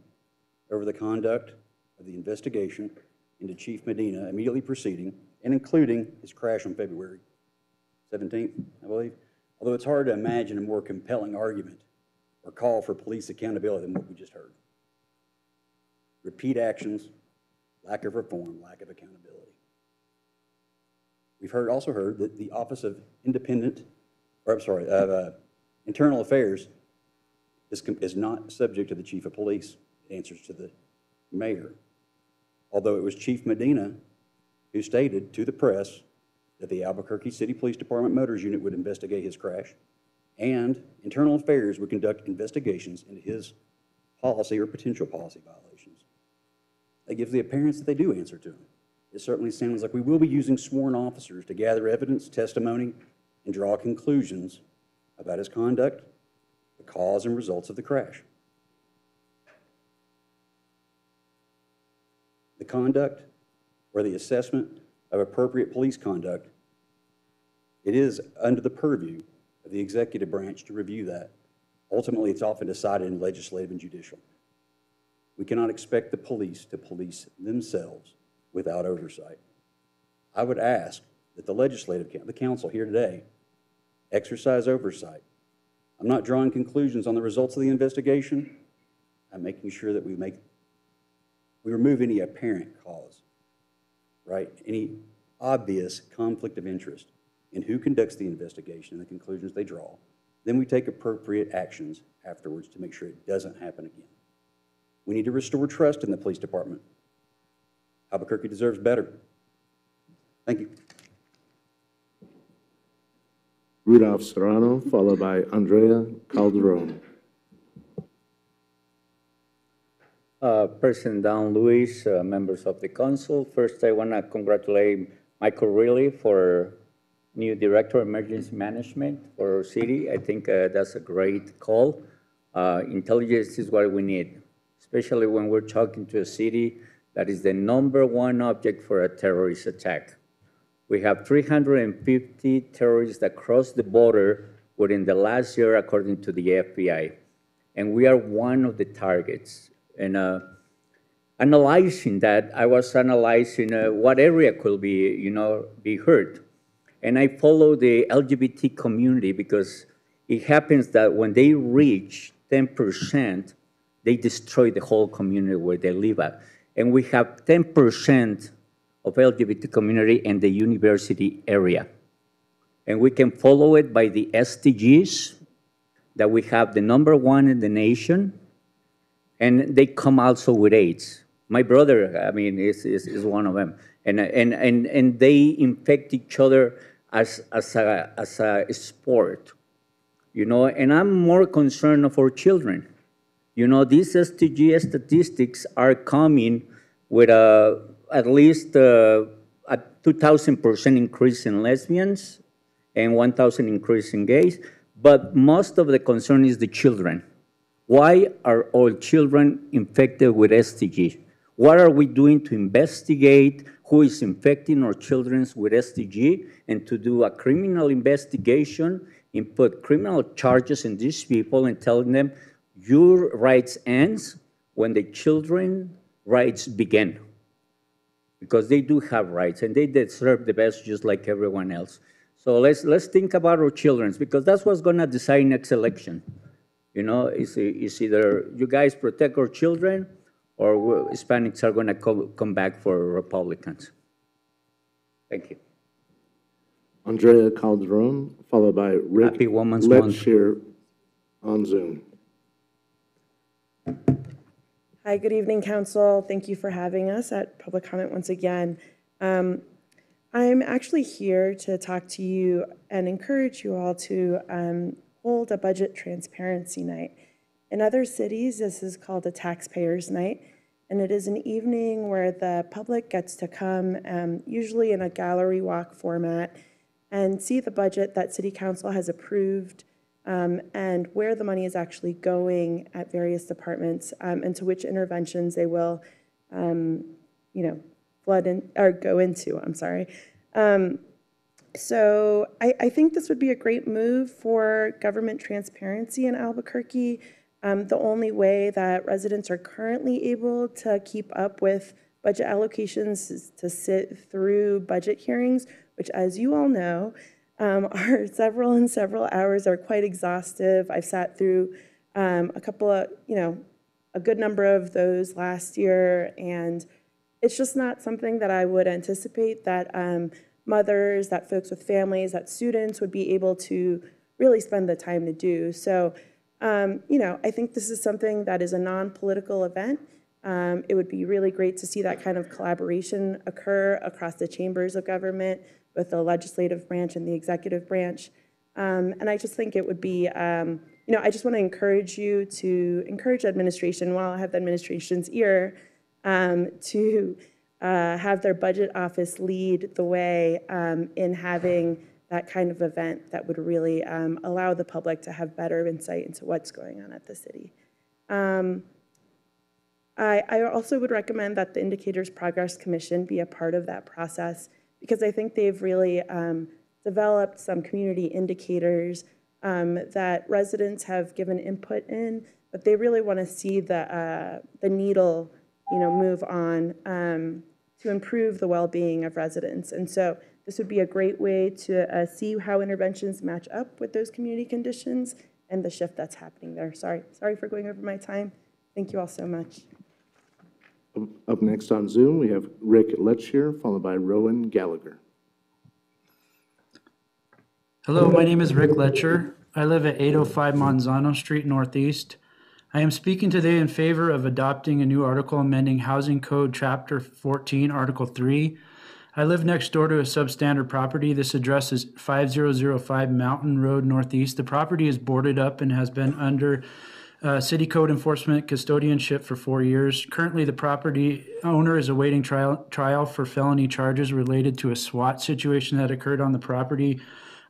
over the conduct of the investigation into Chief Medina immediately preceding and including his crash on February 17th, I believe. Although it's hard to imagine a more compelling argument or call for police accountability than what we just heard. Repeat actions, lack of reform, lack of accountability. We've heard, also heard that the Office of Independent, or I'm sorry, of uh, Internal Affairs is, is not subject to the Chief of Police. It answers to the mayor. Although it was Chief Medina who stated to the press that the Albuquerque City Police Department Motors Unit would investigate his crash, And Internal Affairs would conduct investigations into his policy or potential policy violations. That gives the appearance that they do answer to him. It certainly sounds like we will be using sworn officers to gather evidence, testimony, and draw conclusions about his conduct, the cause and results of the crash. The conduct or the assessment of appropriate police conduct, it is under the purview of the executive branch to review that. Ultimately, it's often decided in legislative and judicial. We cannot expect the police to police themselves without oversight. I would ask that the legislative, the council here today, exercise oversight. I'm not drawing conclusions on the results of the investigation. I'm making sure that we make, we remove any apparent cause, right? Any obvious conflict of interest in who conducts the investigation and the conclusions they draw. Then we take appropriate actions afterwards to make sure it doesn't happen again. We need to restore trust in the police department. Albuquerque deserves better. Thank you. Rudolph Serrano, followed by Andrea Calderon. Uh, President Dan Lewis, uh, members of the council, first I want to congratulate Michael Reilly for new Director of Emergency Management for our city. I think uh, that's a great call. Uh, Intelligence is what we need, especially when we're talking to a city that is the number one object for a terrorist attack. We have 350 terrorists that crossed the border within the last year, according to the FBI. And we are one of the targets. And uh, analyzing that, I was analyzing uh, what area could be, you know, be hurt. And I follow the LGBT community because it happens that when they reach 10%, they destroy the whole community where they live at. And we have 10% of LGBT community in the university area. And we can follow it by the SDGs, that we have the number one in the nation, and they come also with AIDS. My brother, I mean, is, is, is one of them. And, and, and, and they infect each other as, as, a, as a sport, you know, and I'm more concerned for children. You know, these SDG statistics are coming with a, at least uh, a 2,000% increase in lesbians and 1,000 increase in gays, but most of the concern is the children. Why are all children infected with STG? What are we doing to investigate who is infecting our children with STG and to do a criminal investigation and put criminal charges in these people and telling them your rights ends when the children rights begin because they do have rights and they deserve the best just like everyone else. So let's, let's think about our children because that's what's going to decide next election. You know, it's, it's either you guys protect our children or Hispanics are going to come, come back for Republicans. Thank you. Andrea Calderon, followed by Rick Happy Women's Month. Lepshire on Zoom. Hi, good evening, council. Thank you for having us at public comment once again. Um, I'm actually here to talk to you and encourage you all to um, hold a budget transparency night. In other cities, this is called a taxpayers night, and it is an evening where the public gets to come, um, usually in a gallery walk format, and see the budget that city council has approved um, and where the money is actually going at various departments um, and to which interventions they will, um, you know, flood in or go into. I'm sorry. Um, so I, I think this would be a great move for government transparency in Albuquerque. Um, the only way that residents are currently able to keep up with budget allocations is to sit through budget hearings, which, as you all know, um, are several and several hours, are quite exhaustive. I've sat through um, a couple of, you know, a good number of those last year, and it's just not something that I would anticipate that um, mothers, that folks with families, that students would be able to really spend the time to do. So, um, you know, I think this is something that is a non-political event. Um, it would be really great to see that kind of collaboration occur across the chambers of government with the legislative branch and the executive branch. Um, And I just think it would be, um, you know, I just want to encourage you to encourage administration, while I have the administration's ear, um, to uh, have their budget office lead the way um, in having that kind of event that would really um, allow the public to have better insight into what's going on at the city. Um, I, I also would recommend that the Indicators Progress Commission be a part of that process because I think they've really um, developed some community indicators um, that residents have given input in, but they really want to see the, uh, the needle, you know, move on um, to improve the well-being of residents. And so this would be a great way to uh, see how interventions match up with those community conditions and the shift that's happening there. Sorry, sorry for going over my time. Thank you all so much. Up next on Zoom, we have Rick Letchier, followed by Rowan Gallagher. Hello, my name is Rick Letcher. I live at 805 Manzano Street Northeast. I am speaking today in favor of adopting a new article amending Housing Code Chapter 14, Article 3. I live next door to a substandard property. This address is 5005 Mountain Road Northeast. The property is boarded up and has been under uh, city code enforcement custodianship for four years. Currently, the property owner is awaiting trial, trial for felony charges related to a SWAT situation that occurred on the property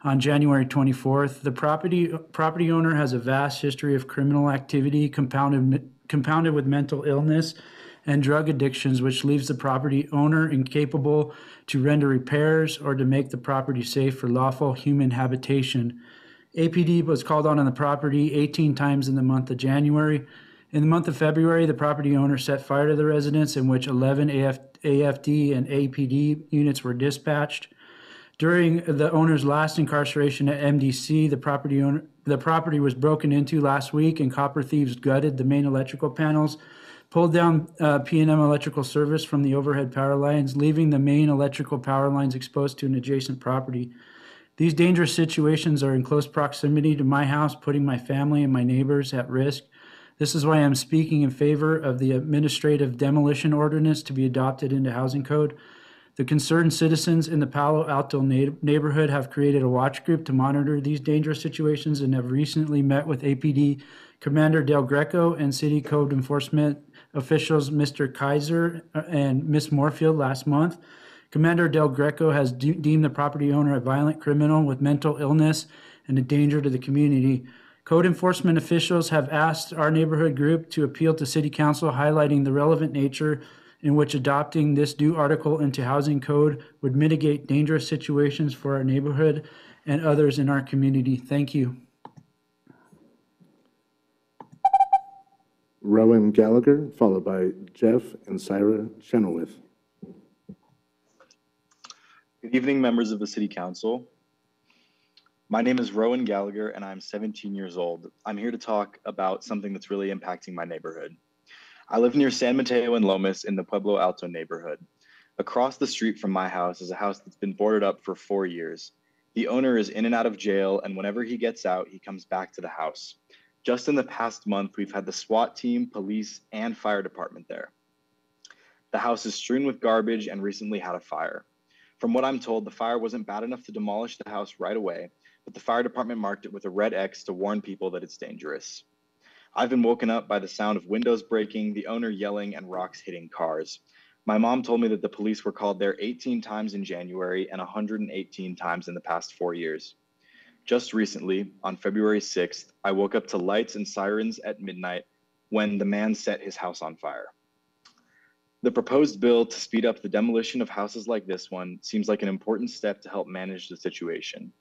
on January 24th. The property, property owner has a vast history of criminal activity compounded, compounded with mental illness and drug addictions, which leaves the property owner incapable to render repairs or to make the property safe for lawful human habitation. APD was called on on the property 18 times in the month of January. In the month of February, the property owner set fire to the residence in which 11 AF, AFD and APD units were dispatched. During the owner's last incarceration at MDC, the property owner, the property was broken into last week and copper thieves gutted the main electrical panels, pulled down uh, PNM electrical service from the overhead power lines, leaving the main electrical power lines exposed to an adjacent property. These dangerous situations are in close proximity to my house, putting my family and my neighbors at risk. This is why I'm speaking in favor of the administrative demolition ordinance to be adopted into housing code. The concerned citizens in the Pueblo Alto neighborhood have created a watch group to monitor these dangerous situations and have recently met with APD Commander Del Greco and City Code Enforcement officials Mr. Kaiser uh, and Ms. Moorfield last month. Commander Del Greco has de- deemed the property owner a violent criminal with mental illness and a danger to the community. Code enforcement officials have asked our neighborhood group to appeal to City Council, highlighting the relevant nature in which adopting this new article into housing code would mitigate dangerous situations for our neighborhood and others in our community. Thank you. Rowan Gallagher, followed by Jeff and Syra Chenoweth. Good evening, members of the City Council. My name is Rowan Gallagher, and I'm 17 years old. I'm here to talk about something that's really impacting my neighborhood. I live near San Mateo and Lomas in the Pueblo Alto neighborhood. Across the street from my house is a house that's been boarded up for four years. The owner is in and out of jail, and whenever he gets out, he comes back to the house. Just in the past month, we've had the SWAT team, police, and fire department there. The house is strewn with garbage and recently had a fire. From what I'm told, the fire wasn't bad enough to demolish the house right away, but the fire department marked it with a red X to warn people that it's dangerous. I've been woken up by the sound of windows breaking, the owner yelling, and rocks hitting cars. My mom told me that the police were called there 18 times in January and 118 times in the past four years. Just recently, on February 6th, I woke up to lights and sirens at midnight when the man set his house on fire. The proposed bill to speed up the demolition of houses like this one seems like an important step to help manage the situation.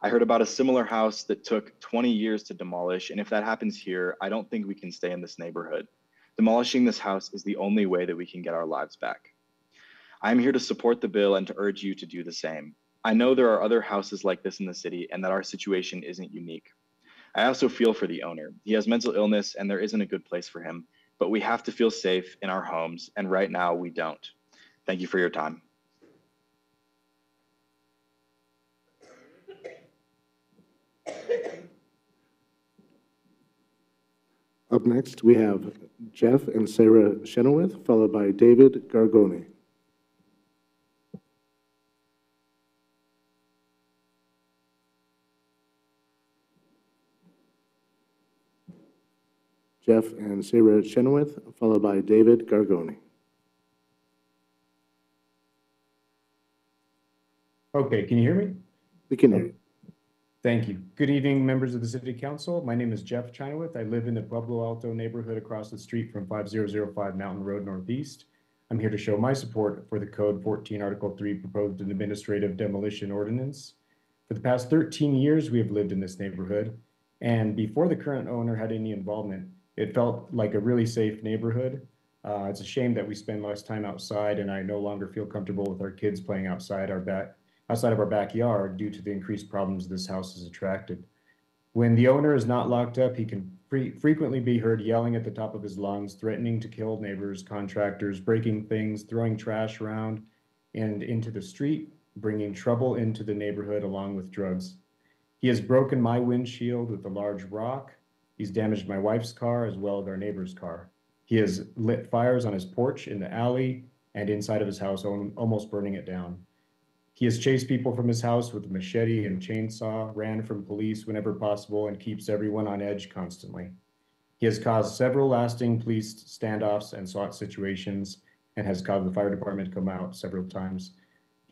I heard about a similar house that took 20 years to demolish, and if that happens here, I don't think we can stay in this neighborhood. Demolishing this house is the only way that we can get our lives back. I am here to support the bill and to urge you to do the same. I know there are other houses like this in the city and that our situation isn't unique. I also feel for the owner. He has mental illness and there isn't a good place for him, but we have to feel safe in our homes, and right now we don't. Thank you for your time. Up next, we have Jeff and Sarah Chenoweth, followed by David Gargoni. Jeff and Sarah Chenoweth, followed by David Gargoni. Okay, can you hear me? We can hear you. Thank you. Good evening, members of the city council. My name is Jeff Chenoweth. I live in the Pueblo Alto neighborhood across the street from 5005 Mountain Road Northeast. I'm here to show my support for the Code 14, Article 3 proposed administrative demolition ordinance. For the past 13 years, we have lived in this neighborhood, and before the current owner had any involvement, it felt like a really safe neighborhood. Uh, it's a shame that we spend less time outside, and I no longer feel comfortable with our kids playing outside our back, outside of our backyard due to the increased problems this house has attracted. When the owner is not locked up, he can fre- frequently be heard yelling at the top of his lungs, threatening to kill neighbors, contractors, breaking things, throwing trash around and into the street, bringing trouble into the neighborhood along with drugs. He has broken my windshield with a large rock. He's damaged my wife's car as well as our neighbor's car. He has lit fires on his porch, in the alley, and inside of his house, almost burning it down. He has chased people from his house with a machete and chainsaw, ran from police whenever possible, and keeps everyone on edge constantly. He has caused several lasting police standoffs and SWAT situations and has caused the fire department to come out several times.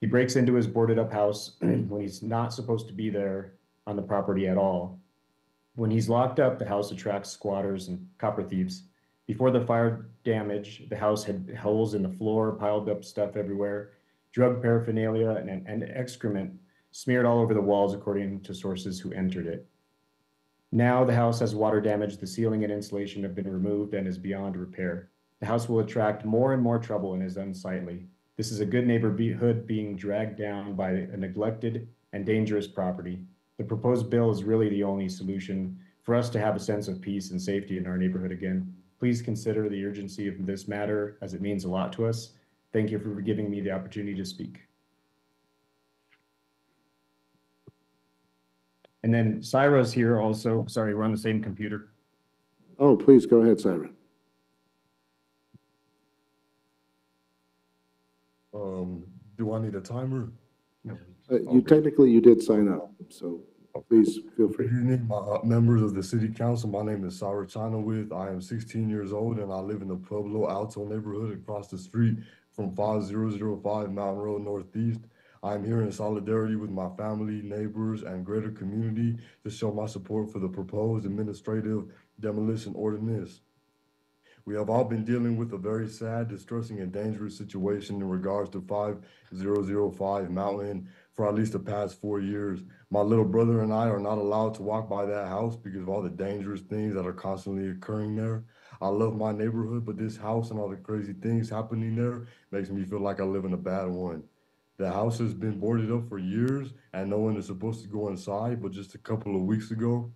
He breaks into his boarded up house when he's not supposed to be there on the property at all. When he's locked up, the house attracts squatters and copper thieves. Before the fire damage, the house had holes in the floor, piled up stuff everywhere, drug paraphernalia and, and excrement smeared all over the walls, according to sources who entered it. Now the house has water damage, the ceiling and insulation have been removed and is beyond repair. The house will attract more and more trouble and is unsightly. This is a good neighborhood being dragged down by a neglected and dangerous property. The proposed bill is really the only solution for us to have a sense of peace and safety in our neighborhood again. Please consider the urgency of this matter as it means a lot to us. Thank you for giving me the opportunity to speak. And then Cyra's here also. Sorry, we're on the same computer. Oh, please go ahead, Siren. Um, do I need a timer? Uh, You technically, you did sign up, so please feel free. Good evening, my uh, members of the city council. My name is Sarah With I am sixteen years old and I live in the Pueblo Alto neighborhood across the street from five zero zero five Mountain Road Northeast. I am here in solidarity with my family, neighbors, and greater community to show my support for the proposed administrative demolition ordinance. We have all been dealing with a very sad, distressing, and dangerous situation in regards to five zero zero five Mountain for at least the past four years. My little brother and I are not allowed to walk by that house because of all the dangerous things that are constantly occurring there. I love my neighborhood, but this house and all the crazy things happening there makes me feel like I live in a bad one. The house has been boarded up for years and no one is supposed to go inside, but just a couple of weeks ago,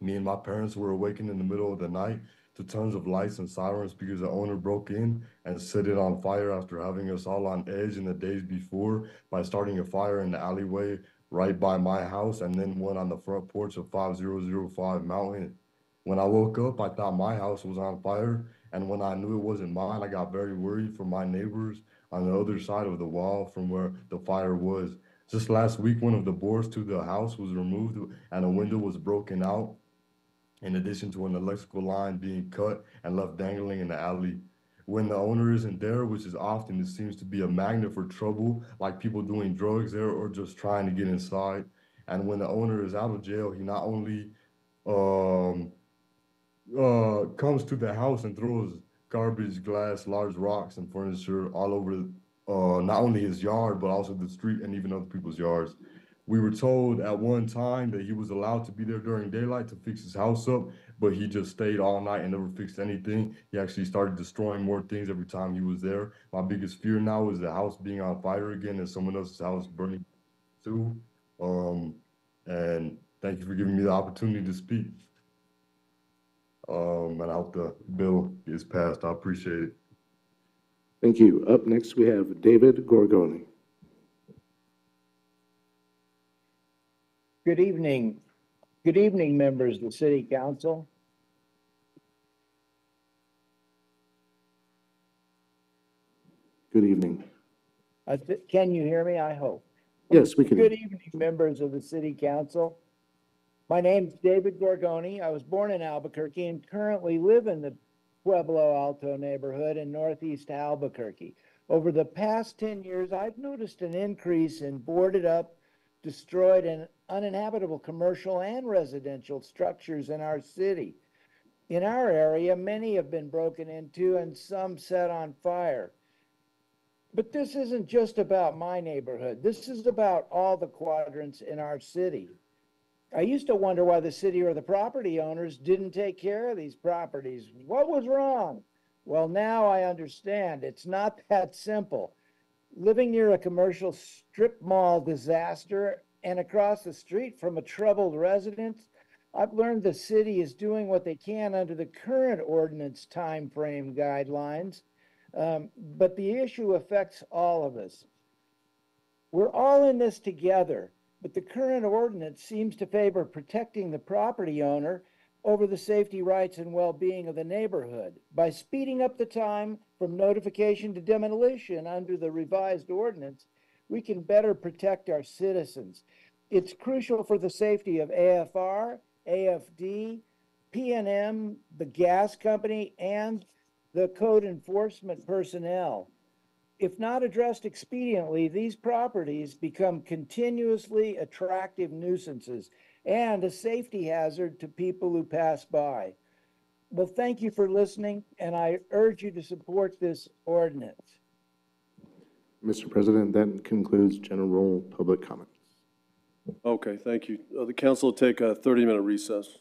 me and my parents were awakened in the middle of the night to tons of lights and sirens because the owner broke in and set it on fire after having us all on edge in the days before by starting a fire in the alleyway right by my house and then one on the front porch of 5005 Mountain. When I woke up, I thought my house was on fire, and when I knew it wasn't mine, I got very worried for my neighbors on the other side of the wall from where the fire was. Just last week, one of the boards to the house was removed and a window was broken out in addition to an electrical line being cut and left dangling in the alley. When the owner isn't there, which is often, it seems to be a magnet for trouble, like people doing drugs there or just trying to get inside. And when the owner is out of jail, he not only um, uh, comes to the house and throws garbage, glass, large rocks, and furniture all over uh, not only his yard, but also the street and even other people's yards. We were told at one time that he was allowed to be there during daylight to fix his house up, but he just stayed all night and never fixed anything. He actually started destroying more things every time he was there. My biggest fear now is the house being on fire again and someone else's house burning too. Um, and thank you for giving me the opportunity to speak. Um, and I hope the bill is passed. I appreciate it. Thank you. Up next, we have David Gorgoni. Good evening. Good evening, members of the city council. Good evening. Uh, th- Can you hear me? I hope. Yes, we can. Good evening, members of the city council. My name's David Gorgoni. I was born in Albuquerque and currently live in the Pueblo Alto neighborhood in northeast Albuquerque. Over the past 10 years, I've noticed an increase in boarded up, destroyed, and uninhabitable commercial and residential structures in our city. In our area, many have been broken into and some set on fire. But this isn't just about my neighborhood. This is about all the quadrants in our city. I used to wonder why the city or the property owners didn't take care of these properties. What was wrong? Well, now I understand. It's not that simple. Living near a commercial strip mall disaster and across the street from a troubled residence, I've learned the city is doing what they can under the current ordinance timeframe guidelines. Um, but the issue affects all of us. We're all in this together, but the current ordinance seems to favor protecting the property owner over the safety rights and well-being of the neighborhood. By speeding up the time from notification to demolition under the revised ordinance, we can better protect our citizens. It's crucial for the safety of AFR, AFD, PNM, the gas company, and the code enforcement personnel. If not addressed expediently, these properties become continuously attractive nuisances and a safety hazard to people who pass by. Well, thank you for listening, and I urge you to support this ordinance. Mr. President, that concludes general public comments. Okay, thank you. Uh, The council will take a 30-minute recess.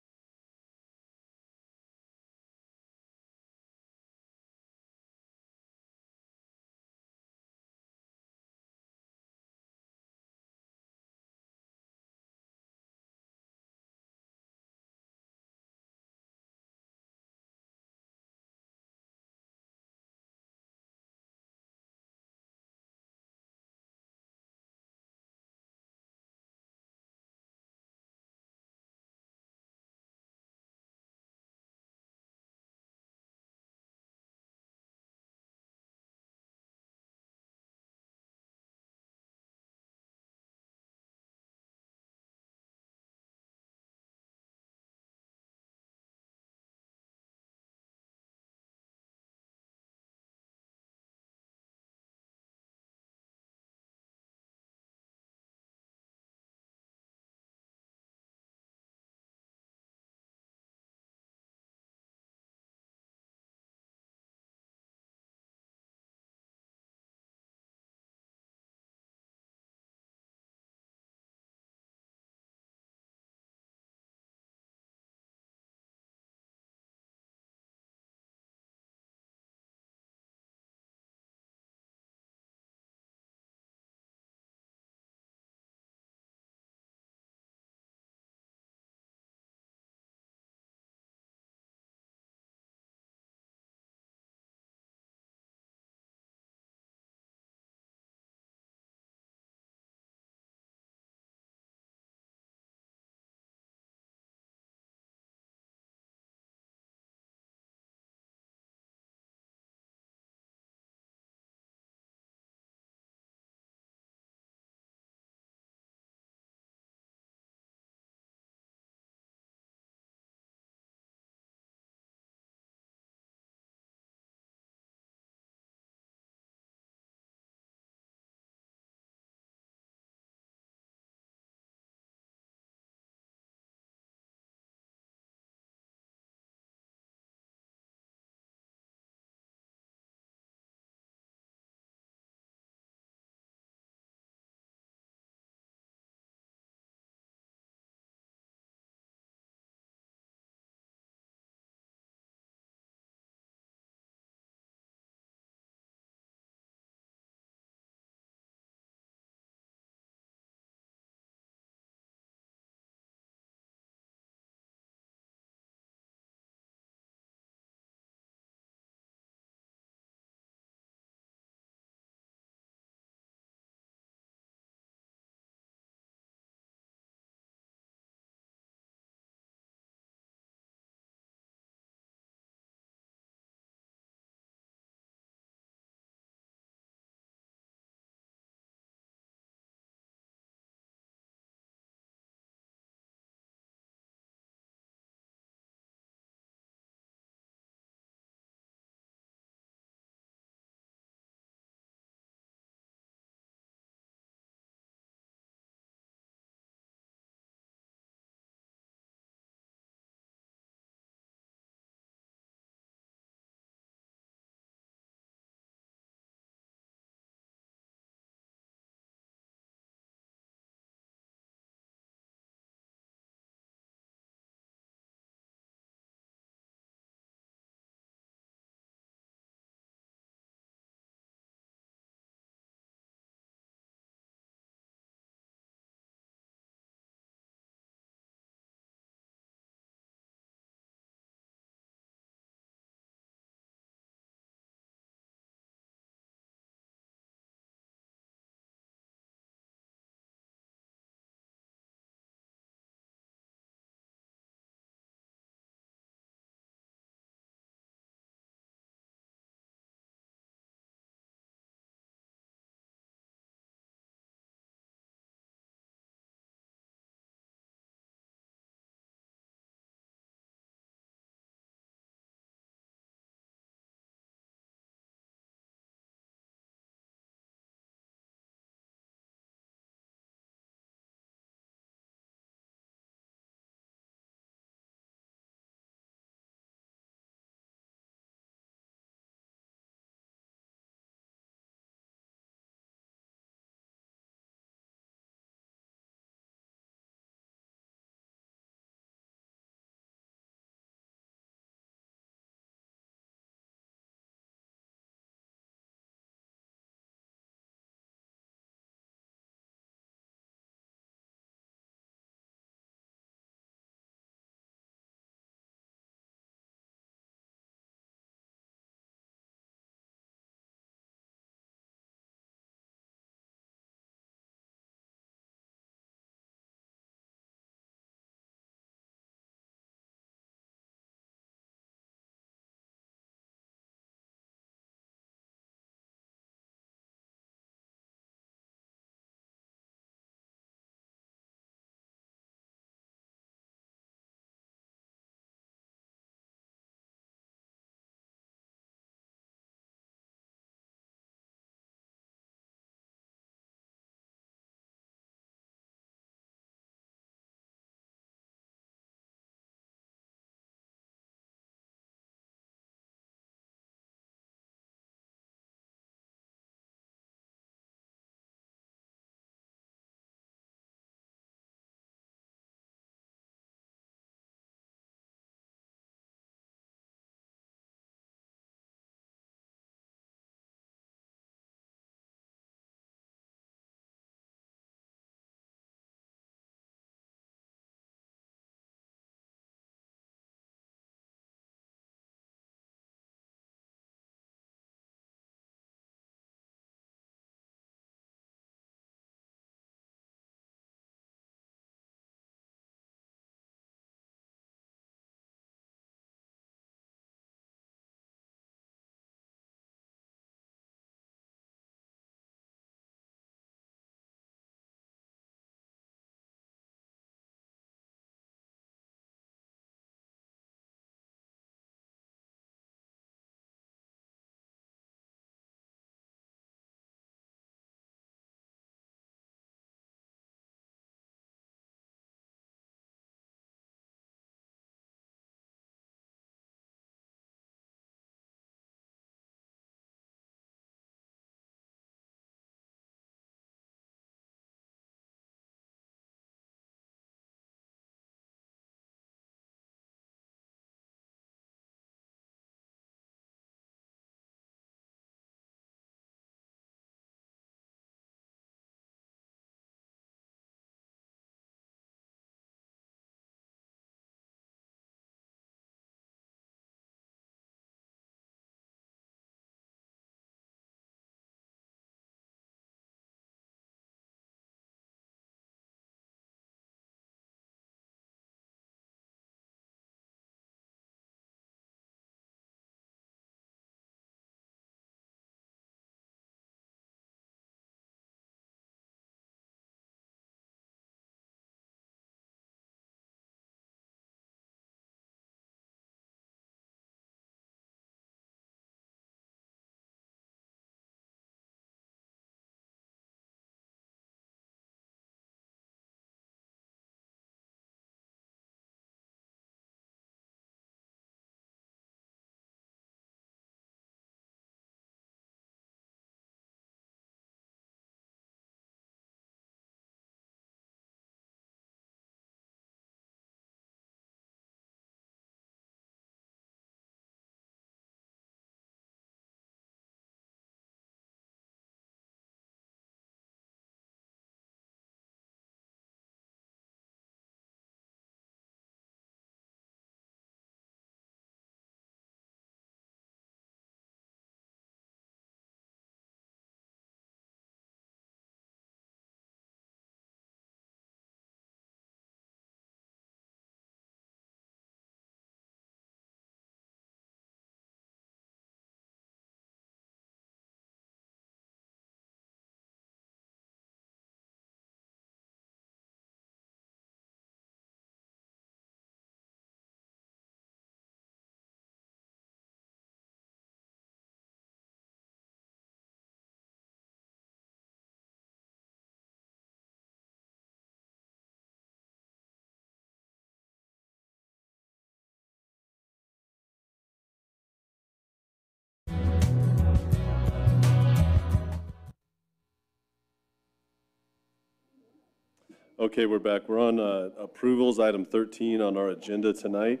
Okay, we're back. We're on uh, approvals, item 13 on our agenda tonight.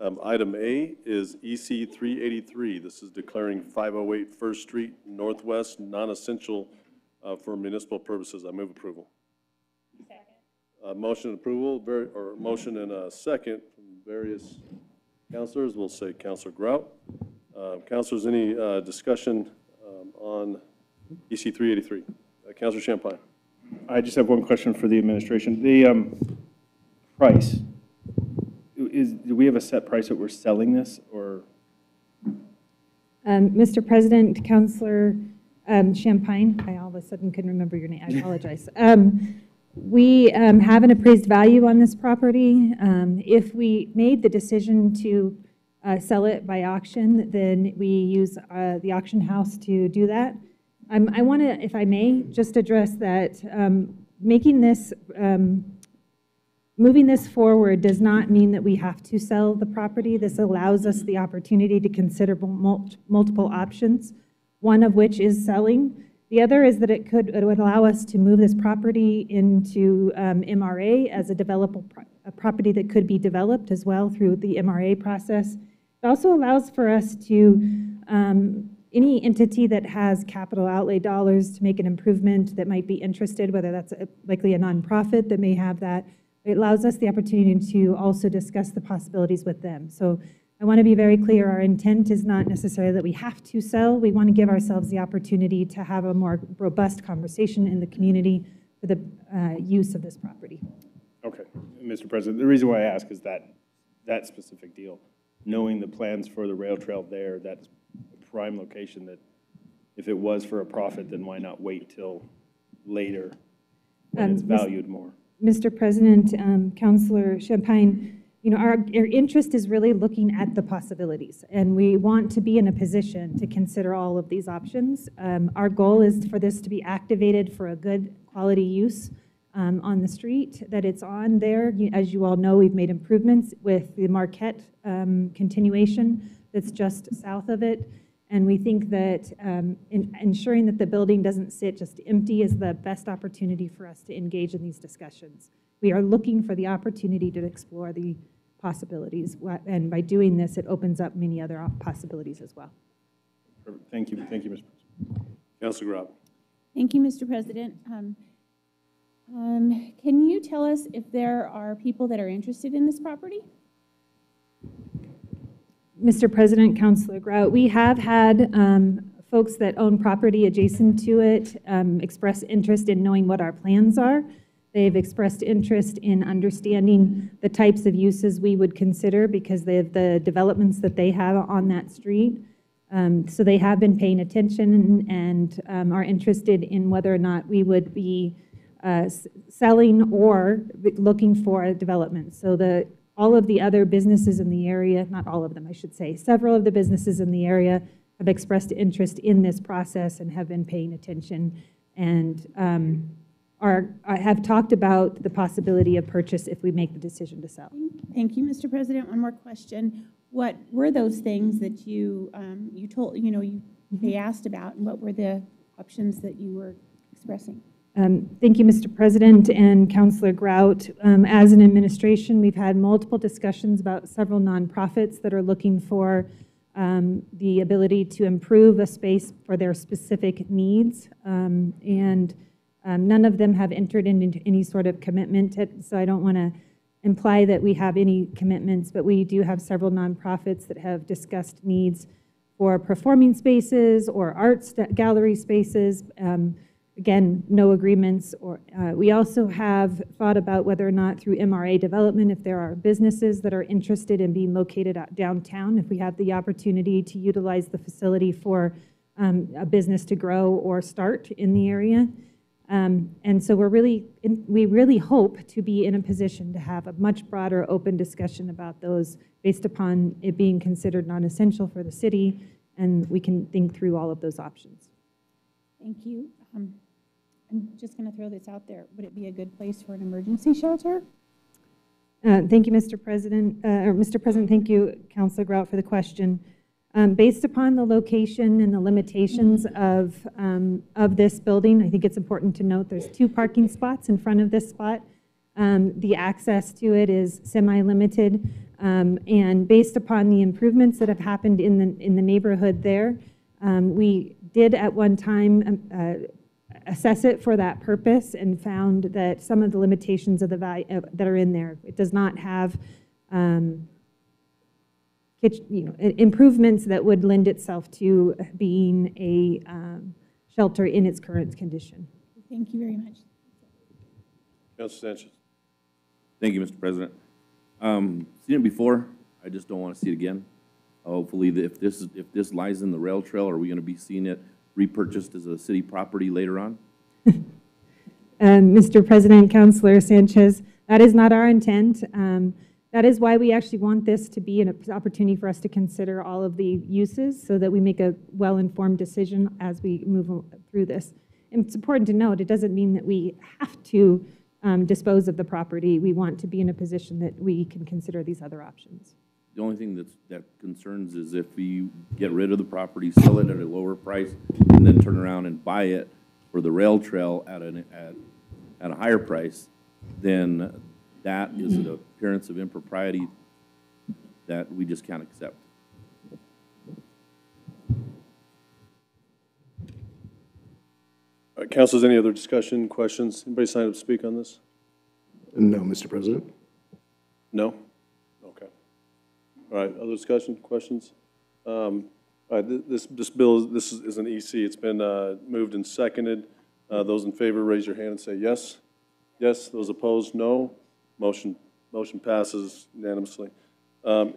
Um, Item A is EC 383. This is declaring 508 First Street Northwest non-essential uh, for municipal purposes. I move approval. Uh, Motion and approval, ver- or motion and a second from various councilors. We'll say Councilor Grout. Uh, Councilors, any uh, discussion um, on EC 383? Uh, Councilor Champine. I just have one question for the administration. The um, price, is, do we have a set price that we're selling this, or? Um, Mr. President, Councilor um, Champine, I all of a sudden couldn't remember your name, I apologize. Um, We um, have an appraised value on this property. Um, If we made the decision to uh, sell it by auction, then we use uh, the auction house to do that. Um, I want to, if I may, just address that um, making this, um, moving this forward does not mean that we have to sell the property. This allows us the opportunity to consider mul- multiple options, one of which is selling. The other is that it could, it would allow us to move this property into um, MRA as a developable, pro- a property that could be developed as well through the MRA process. It also allows for us to, um, any entity that has capital outlay dollars to make an improvement that might be interested, whether that's a- likely a nonprofit that may have that, it allows us the opportunity to also discuss the possibilities with them. So I want to be very clear, our intent is not necessarily that we have to sell. We want to give ourselves the opportunity to have a more robust conversation in the community for the uh, use of this property. Okay, Mr. President, the reason why I ask is that, that specific deal, knowing the plans for the rail trail there, that's prime location that if it was for a profit, then why not wait till later when it's Um, Mis- valued more? Mr. President, um, Councilor Champine, you know, our, our interest is really looking at the possibilities, and we want to be in a position to consider all of these options. Um, Our goal is for this to be activated for a good quality use um, on the street that it's on there. You- As you all know, we've made improvements with the Marquette um, continuation that's just south of it. And we think that um, in- ensuring that the building doesn't sit just empty is the best opportunity for us to engage in these discussions. We are looking for the opportunity to explore the possibilities, and by doing this, it opens up many other possibilities as well. Perfect. Thank you, thank you, Mr. President. Councilor Grout. Thank you, Mr. President. Um, um, Can you tell us if there are people that are interested in this property? Mr. President, Councilor Grout, we have had um, folks that own property adjacent to it um, express interest in knowing what our plans are. They've expressed interest in understanding the types of uses we would consider because they have the developments that they have on that street. Um, So they have been paying attention and um, are interested in whether or not we would be uh, selling or looking for a development. So the, all of the other businesses in the area, not all of them, I should say, several of the businesses in the area have expressed interest in this process and have been paying attention and um, are, I have talked about the possibility of purchase if we make the decision to sell. Thank you, Mr. President. One more question. What were those things that you, um, you told, you know, you, they asked about, and what were the options that you were expressing? Um, Thank you, Mr. President and Councilor Grout. Um, As an administration, we've had multiple discussions about several nonprofits that are looking for um, the ability to improve a space for their specific needs. Um, And um, none of them have entered into any sort of commitment, to- so I don't want to imply that we have any commitments, but we do have several nonprofits that have discussed needs for performing spaces or art gallery spaces. Um, Again, no agreements, or, uh, we also have thought about whether or not through MRA development, if there are businesses that are interested in being located downtown, if we have the opportunity to utilize the facility for um, a business to grow or start in the area. Um, And so we're really, in- we really hope to be in a position to have a much broader, open discussion about those based upon it being considered non-essential for the city, and we can think through all of those options. Thank you. Um, I'm just going to throw this out there. Would it be a good place for an emergency shelter? Uh, Thank you, Mr. President, uh, or Mr. President, thank you, Councilor Grout, for the question. Um, Based upon the location and the limitations of, um, of this building, I think it's important to note there's two parking spots in front of this spot. Um, The access to it is semi-limited. um, And based upon the improvements that have happened in the, in the neighborhood there, um, we did at one time um, uh, assess it for that purpose and found that some of the limitations of the value, that are in there, it does not have um, kitch- you know, improvements that would lend itself to being a um, shelter in its current condition. Thank you very much. Councilor Sanchez. Thank you, Mr. President. Um, seen it before, I just don't want to see it again. Hopefully, if this, if this lies in the rail trail, are we going to be seeing it repurchased as a city property later on? Um, Mr. President, Councilor Sanchez, that is not our intent. Um, That is why we actually want this to be an opportunity for us to consider all of the uses so that we make a well-informed decision as we move through this. And it's important to note, it doesn't mean that we have to um, dispose of the property. We want to be in a position that we can consider these other options. The only thing that's, that concerns is if we get rid of the property, sell it at a lower price, and then turn around and buy it for the rail trail at an, at, at a higher price, then that is an appearance of impropriety that we just can't accept. All right, councilors, any other discussion, questions? Anybody sign up to speak on this? No, Mr. President. No? All right, other discussion, questions? Um, All right, th- this, this bill, is- this is is an EC. It's been uh, moved and seconded. Uh, Those in favor, raise your hand and say yes. Yes. Those opposed, no. Motion, motion passes unanimously. Um,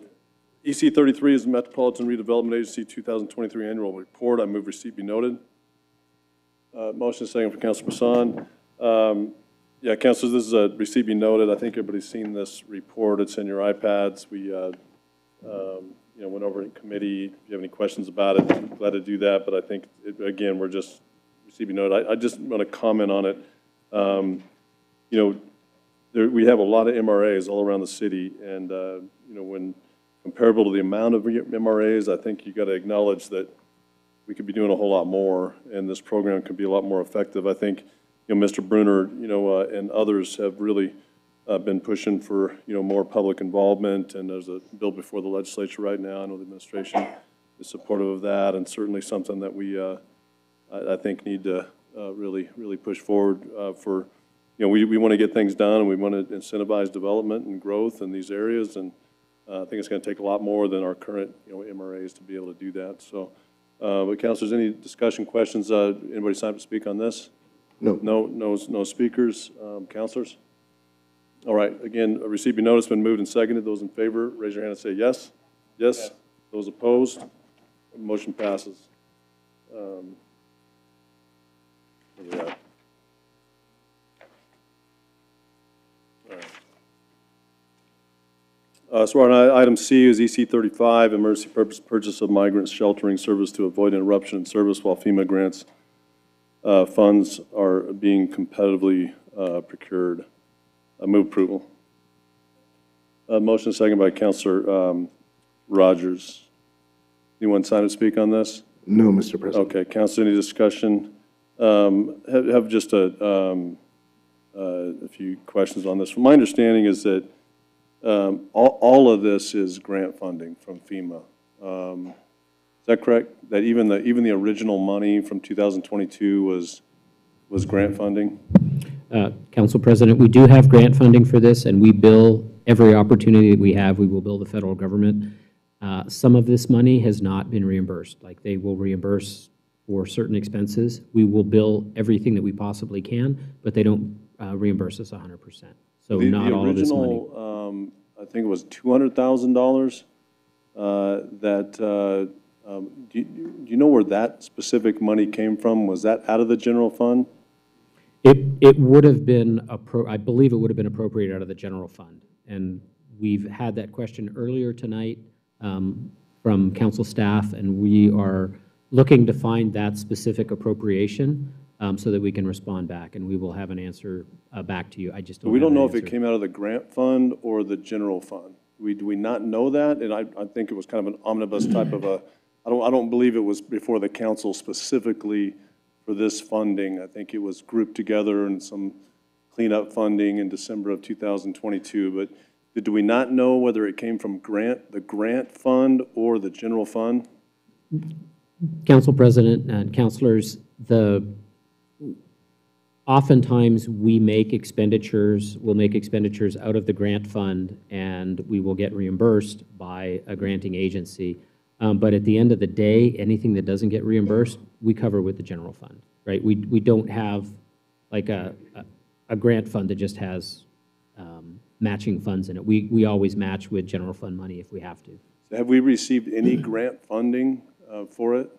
EC 33 is the Metropolitan Redevelopment Agency 2023 Annual Report. I move receipt be noted. Uh, Motion second for Councilor Bassan. Um, Yeah, councilors, this is a receipt be noted. I think everybody's seen this report. It's in your iPads. We, uh, um, you know, went over in committee. If you have any questions about it, I'm glad to do that. But I think, it- again, we're just, receiving be noted. I, I just want to comment on it. Um, You know, there, we have a lot of MRAs all around the city. And, uh, you know, when comparable to the amount of MRAs, I think you got to acknowledge that we could be doing a whole lot more, and this program could be a lot more effective. I think, you know, Mr. Bruner, you know, uh, and others have really uh, been pushing for, you know, more public involvement, and there's a bill before the legislature right now. I know the administration is supportive of that, and certainly something that we, uh, I, I think, need to uh, really, really push forward uh, for, you know, we, we want to get things done, and we want to incentivize development and growth in these areas, and uh, I think it's going to take a lot more than our current, you know, MRAs to be able to do that. So, uh, but councilors, any discussion, questions? Uh, Anybody sign up to speak on this? No. No, no, no speakers, um, counselors? All right, again, a receipt be noticed, been moved and seconded. Those in favor, raise your hand and say yes. Yes. Those opposed, motion passes. Um, where we? All right. Uh, So item C is EC 35, emergency purpose purchase of migrant sheltering service to avoid interruption in service while FEMA grants uh, funds are being competitively uh, procured. I move approval. Uh, Motion second by Counselor um, Rogers. Anyone sign to speak on this? No, Mr. President. Okay, council, any discussion? Um, Have have just a, um, uh, a few questions on this. My understanding is that um, all, all of this is grant funding from FEMA. Um, Is that correct? That even the, even the original money from 2022 was, was grant funding? Uh, Council President, we do have grant funding for this, and we bill every opportunity that we have, we will bill the federal government. Uh, Some of this money has not been reimbursed, like they will reimburse for certain expenses. We will bill everything that we possibly can, but they don't uh, reimburse us 100%. So The- not all of this money. The original, um, I think it was $200,000 uh, that, uh, um, do do you know where that specific money came from? Was that out of the general fund? It, it would have been, appro- I believe it would have been appropriated out of the general fund. And we've had that question earlier tonight um, from council staff, and we are looking to find that specific appropriation um, so that we can respond back, and we will have an answer uh, back to you. I just don't we have don't an know if it answer. came out of the grant fund or the general fund. We, do we not know that? And I, I think it was kind of an omnibus type of a, I don't, I don't believe it was before the council specifically for this funding. I think it was grouped together in some cleanup funding in December of 2022, but do we not know whether it came from grant, the grant fund or the general fund? Council President and councilors, the, oftentimes, we make expenditures, we'll make expenditures out of the grant fund, and we will get reimbursed by a granting agency. Um, But at the end of the day, anything that doesn't get reimbursed, we cover with the general fund, right? We, we don't have like a, a- a grant fund that just has um, matching funds in it. We, we always match with general fund money if we have to. Have we received any grant funding uh, for it?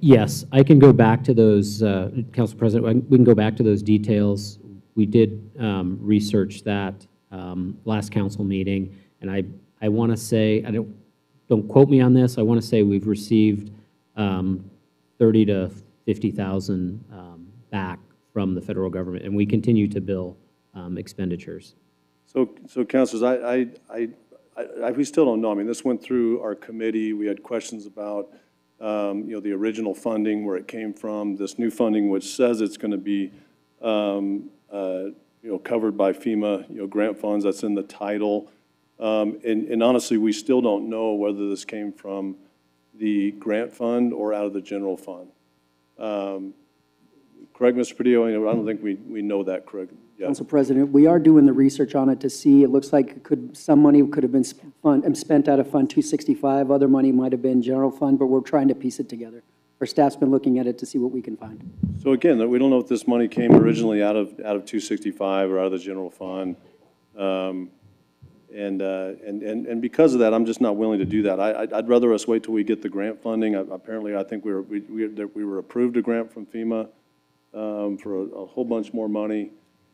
Yes, I can go back to those, uh, Council President, I- we can go back to those details. We did um, research that um, last council meeting, and I, I want to say, I don't, don't quote me on this, I want to say we've received um, 30 to 50,000 um, back from the federal government, and we continue to bill um, expenditures. So, so councilors, I, I, I, I, we still don't know. I mean, this went through our committee. We had questions about, um, you know, the original funding, where it came from, this new funding, which says it's going to be, um, uh, you know, covered by FEMA, you know, grant funds. That's in the title. Um, and, and honestly, we still don't know whether this came from the grant fund or out of the general fund. Um, Correct, Mr. Padilla? I don't think we, we know that, correct? Yeah. Council President, we are doing the research on it to see, it looks like it could, some money could have been sp- fund- um, spent out of Fund 265, other money might have been general fund, but we're trying to piece it together. Our staff's been looking at it to see what we can find. So again, we don't know if this money came originally out of, out of 265 or out of the general fund. Um, And, uh, and, and and because of that, I'm just not willing to do that. I, I'd- I'd rather us wait till we get the grant funding. Apparently, I think we were, we, we that we were approved a grant from FEMA um, for a, a whole bunch more money.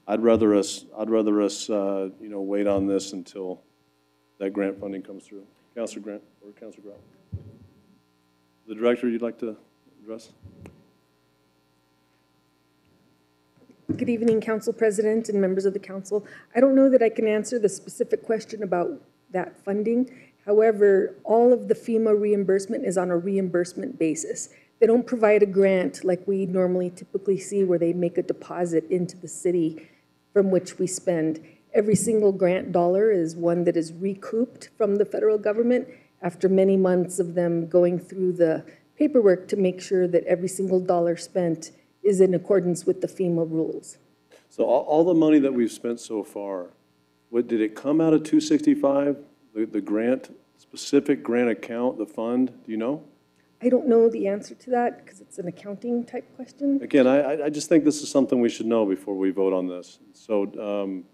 I'd rather us, I'd rather us, uh, you know, wait on this until that grant funding comes through. Counselor Grant, or Counselor Grout? The director, you'd like to address? Good evening, Council President and members of the council. I don't know that I can answer the specific question about that funding. However, all of the FEMA reimbursement is on a reimbursement basis. They don't provide a grant like we normally typically see where they make a deposit into the city from which we spend. Every single grant dollar is one that is recouped from the federal government after many months of them going through the paperwork to make sure that every single dollar spent is in accordance with the FEMA rules. So all, all the money that we've spent so far, what, did it come out of 265? The, the grant, specific grant account, the fund, do you know? I don't know the answer to that because it's an accounting type question. Again, I, I- I just think this is something we should know before we vote on this. So, um,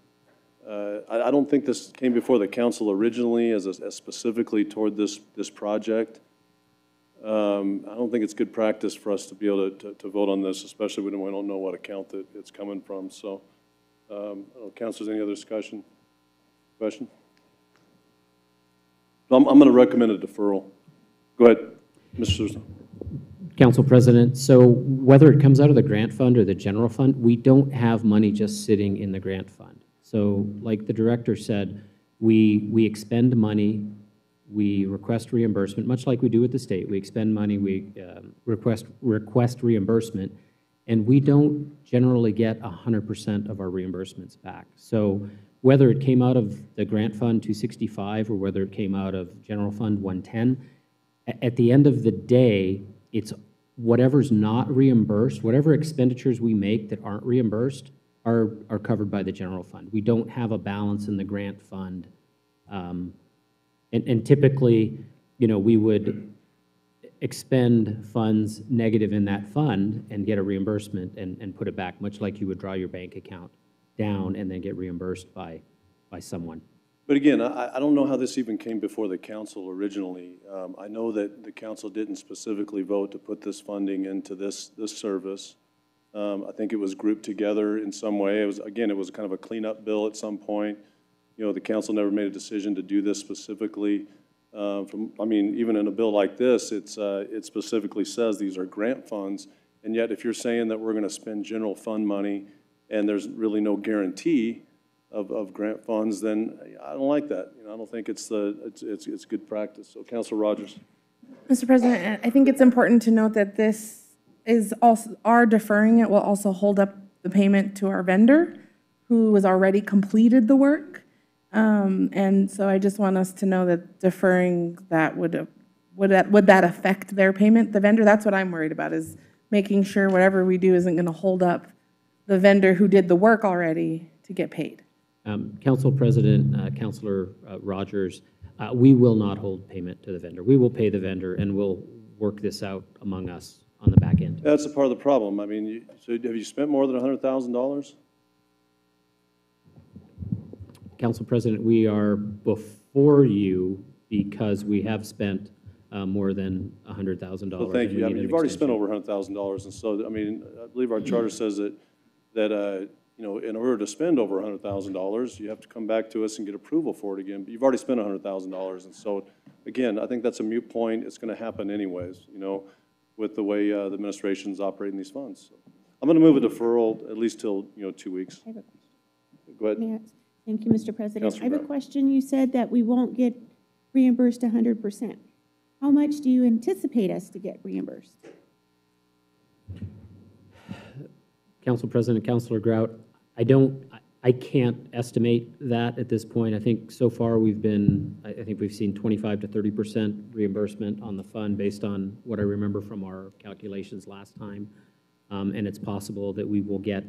uh, I, I don't think this came before the council originally as, a- as specifically toward this, this project. Um, I don't think it's good practice for us to be able to, to, to vote on this, especially when we don't know what account that it's coming from, so. Um, councilors, any other discussion? Question? I'm, I'm gonna recommend a deferral. Go ahead, Mr. Council President, so whether it comes out of the grant fund or the general fund, we don't have money just sitting in the grant fund. So like the director said, we, we expend money, we request reimbursement, much like we do with the state. We expend money, we um, request, request reimbursement, and we don't generally get 100% of our reimbursements back. So whether it came out of the grant fund 265 or whether it came out of general fund 110, at the end of the day, it's whatever's not reimbursed, whatever expenditures we make that aren't reimbursed are, are covered by the general fund. We don't have a balance in the grant fund. Um, And, and typically, you know, we would expend funds negative in that fund and get a reimbursement and, and put it back, much like you would draw your bank account down and then get reimbursed by, by someone. But again, I, I don't know how this even came before the council originally. Um, I know that the council didn't specifically vote to put this funding into this, this service. Um, I think it was grouped together in some way. It was, again, it was kind of a cleanup bill at some point. You know, the council never made a decision to do this specifically. Uh, from, I mean, even in a bill like this, it's, uh, it specifically says these are grant funds. And yet, if you're saying that we're gonna spend general fund money and there's really no guarantee of, of grant funds, then I don't like that. You know, I don't think it's the, it's, it's, it's good practice. So Council Rogers. Mr. President, I think it's important to note that this is also, our deferring it will also hold up the payment to our vendor, who has already completed the work. Um, And so I just want us to know that deferring that would, would that, would that affect their payment, the vendor? That's what I'm worried about, is making sure whatever we do isn't going to hold up the vendor who did the work already to get paid. Um, Council President, uh, Councilor uh, Rogers, uh, we will not hold payment to the vendor. We will pay the vendor, and we'll work this out among us on the back end. That's a part of the problem. I mean, you- so have you spent more than $100,000? Council President, we are before you because we have spent uh, more than $100,000. Well, thank you. I mean, you've already spent extension. over hundred thousand dollars, and so, I mean, I believe our charter says that, that, uh, you know, in order to spend over hundred thousand dollars, you have to come back to us and get approval for it again, but you've already spent hundred thousand dollars, and so, again, I think that's a mute point, it's gonna happen anyways, you know, with the way, uh, the administration's operating these funds. I'm gonna move a deferral at least till, you know, two weeks. I have Go ahead. Mayor, Thank you, Mr. President. Councilor I have a Brown. question. You said that we won't get reimbursed hundred percent. How much do you anticipate us to get reimbursed? Council President, Councilor Grout, I don't, I- I can't estimate that at this point. I think so far we've been, I I think we've seen 25 to 30% reimbursement on the fund based on what I remember from our calculations last time. Um, And it's possible that we will get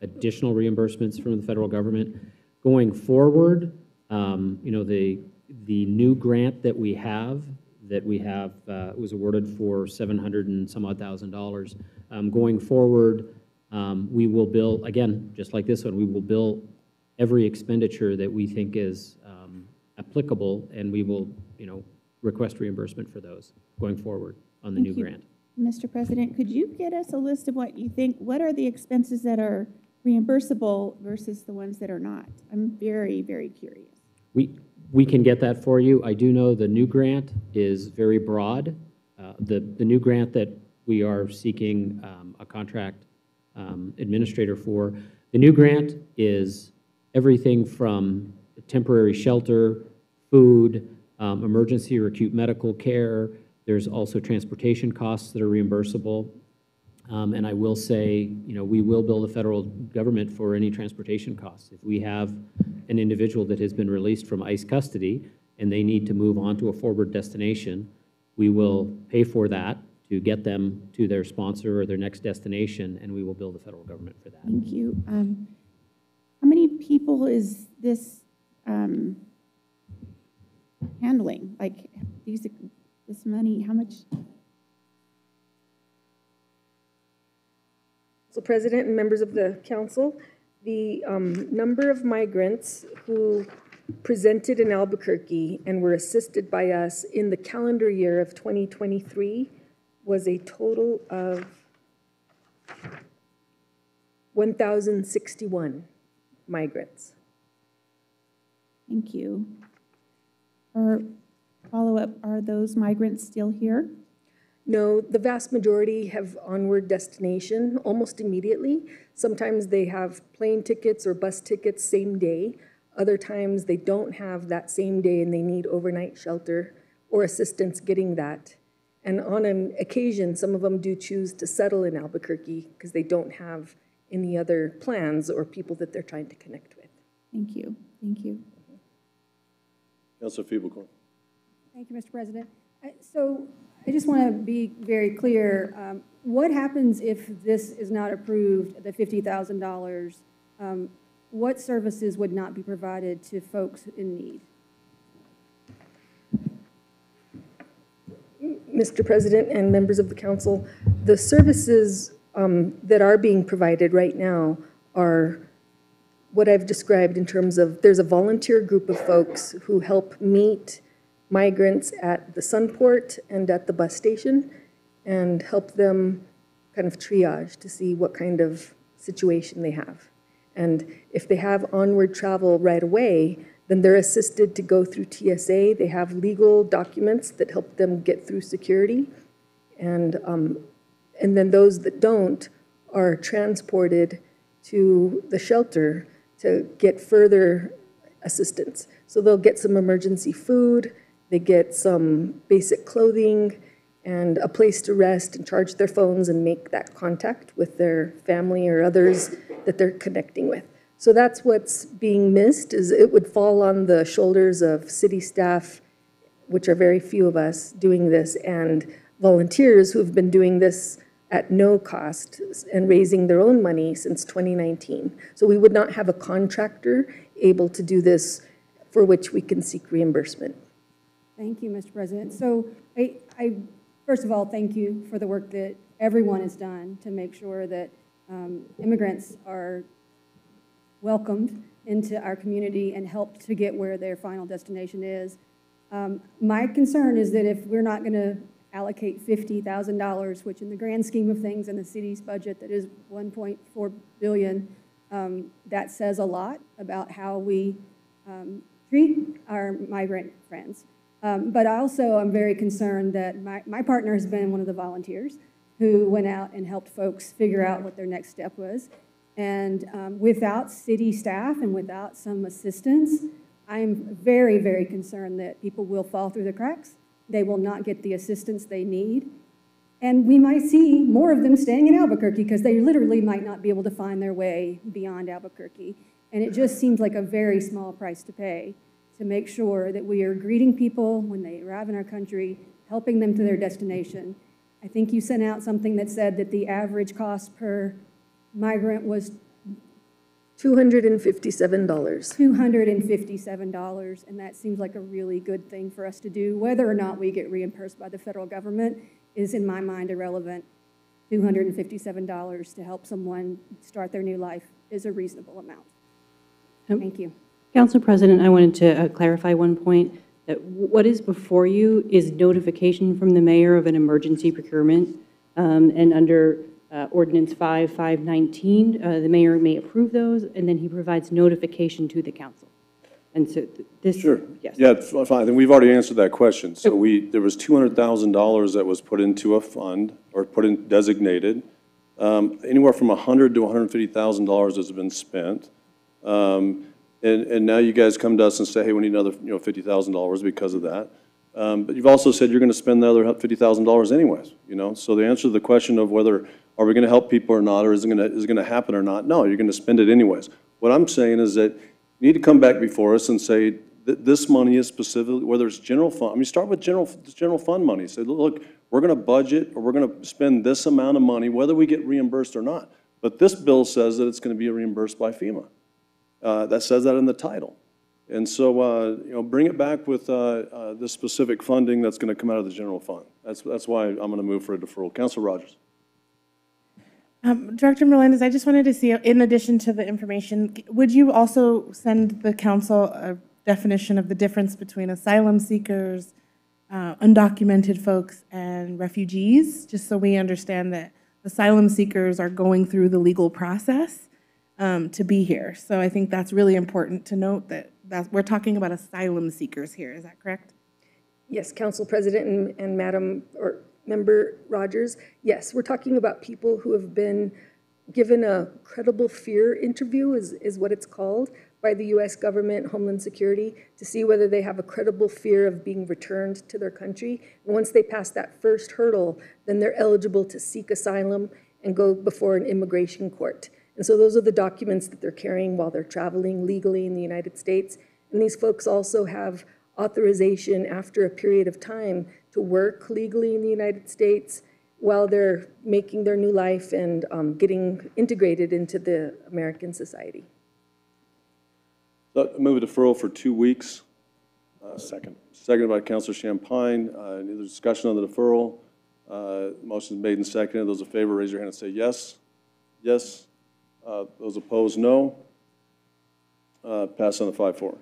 additional reimbursements from the federal government. Going forward, um, you know, the, the new grant that we have, that we have, uh, was awarded for 700 and some odd thousand dollars. Um, Going forward, um, we will bill, again, just like this one, we will bill every expenditure that we think is um, applicable, and we will, you know, request reimbursement for those going forward on the new you. grant. Mr. President, could you get us a list of what you think, what are the expenses that are reimbursable versus the ones that are not? I'm very, very curious. We, we can get that for you. I do know the new grant is very broad. Uh, The, the new grant that we are seeking um, a contract um, administrator for, the new grant is everything from temporary shelter, food, um, emergency or acute medical care. There's also transportation costs that are reimbursable. Um, And I will say, you know, we will bill the federal government for any transportation costs. If we have an individual that has been released from ICE custody and they need to move on to a forward destination, we will pay for that to get them to their sponsor or their next destination, and we will bill the federal government for that. Thank you. Um, How many people is this um, handling? Like, these, this money, how much? So President and members of the council, the um, number of migrants who presented in Albuquerque and were assisted by us in the calendar year of 2023 was a total of 1,061 migrants. Thank you. Or follow-up, are those migrants still here? No, the vast majority have onward destination almost immediately. Sometimes they have plane tickets or bus tickets same day. Other times they don't have that same day and they need overnight shelter or assistance getting that. And on an occasion, some of them do choose to settle in Albuquerque because they don't have any other plans or people that they're trying to connect with. Thank you, thank you. Councilor Fiebelkorn. Thank you, Mr. President. I- So I just want to be very clear. um, What happens if this is not approved, the $50,000? um, What services would not be provided to folks in need? Mr. President and members of the council, the services um, that are being provided right now are what I've described in terms of, there's a volunteer group of folks who help meet migrants at the Sunport and at the bus station and help them kind of triage to see what kind of situation they have. And if they have onward travel right away, then they're assisted to go through TSA. They have legal documents that help them get through security. And, um, and then those that don't are transported to the shelter to get further assistance. So they'll get some emergency food, they get some basic clothing, and a place to rest and charge their phones and make that contact with their family or others that they're connecting with. So that's what's being missed, is it would fall on the shoulders of city staff, which are very few of us doing this, and volunteers who have been doing this at no cost and raising their own money since 2019. So we would not have a contractor able to do this for which we can seek reimbursement. Thank you, Mr. President. So I, I, first of all, thank you for the work that everyone has done to make sure that um, immigrants are welcomed into our community and helped to get where their final destination is. Um, My concern is that if we're not going to allocate $50,000, which in the grand scheme of things in the city's budget that is 1.4 billion, um, that says a lot about how we um, treat our migrant friends. Um, But also, I'm very concerned that my, my partner has been one of the volunteers who went out and helped folks figure out what their next step was. And um, without city staff and without some assistance, I'm very, very concerned that people will fall through the cracks. They will not get the assistance they need. And we might see more of them staying in Albuquerque because they literally might not be able to find their way beyond Albuquerque. And it just seems like a very small price to pay to make sure that we are greeting people when they arrive in our country, helping them to their destination. I think you sent out something that said that the average cost per migrant was $257. $257, and that seems like a really good thing for us to do. Whether or not we get reimbursed by the federal government is, in my mind, irrelevant. $257 to help someone start their new life is a reasonable amount. Um, Thank you. Council President, I wanted to uh, clarify one point, that what is before you is notification from the mayor of an emergency procurement, um, and under uh, Ordinance 5519, uh, the mayor may approve those, and then he provides notification to the council. And so th- this. Sure. Yes. Yeah, fine. And we've already answered that question. So we, there was $200,000 that was put into a fund or put in designated. Um, Anywhere from 100 to $150,000 has been spent. Um, And, and now you guys come to us and say, hey, we need another, you know, $50,000 because of that. Um, But you've also said you're going to spend the other $50,000 anyways, you know? So the answer to the question of whether, are we going to help people or not, or is it going to, is it going to happen or not? No, you're going to spend it anyways. What I'm saying is that you need to come back before us and say, th- this money is specifically, whether it's general fund, I mean, start with general, general fund money. Say, look, we're going to budget, or we're going to spend this amount of money, whether we get reimbursed or not. But this bill says that it's going to be reimbursed by FEMA. Uh, That says that in the title. And so, uh, you know, bring it back with uh, uh, the specific funding that's going to come out of the general fund. That's, that's why I'm going to move for a deferral. Council Rogers. Um, Director Melendez, I just wanted to see, in addition to the information, would you also send the council a definition of the difference between asylum seekers, uh, undocumented folks, and refugees, just so we understand that asylum seekers are going through the legal process um, to be here. So I think that's really important to note that, that we're talking about asylum seekers here. Is that correct? Yes, Council President and, and Madam, or Member Rogers, yes, we're talking about people who have been given a credible fear interview, is, is what it's called, by the U.S. government, Homeland Security, to see whether they have a credible fear of being returned to their country. And once they pass that first hurdle, then they're eligible to seek asylum and go before an immigration court. And so those are the documents that they're carrying while they're traveling legally in the United States. And these folks also have authorization after a period of time to work legally in the United States while they're making their new life and um, getting integrated into the American society. So I Move a deferral for two weeks. Second. Seconded by Councilor Champine. Uh, Any other discussion on the deferral? Uh, Motion is made and seconded. Those in favor, raise your hand and say yes. Yes. Uh, Those opposed, no. Uh, Pass on the five four.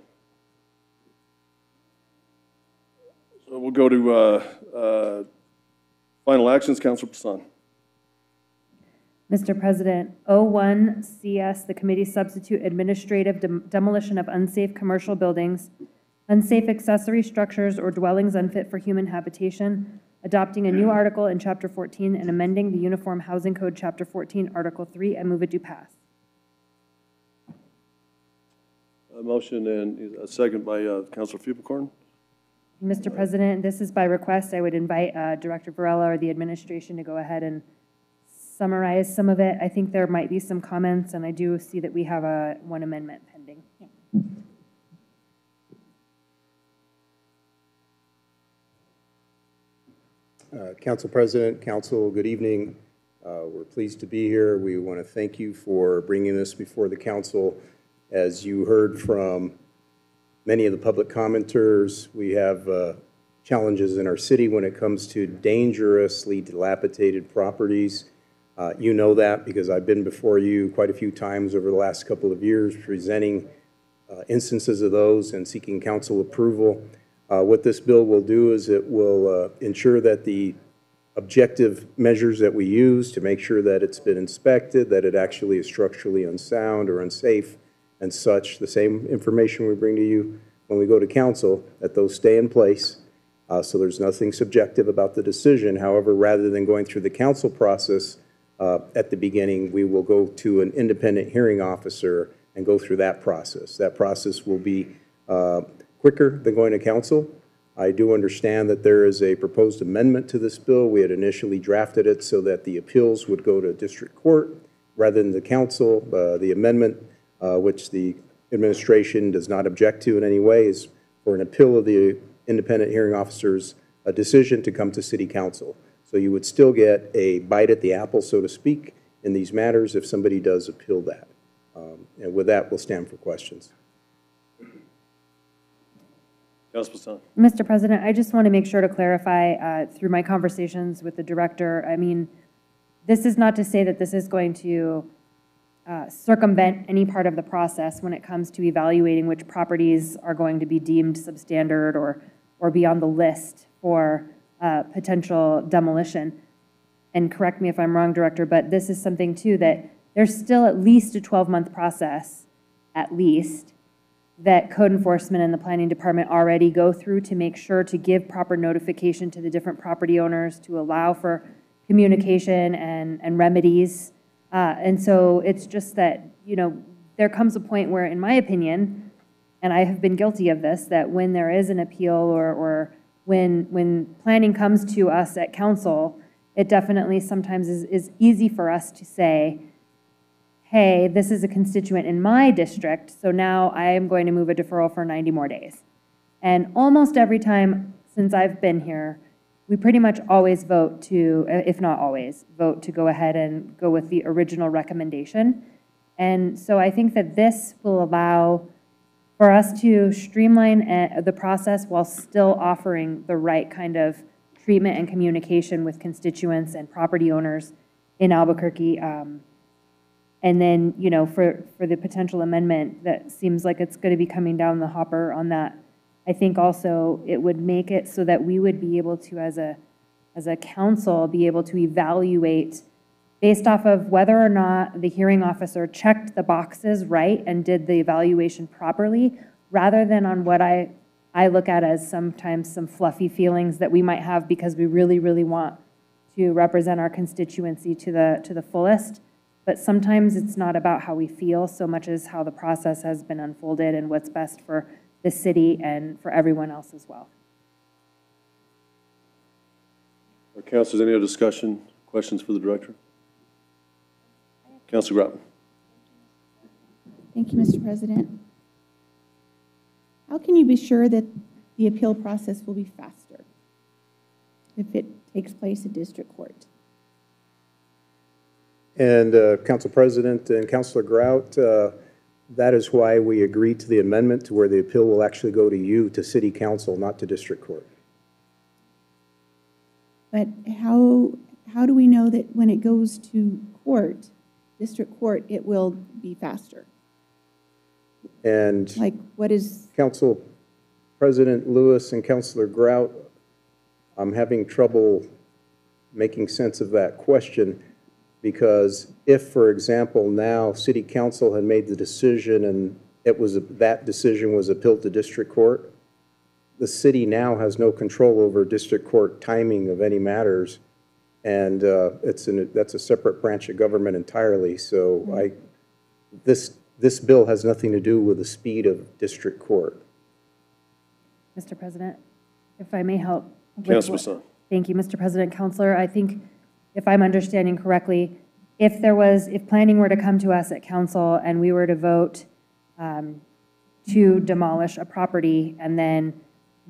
So we'll go to uh, uh, final actions. Councilor Bassan. Mr. President, O1 CS, the committee substitute administrative dem- demolition of unsafe commercial buildings, unsafe accessory structures or dwellings unfit for human habitation, adopting a new article in Chapter 14 and amending the Uniform Housing Code, Chapter 14, Article 3, and move it to pass. A motion and a second by uh, Councilor Fiebelkorn. Mr. President, this is by request. I would invite uh, Director Varela or the administration to go ahead and summarize some of it. I think there might be some comments, and I do see that we have a, one amendment pending. Uh, Council President, Council, good evening. Uh, We're pleased to be here. We want to thank you for bringing this before the council. As you heard from many of the public commenters, we have uh, challenges in our city when it comes to dangerously dilapidated properties. Uh, You know that because I've been before you quite a few times over the last couple of years presenting uh, instances of those and seeking council approval. Uh, What this bill will do is it will uh, ensure that the objective measures that we use to make sure that it's been inspected, that it actually is structurally unsound or unsafe and such, the same information we bring to you when we go to council, that those stay in place. Uh, So there's nothing subjective about the decision. However, rather than going through the council process uh, at the beginning, we will go to an independent hearing officer and go through that process. That process will be uh, quicker than going to council. I do understand that there is a proposed amendment to this bill. We had initially drafted it so that the appeals would go to district court rather than the council. Uh, The amendment, uh, which the administration does not object to in any way, is for an appeal of the independent hearing officer's uh, decision to come to city council. So you would still get a bite at the apple, so to speak, in these matters if somebody does appeal that. Um, And with that, we'll stand for questions. Mr. President, I just want to make sure to clarify uh, through my conversations with the director, I mean, this is not to say that this is going to uh, circumvent any part of the process when it comes to evaluating which properties are going to be deemed substandard or, or be on the list for uh, potential demolition. And correct me if I'm wrong, Director, but this is something too that there's still at least a 12-month process, at least, that code enforcement and the planning department already go through to make sure to give proper notification to the different property owners, to allow for communication and, and remedies. Uh, and so it's just that, you know, there comes a point where, in my opinion, and I have been guilty of this, that when there is an appeal or, or when, when planning comes to us at council, it definitely sometimes is, is easy for us to say, hey, this is a constituent in my district, so now I am going to move a deferral for 90 more days. And almost every time since I've been here, we pretty much always vote to, if not always, vote to go ahead and go with the original recommendation. And so I think that this will allow for us to streamline uh, the process while still offering the right kind of treatment and communication with constituents and property owners in Albuquerque. Um, and then, you know, for, for the potential amendment that seems like it's going to be coming down the hopper on that, I think also it would make it so that we would be able to, as a, as a council, be able to evaluate based off of whether or not the hearing officer checked the boxes right and did the evaluation properly, rather than on what I, I look at as sometimes some fluffy feelings that we might have because we really, really want to represent our constituency to the, to the fullest. But sometimes it's not about how we feel so much as how the process has been unfolded and what's best for the city and for everyone else as well. Our councilors, any other discussion, questions for the director? Councilor Groton. Thank you, Mr. President. How can you be sure that the appeal process will be faster if it takes place at district court? And uh, Council President and Councilor Grout, uh, that is why we agreed to the amendment to where the appeal will actually go to you, to city council, not to district court. But how, how do we know that when it goes to court, district court, it will be faster? And Like, what is, Council President Lewis and Councilor Grout, I'm having trouble making sense of that question because if, for example, now city council had made the decision and it was, that decision was appealed to district court, the city now has no control over district court timing of any matters. And uh, it's, an- that's a separate branch of government entirely. So I, this, this bill has nothing to do with the speed of district court. Mr. President, If I may help. with Councilman what- Bassan. Thank you, Mr. President. Counselor, I think if I'm understanding correctly, if there was, if planning were to come to us at council and we were to vote um, to demolish a property and then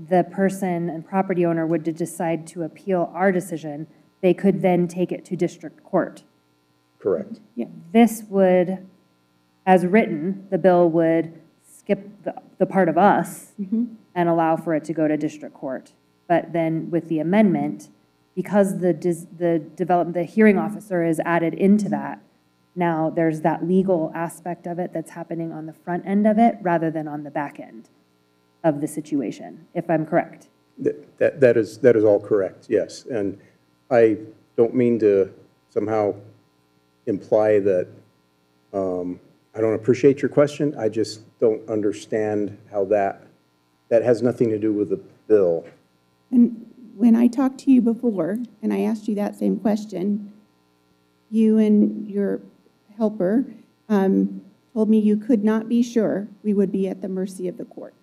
the person and property owner would to decide to appeal our decision, they could then take it to district court. Correct. Yeah. This would, as written, the bill would skip the, the part of us and allow for it to go to district court. But then with the amendment, because the, dis- the develop, the hearing officer is added into that, now there's that legal aspect of it that's happening on the front end of it rather than on the back end of the situation, if I'm correct. That, that- that is, that is all correct, yes. And I don't mean to somehow imply that um, I don't appreciate your question. I just don't understand how that, that has nothing to do with the bill. And when I talked to you before, and I asked you that same question, you and your helper um, told me you could not be sure we would be at the mercy of the court.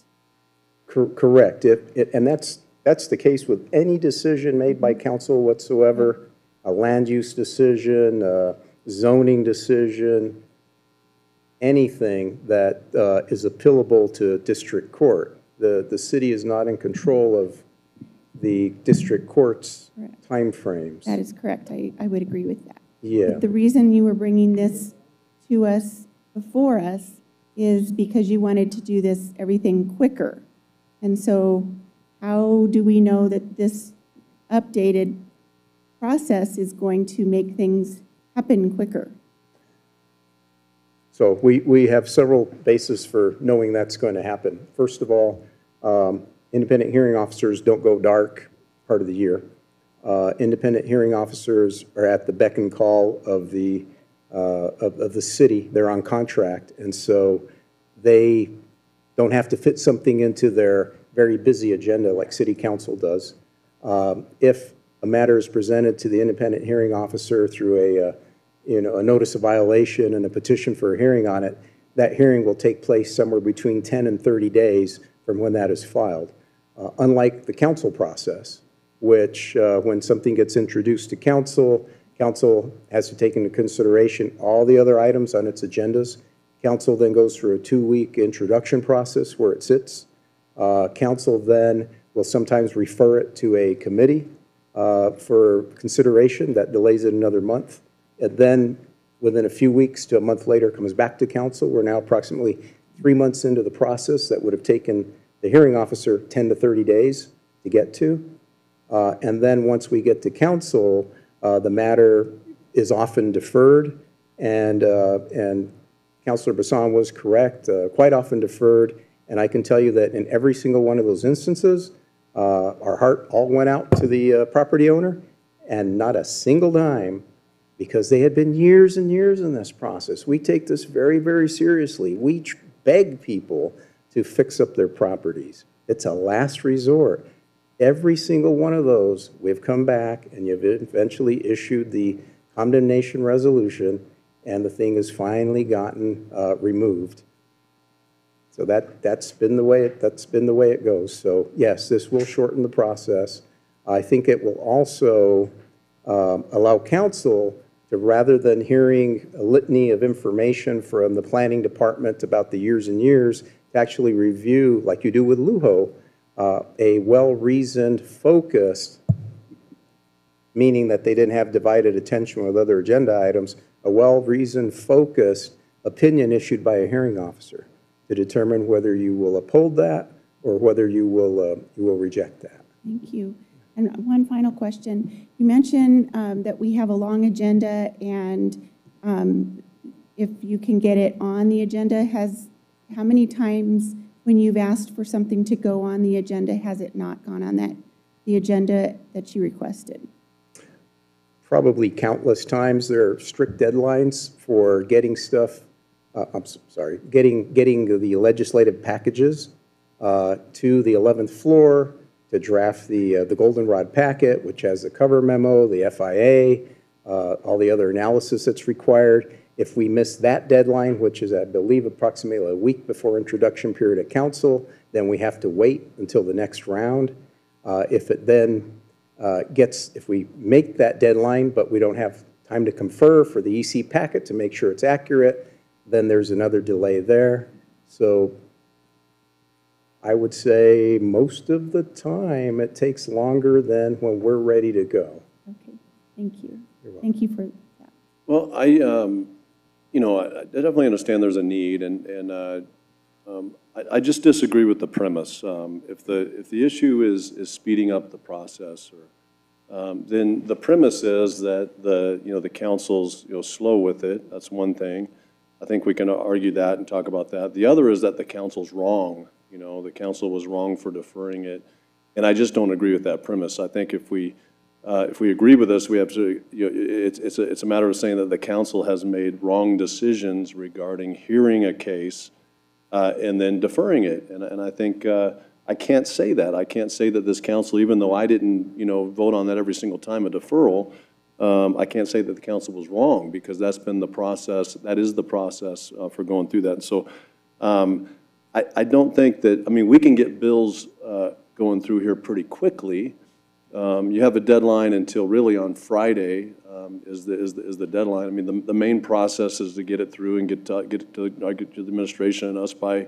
Cor- Correct. If, it- and that's, that's the case with any decision made by council whatsoever, a land use decision, a zoning decision, anything that uh, is appealable to district court. The, the city is not in control of the district court's timeframes. That is correct. I, I would agree with that. Yeah. But the reason you were bringing this to us before us is because you wanted to do this, everything quicker. And so how do we know that this updated process is going to make things happen quicker? So we, we have several bases for knowing that's going to happen. First of all, um, independent hearing officers don't go dark part of the year. Uh, Independent hearing officers are at the beck and call of the, uh, of, of the city. They're on contract, and so they don't have to fit something into their very busy agenda like city council does. Um, If a matter is presented to the independent hearing officer through a, uh, you know, a notice of violation and a petition for a hearing on it, that hearing will take place somewhere between 10 and 30 days from when that is filed. Uh, Unlike the council process, which, uh, when something gets introduced to council, council has to take into consideration all the other items on its agendas. Council then goes through a two-week introduction process where it sits. Uh, Council then will sometimes refer it to a committee uh, for consideration. That delays it another month. And then, within a few weeks to a month later, comes back to council. We're now approximately three months into the process that would have taken the hearing officer 10 to 30 days to get to. Uh, And then, once we get to council, uh, the matter is often deferred, and, uh, and Counselor Bassan was correct, uh, quite often deferred. And I can tell you that in every single one of those instances, uh, our heart all went out to the uh, property owner, and not a single dime, because they had been years and years in this process. We take this very, very seriously. We beg people to fix up their properties. It's a last resort. Every single one of those, we've come back and you've eventually issued the condemnation resolution, and the thing has finally gotten uh, removed. So that, that's been the way, it that's been the way it goes. So yes, this will shorten the process. I think it will also um, allow council to, rather than hearing a litany of information from the planning department about the years and years, actually review, like you do with LUHO, uh, a well-reasoned, focused, meaning that they didn't have divided attention with other agenda items, a well-reasoned, focused opinion issued by a hearing officer to determine whether you will uphold that or whether you will, uh, you will reject that. Thank you. And one final question. You mentioned um, that we have a long agenda, and um, if you can get it on the agenda, has, how many times when you've asked for something to go on the agenda, has it not gone on that, the agenda that you requested? Probably countless times. There are strict deadlines for getting stuff, uh, I'm sorry, getting, getting the legislative packages uh, to the 11th floor to draft the, uh, the goldenrod packet, which has the cover memo, the FIA, uh, all the other analysis that's required. If we miss that deadline, which is, I believe, approximately a week before introduction period at council, then we have to wait until the next round. Uh, If it then uh, gets, if we make that deadline, but we don't have time to confer for the EC packet to make sure it's accurate, then there's another delay there. So I would say most of the time, it takes longer than when we're ready to go. Okay, thank you. Thank you for that. Well, I, um, you know, I I definitely understand there's a need, and, and uh, um, I, I just disagree with the premise. Um, If the, if the issue is, is speeding up the process, or, um, then the premise is that the, you know, the council's, you know, slow with it, that's one thing. I think we can argue that and talk about that. The other is that the council's wrong, you know, the council was wrong for deferring it, and I just don't agree with that premise. I think if we, uh, if we agree with this, we have to, you know, it's, it's a, it's a matter of saying that the council has made wrong decisions regarding hearing a case uh, and then deferring it. And, and I think, uh, I can't say that. I can't say that this council, even though I didn't, you know, vote on that every single time, a deferral, um, I can't say that the council was wrong, because that's been the process, that is the process uh, for going through that. And so, um, I, I don't think that, I mean, we can get bills uh, going through here pretty quickly. Um, You have a deadline until really on Friday um, is the, is the, is the deadline. I mean, the, the main process is to get it through and get, to- get it to, uh, get to the administration and us by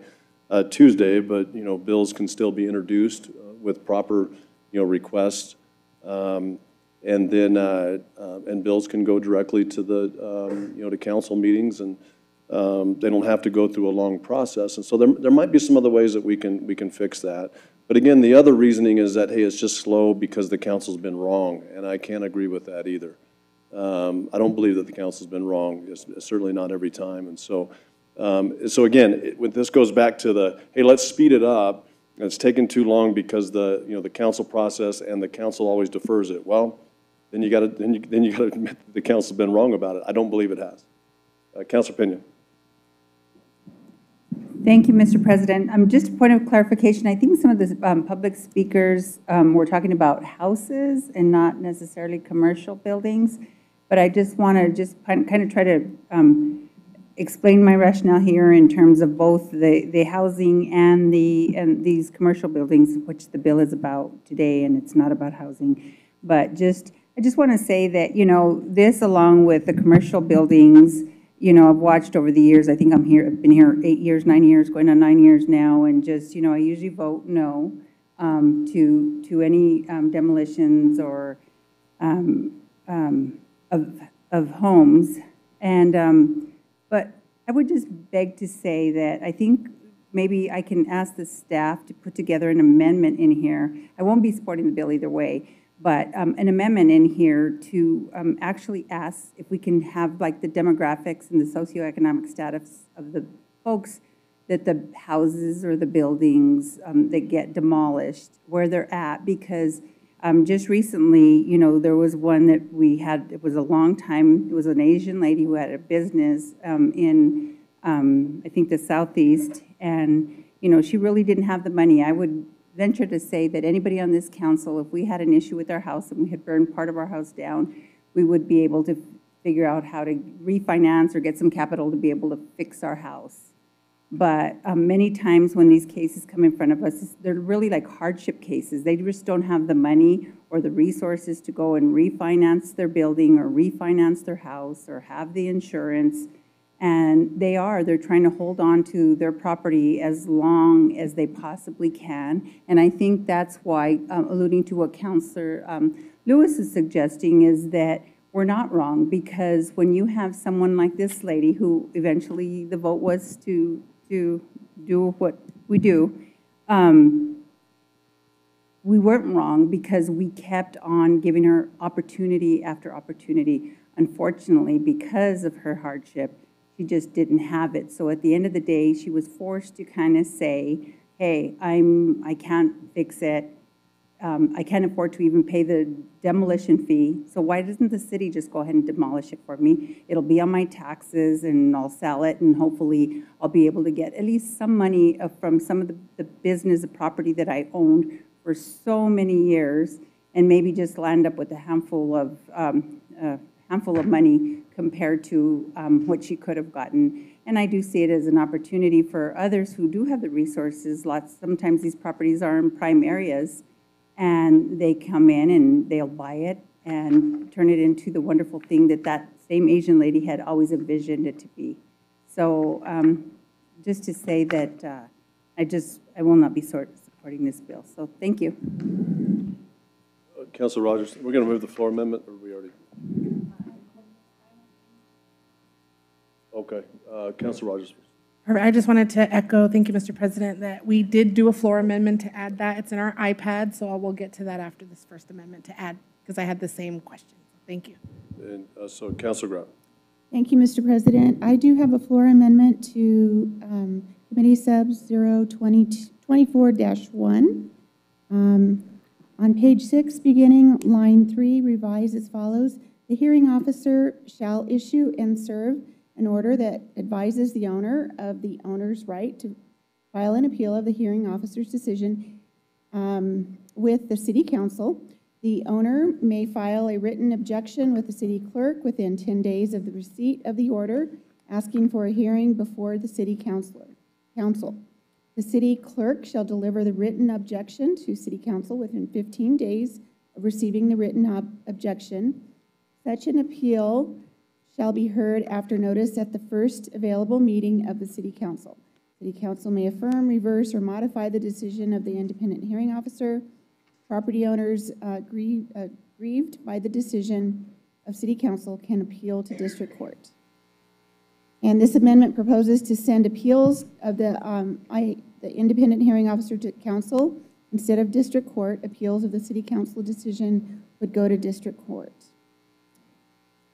uh, Tuesday, but, you know, bills can still be introduced uh, with proper, you know, requests. Um, And then, uh, uh, and bills can go directly to the, um, you know, to council meetings, and um, they don't have to go through a long process. And so there, there might be some other ways that we can, we can fix that. But again, the other reasoning is that, hey, it's just slow because the council's been wrong, and I can't agree with that either. Um, I don't believe that the council's been wrong, It's- it's certainly not every time. And so, um, so again, it- when this goes back to the, hey, let's speed it up, it's taken too long because the, you know, the council process and the council always defers it. Well, then you gotta, then you, then you gotta admit that the council's been wrong about it. I don't believe it has. Uh, Councilor Peña? Thank you, Mr. President. Um, Just a point of clarification, I think some of the um, public speakers um, were talking about houses and not necessarily commercial buildings, but I just want to just kind of try to um, explain my rationale here in terms of both the, the housing and the, and these commercial buildings, which the bill is about today, and it's not about housing. But just, I just want to say that, you know, this along with the commercial buildings, you know, I've watched over the years, I think I'm here, I've been here eight years, nine years, going on nine years now, and just, you know, I usually vote no um, to, to any um, demolitions or um, um, of, of homes. And, um, but I would just beg to say that I think maybe I can ask the staff to put together an amendment in here. I won't be supporting the bill either way, but um, an amendment in here to um, actually ask if we can have like the demographics and the socioeconomic status of the folks that the houses or the buildings um, that get demolished, where they're at, because um, just recently, you know, there was one that we had, it was a long time, it was an Asian lady who had a business um, in, um, I think, the southeast, and, you know, she really didn't have the money. I would venture to say that anybody on this council, if we had an issue with our house and we had burned part of our house down, we would be able to figure out how to refinance or get some capital to be able to fix our house. But um, many times when these cases come in front of us, they're really like hardship cases. They just don't have the money or the resources to go and refinance their building or refinance their house or have the insurance. And they are, they're trying to hold on to their property as long as they possibly can. And I think that's why, um, alluding to what Counselor um, Lewis is suggesting, is that we're not wrong, because when you have someone like this lady, who eventually the vote was to, to do what we do, um, we weren't wrong because we kept on giving her opportunity after opportunity. Unfortunately, because of her hardship, she just didn't have it. So at the end of the day, she was forced to kind of say, hey, I'm, I can't fix it. Um, I can't afford to even pay the demolition fee. So why doesn't the city just go ahead and demolish it for me? It'll be on my taxes and I'll sell it and hopefully I'll be able to get at least some money uh, from some of the, the business, the property that I owned for so many years and maybe just land up with a handful of, um, a handful of money compared to um, what she could have gotten. And I do see it as an opportunity for others who do have the resources. Lots, sometimes these properties are in prime areas and they come in and they'll buy it and turn it into the wonderful thing that that same Asian lady had always envisioned it to be. So um, just to say that uh, I just, I will not be supporting this bill. So thank you. Uh, Rogers, we're going to move the floor amendment, or we already? Okay, uh, Counselor Rogers. Perfect. I just wanted to echo, thank you, Mr. President, that we did do a floor amendment to add that. It's in our iPad, so I will get to that after this first amendment to add, because I had the same question. Thank you. And uh, so Counselor Grout. Thank you, Mr. President. I do have a floor amendment to um, Committee Subs 024-1. Um, On page six, beginning line three, revise as follows. The hearing officer shall issue and serve an order that advises the owner of the owner's right to file an appeal of the hearing officer's decision um, with the city council. The owner may file a written objection with the city clerk within 10 days of the receipt of the order, asking for a hearing before the city councilor, council. The city clerk shall deliver the written objection to city council within 15 days of receiving the written ob- objection. Such an appeal shall be heard after notice at the first available meeting of the city council. City council may affirm, reverse, or modify the decision of the independent hearing officer. Property owners uh, grie- uh, grieved by the decision of city council can appeal to district court. And this amendment proposes to send appeals of the, um, I, the independent hearing officer to council. Instead of district court, appeals of the city council decision would go to district court.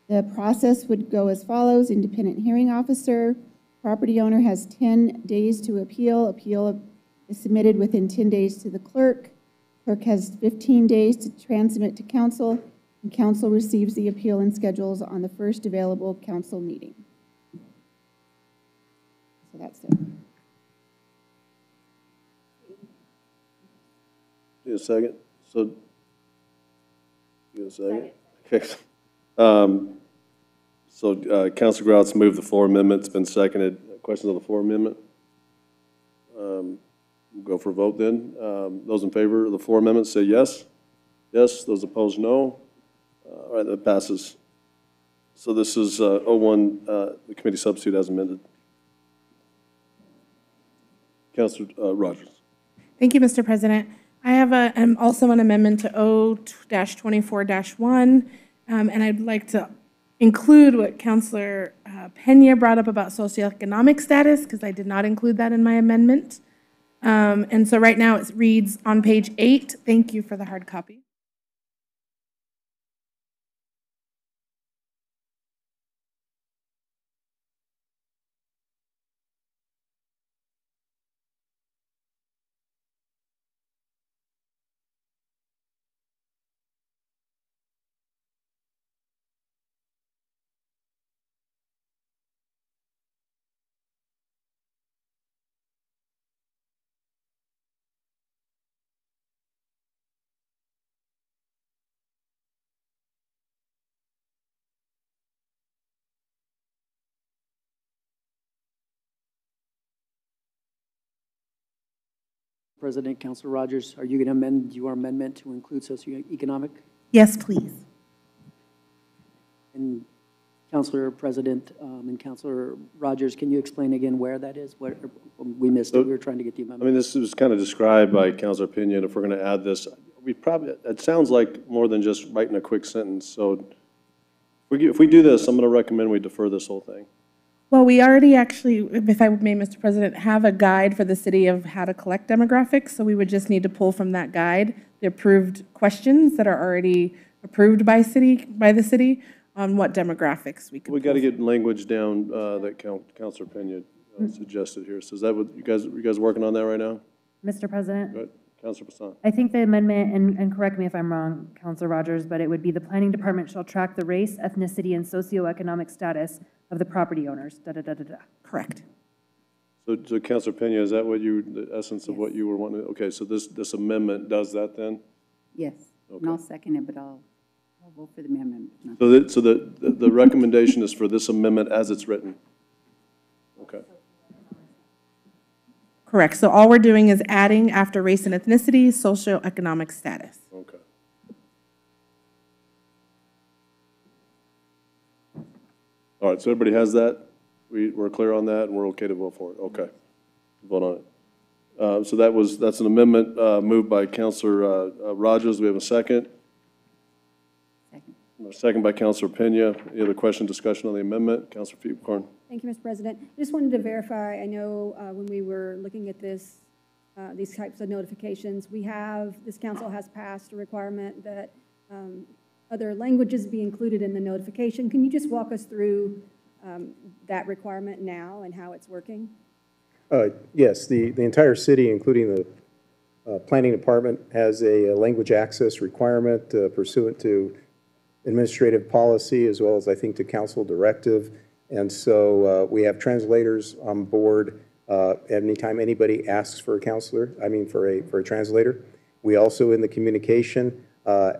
The process would go as follows. Independent hearing officer, property owner has 10 days to appeal. Appeal is submitted within 10 days to the clerk. Clerk has 15 days to transmit to council, and council receives the appeal and schedules on the first available council meeting. So that's it. Need a second? So, you a second? Okay. Um, So, uh, Counselor Grout's moved the floor amendment, it's been seconded. Questions on the floor amendment? Um, we'll Go for a vote then. Um, Those in favor of the floor amendment say yes. Yes, those opposed, no. Uh, All right, that passes. So this is uh, 01, uh, the committee substitute as amended. Counselor uh, Rogers. Thank you, Mr. President. I have a, um, also an amendment to O-24-1, um, and I'd like to include what Counselor uh, Peña brought up about socioeconomic status, because I did not include that in my amendment. Um, And so right now it reads on page eight, thank you for the hard copy. President, Councilor Rogers, are you going to amend your amendment to include socioeconomic? Yes, please. And Councilor President um, and Councilor Rogers, can you explain again where that is? Where, we missed it, we were trying to get the amendment. I mean, this was kind of described by Counselor Peña, if we're going to add this, we probably, it sounds like more than just writing a quick sentence, so if we, if we do this, I'm going to recommend we defer this whole thing. Well, we already actually, if I may, Mr. President, have a guide for the city of how to collect demographics, so we would just need to pull from that guide the approved questions that are already approved by city, by the city on what demographics we could. We got to get language down uh, that Coun- Counselor Peña uh, suggested here, so is that what, you guys, you guys working on that right now? Mr. President? Good, Counselor Bassan. I think the amendment, and, and correct me if I'm wrong, Counselor Rogers, but it would be the planning department shall track the race, ethnicity, and socioeconomic status of the property owners, da-da-da-da-da. Correct. So, so Counselor Peña, is that what you, the essence of what you were wanting? Okay, so this, this amendment does that then? Yes, and I'll second it, but I'll, I'll vote for the amendment. No. So that, so the, the- the recommendation is for this amendment as it's written? Okay. Correct. So all we're doing is adding after race and ethnicity, socioeconomic status. Okay. All right, so everybody has that? We, we're clear on that, and we're okay to vote for it? Okay. Vote on it. Uh, So that was, that's an amendment uh, moved by Counselor uh, uh, Rogers. We have a second? Second by Counselor Peña. Any other question, discussion on the amendment? Counselor Corn. Thank you, Mr. President. I just wanted to verify, I know uh, when we were looking at this, uh, these types of notifications, we have, this council has passed a requirement that um, other languages be included in the notification. Can you just walk us through um, that requirement now and how it's working? Uh, Yes, the, the entire city, including the uh, planning department, has a uh, language access requirement uh, pursuant to administrative policy as well as, I think, to council directive. And so uh, we have translators on board uh, anytime anybody asks for a counselor, I mean, for a, for a translator. We also, in the communication, uh,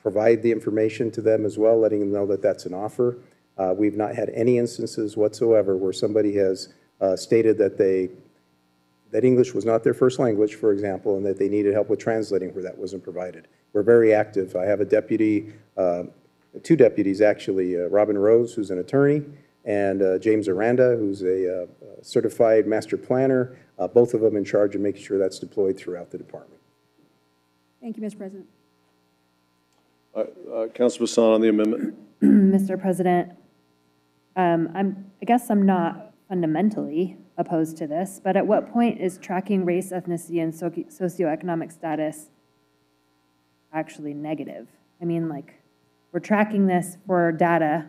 provide the information to them as well, letting them know that that's an offer. Uh, We've not had any instances whatsoever where somebody has uh, stated that they, that English was not their first language, for example, and that they needed help with translating where that wasn't provided. We're very active. I have a deputy, uh, two deputies, actually, uh, Robin Rose, who's an attorney, and uh, James Aranda, who's a uh, certified master planner, uh, both of them in charge of making sure that's deployed throughout the department. Thank you, Mr. President. Uh, uh, Counselor Bassan on the amendment. Mr. President, um, I'm, I guess I'm not fundamentally opposed to this, but at what point is tracking race, ethnicity, and soci- socioeconomic status actually negative? I mean, like, we're tracking this for data,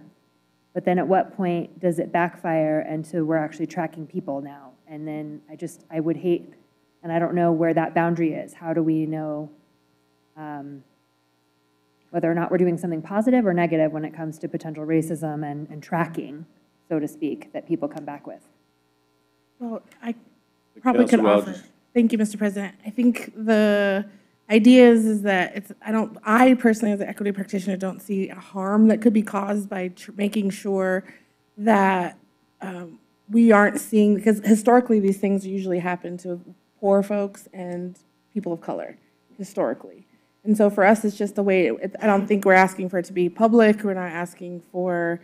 but then at what point does it backfire and so we're actually tracking people now? And then I just, I would hate, and I don't know where that boundary is. How do we know um, whether or not we're doing something positive or negative when it comes to potential racism and, and tracking, so to speak, that people come back with? Well, I probably could Councilor offer. Thank you, Mr. President. I think the idea is, is that it's, I don't, I personally, as an equity practitioner, don't see a harm that could be caused by tr- making sure that um, we aren't seeing, because historically, these things usually happen to poor folks and people of color, historically. And so for us, it's just the way, it- I don't think we're asking for it to be public, we're not asking for,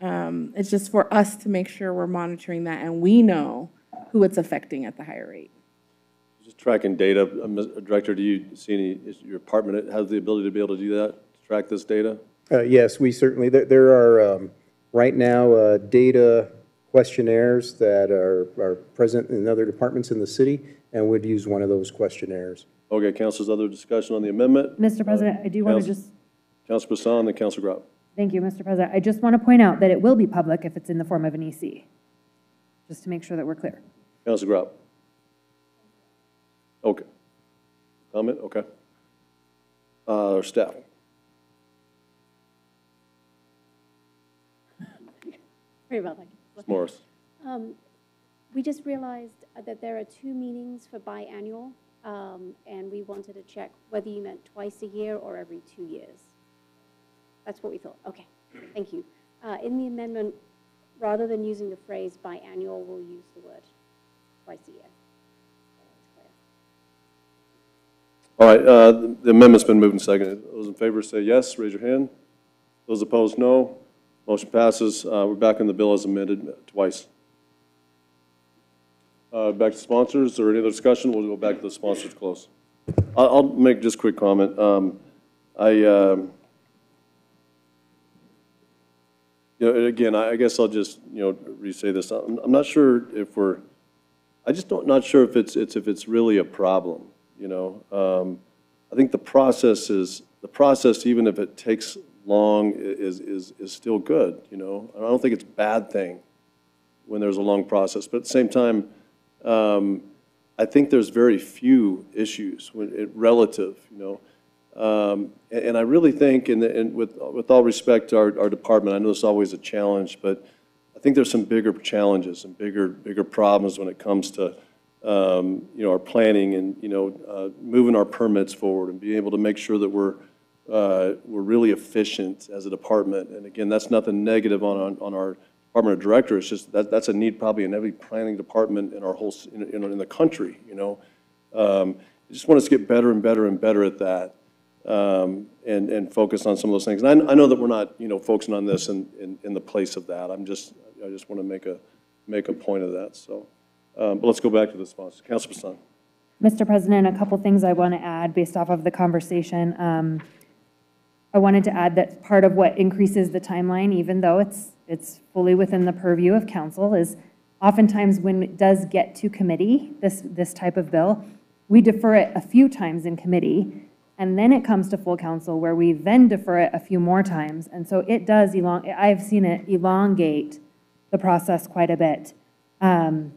um, it's just for us to make sure we're monitoring that and we know who it's affecting at the higher rate. Just tracking data. Uh, Ms. Director, do you see any, is your department has the ability to be able to do that, to track this data? Uh, Yes, we certainly, there, there are, um, right now, uh, data questionnaires that are, are present in other departments in the city, and would use one of those questionnaires. Okay, councilors, other discussion on the amendment? Mr. President, I do want to just, Counselor Bassan, then Counselor Grout. thank you, Mr. President. I just want to point out that it will be public if it's in the form of an EC, just to make sure that we're clear. Counselor Grout. Okay. Comment, okay. Uh, staff. Very well, thank you. Ms. Morris. Um, We just realized that there are two meetings for biannual, um, and we wanted to check whether you meant twice a year or every two years. That's what we thought. Okay, thank you. Uh, In the amendment, rather than using the phrase biannual, we'll use the word twice a year. All right, uh, the amendment's been moved and seconded. Those in favor say yes, raise your hand. Those opposed, no. Motion passes. Uh, We're back in the bill as amended twice. Uh, Back to sponsors, or any other discussion? We'll go back to the sponsors close. I'll I'll make just a quick comment. Um, I, um, you know, again, I I guess I'll just, you know, re-say this. I'm I'm not sure if we're, I just don't, not sure if it's, it's, if it's really a problem, you know? Um, I think the process is, the process, even if it takes long, is, is, is still good, you know? I don't think it's a bad thing when there's a long process, but at the same time, um, I think there's very few issues when, it, relative, you know? Um, and, and I really think, and, and with, with all respect to our, our department, I know it's always a challenge, but I think there's some bigger challenges and bigger, bigger problems when it comes to, um, you know, our planning and, you know, uh, moving our permits forward and being able to make sure that we're, uh, we're really efficient as a department. And again, that's nothing negative on, on- on our department director, it's just, that, that's a need probably in every planning department in our whole, s- in, in, in the country, you know? Um, I just want us to get better and better and better at that, um, and, and focus on some of those things. And I, I know that we're not, you know, focusing on this in, in, in the place of that. I'm just, I just want to make a, make a point of that, so. Um, but let's go back to the sponsor. Councilman Bassan. Mr. President, a couple things I want to add based off of the conversation. Um, I wanted to add that part of what increases the timeline, even though it's, it's fully within the purview of council, is oftentimes when it does get to committee, this, this type of bill, we defer it a few times in committee, and then it comes to full council where we then defer it a few more times. And so it does elong, I've seen it elongate the process quite a bit. Um,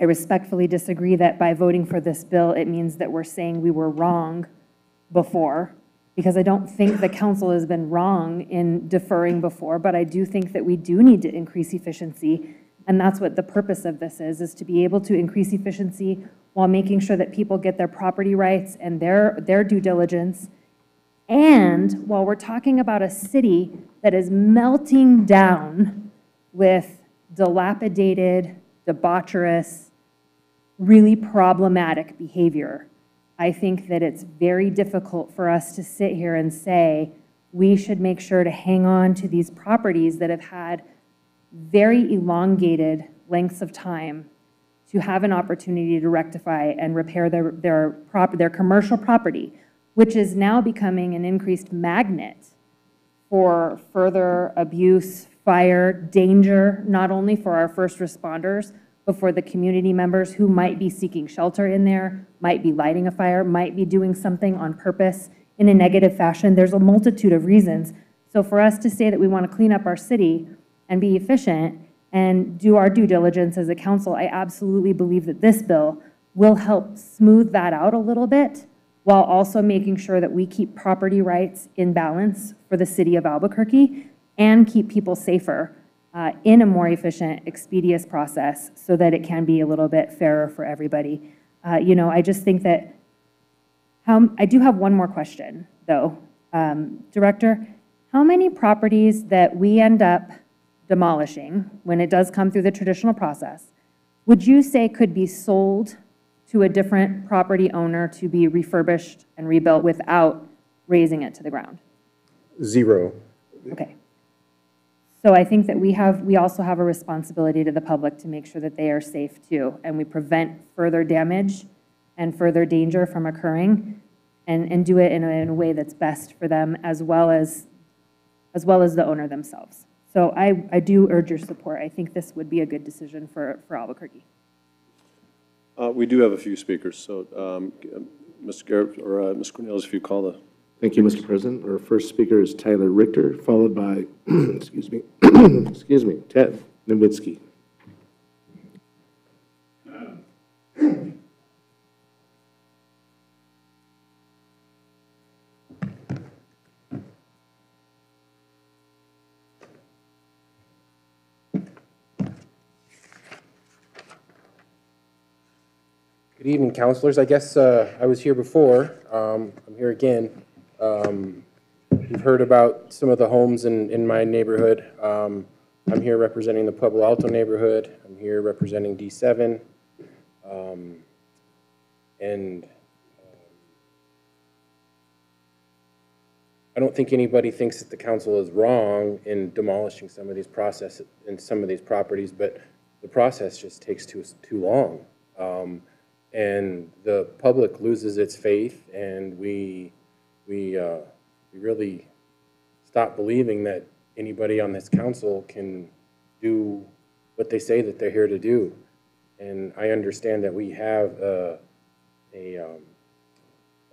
I respectfully disagree that by voting for this bill, it means that we're saying we were wrong before, because I don't think the council has been wrong in deferring before, but I do think that we do need to increase efficiency. And that's what the purpose of this is, is to be able to increase efficiency while making sure that people get their property rights and their, their due diligence. And while we're talking about a city that is melting down with dilapidated, debaucherous, really problematic behavior. I think that it's very difficult for us to sit here and say, we should make sure to hang on to these properties that have had very elongated lengths of time to have an opportunity to rectify and repair their, their prop, their commercial property, which is now becoming an increased magnet for further abuse, fire, danger, not only for our first responders, but for the community members who might be seeking shelter in there, might be lighting a fire, might be doing something on purpose in a negative fashion. There's a multitude of reasons. So for us to say that we want to clean up our city and be efficient and do our due diligence as a council, I absolutely believe that this bill will help smooth that out a little bit while also making sure that we keep property rights in balance for the city of Albuquerque and keep people safer uh, in a more efficient, expeditious process so that it can be a little bit fairer for everybody. Uh, You know, I just think that, how, I do have one more question, though. Um, Director, how many properties that we end up demolishing, when it does come through the traditional process, would you say could be sold to a different property owner to be refurbished and rebuilt without razing it to the ground? Zero. Okay. So I think that we have, we also have a responsibility to the public to make sure that they are safe too, and we prevent further damage and further danger from occurring, and, and do it in a, in a way that's best for them as well as, as well as the owner themselves. So I, I do urge your support. I think this would be a good decision for, for Albuquerque. Uh, we do have a few speakers, so, um, Ms. Garrett, or, uh, Ms. Cornelius, if you call the, Thank you, Mr. President. Our first speaker is Tyler Richter, followed by, excuse me, excuse me, Ted Nowinski. Good evening, counselors. I guess uh, I was here before. Um, I'm here again. Um, You've heard about some of the homes in, in my neighborhood. Um, I'm here representing the Pueblo Alto neighborhood. I'm here representing D7. Um, And um, I don't think anybody thinks that the council is wrong in demolishing some of these process, in some of these properties, but the process just takes too, too long. Um, and the public loses its faith, and we, we, uh, we really stop believing that anybody on this council can do what they say that they're here to do. And I understand that we have a, a, um,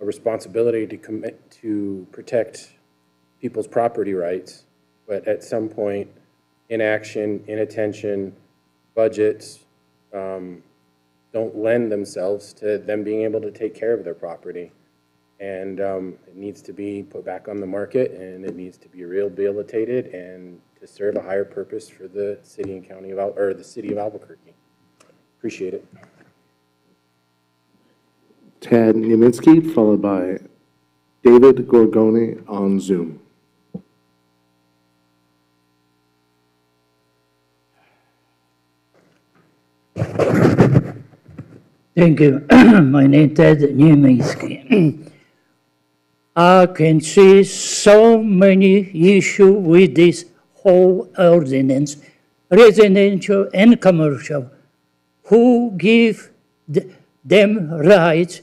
a responsibility to commit, to protect people's property rights, but at some point, inaction, inattention, budgets, um, don't lend themselves to them being able to take care of their property and um, it needs to be put back on the market, and it needs to be rehabilitated and to serve a higher purpose for the city and county of, Al or the city of Albuquerque. Appreciate it. Tad Niemitzki, followed by David Gorgoni on Zoom. Thank you. My name is Ted Niemiecki. I can see so many issues with this whole ordinance, residential and commercial. Who give th- them rights,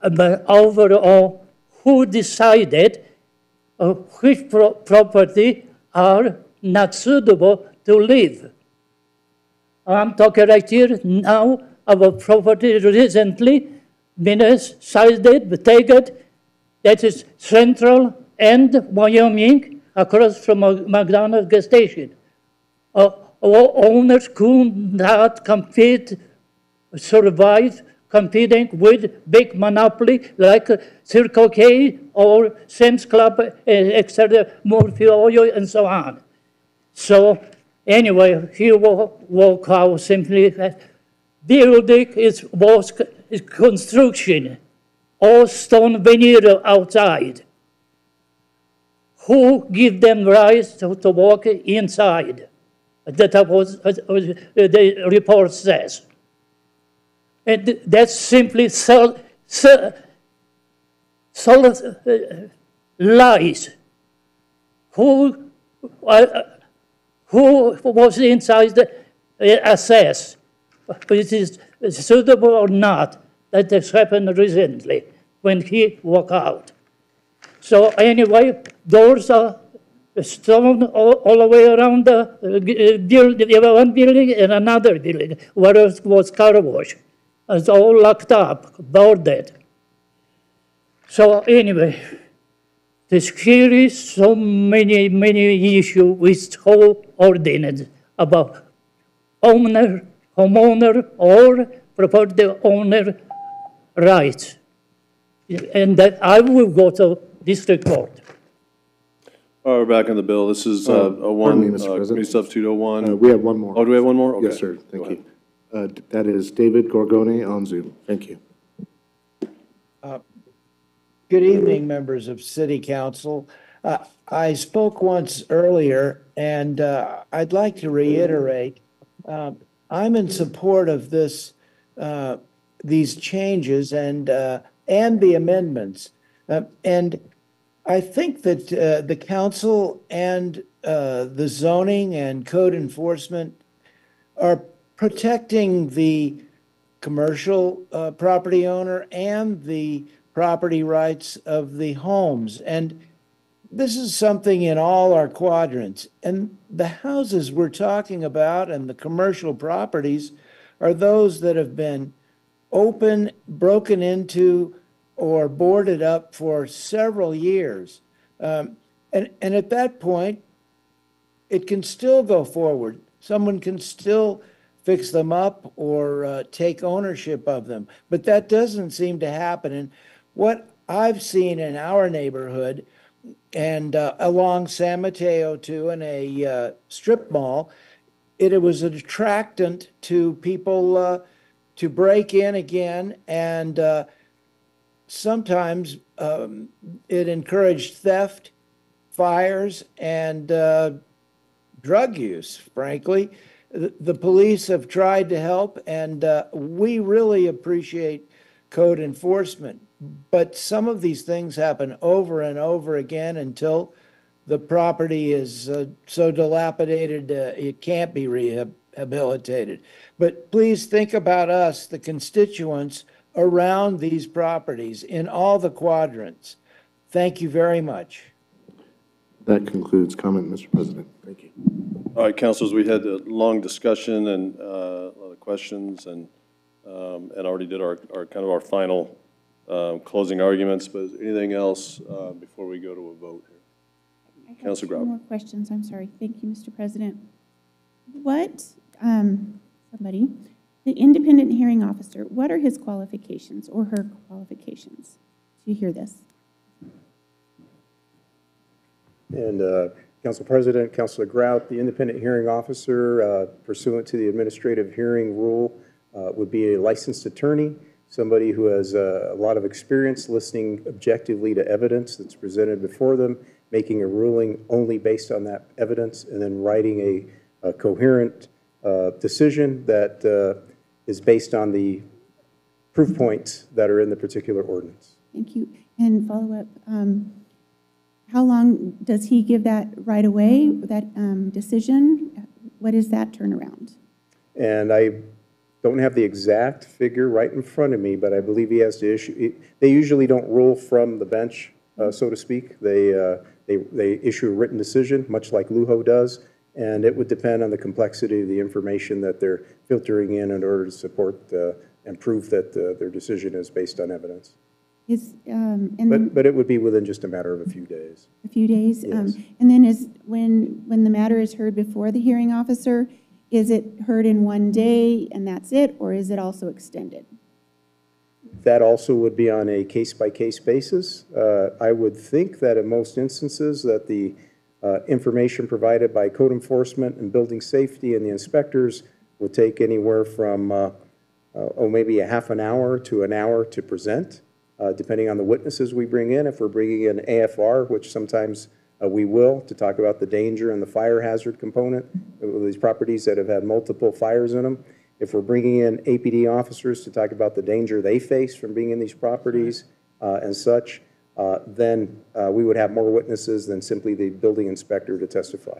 but overall, who decided uh, which pro- property are not suitable to live? I'm talking right here now about property recently been decided, taken, that is Central and Wyoming, across from Mc- McDonald's gas station. Uh, owners could not compete, survive competing with big monopoly like Circle K or Sam's Club, etc., et cetera, Murphy Oil, and so on. So anyway, he will walk out simply building is was is construction, all stone veneer outside. Who give them rights to, to walk inside? That was, uh, uh, the report says. And that's simply so, so, so, uh, lies. Who, uh, who was inside the uh, assess, it is suitable or not, that has happened recently when he walked out. So anyway, doors are stone all, all the way around the uh, building, one building and another building, where it was car wash. It's all locked up, boarded. So anyway, there's clearly so many, many issues with whole ordinance about owner, homeowner, or property owner rights. And that I will go to district court. All right, we're back on the bill. This is uh, Uh, a pardon one, me, Mr. uh, President. committee substitute oh one. Uh, We have one more. Oh, do we have one more? Yes, Okay. sir. Go Thank ahead. you. Uh, d- That is David Gorgoni on Zoom. Thank you. Good evening, members of City Council. Uh, I spoke once earlier, and uh, I'd like to reiterate, um, I'm in support of this, uh, these changes and, uh, and the amendments. Uh, And I think that uh, the council and uh, the zoning and code enforcement are protecting the commercial uh, property owner and the property rights of the homes. And this is something in all our quadrants. And the houses we're talking about and the commercial properties are those that have been open, broken into, or boarded up for several years. Um, and, and at that point, it can still go forward. Someone can still fix them up or uh, take ownership of them. But that doesn't seem to happen. And what I've seen in our neighborhood and uh, along San Mateo too, in a uh, strip mall, it, it was a detractant to people uh, to break in again and uh, sometimes um, it encouraged theft, fires, and uh, drug use, frankly. The, police have tried to help, and uh, we really appreciate code enforcement. But some of these things happen over and over again until the property is uh, so dilapidated uh, it can't be rehabilitated. But please think about us, the constituents around these properties in all the quadrants. Thank you very much. That concludes comment, Mr. President. Thank you. All right, councilors, we had a long discussion and uh, a lot of questions and, um, and already did our, our, kind of our final um, closing arguments, but is there anything else uh, before we go to a vote here? Councilor two Grout. more questions, I'm sorry. Thank you, Mr. President. What, um, somebody, the independent hearing officer, what are his qualifications or her qualifications? Do you hear this? And uh, Council President, Councilor Grout, the independent hearing officer uh, pursuant to the administrative hearing rule uh, would be a licensed attorney, somebody who has uh, a lot of experience listening objectively to evidence that's presented before them, making a ruling only based on that evidence, and then writing a a coherent uh, decision that uh, is based on the proof points that are in the particular ordinance. Thank you. And follow up, um, how long does he give that right away, that um, decision? What is that turnaround? And I don't have the exact figure right in front of me, but I believe he has to issue, they usually don't rule from the bench, uh, so to speak. They, uh, they, they issue a written decision, much like LUHO does, and it would depend on the complexity of the information that they're filtering in in order to support uh, and prove that uh, their decision is based on evidence. Is, um, and But, but it would be within just a matter of a few days. a few days? Um, Yes. And then is, when, when the matter is heard before the hearing officer, is it heard in one day and that's it, or is it also extended? That also would be on a case-by-case basis. Uh, I would think that in most instances that the uh, information provided by code enforcement and building safety and the inspectors will take anywhere from, uh, uh, oh, maybe a half an hour to an hour to present, uh, depending on the witnesses we bring in. If we're bringing in AFR, which sometimes uh, we will, to talk about the danger and the fire hazard component of these properties that have had multiple fires in them. If we're bringing in APD officers to talk about the danger they face from being in these properties uh, and such, uh, then uh, we would have more witnesses than simply the building inspector to testify.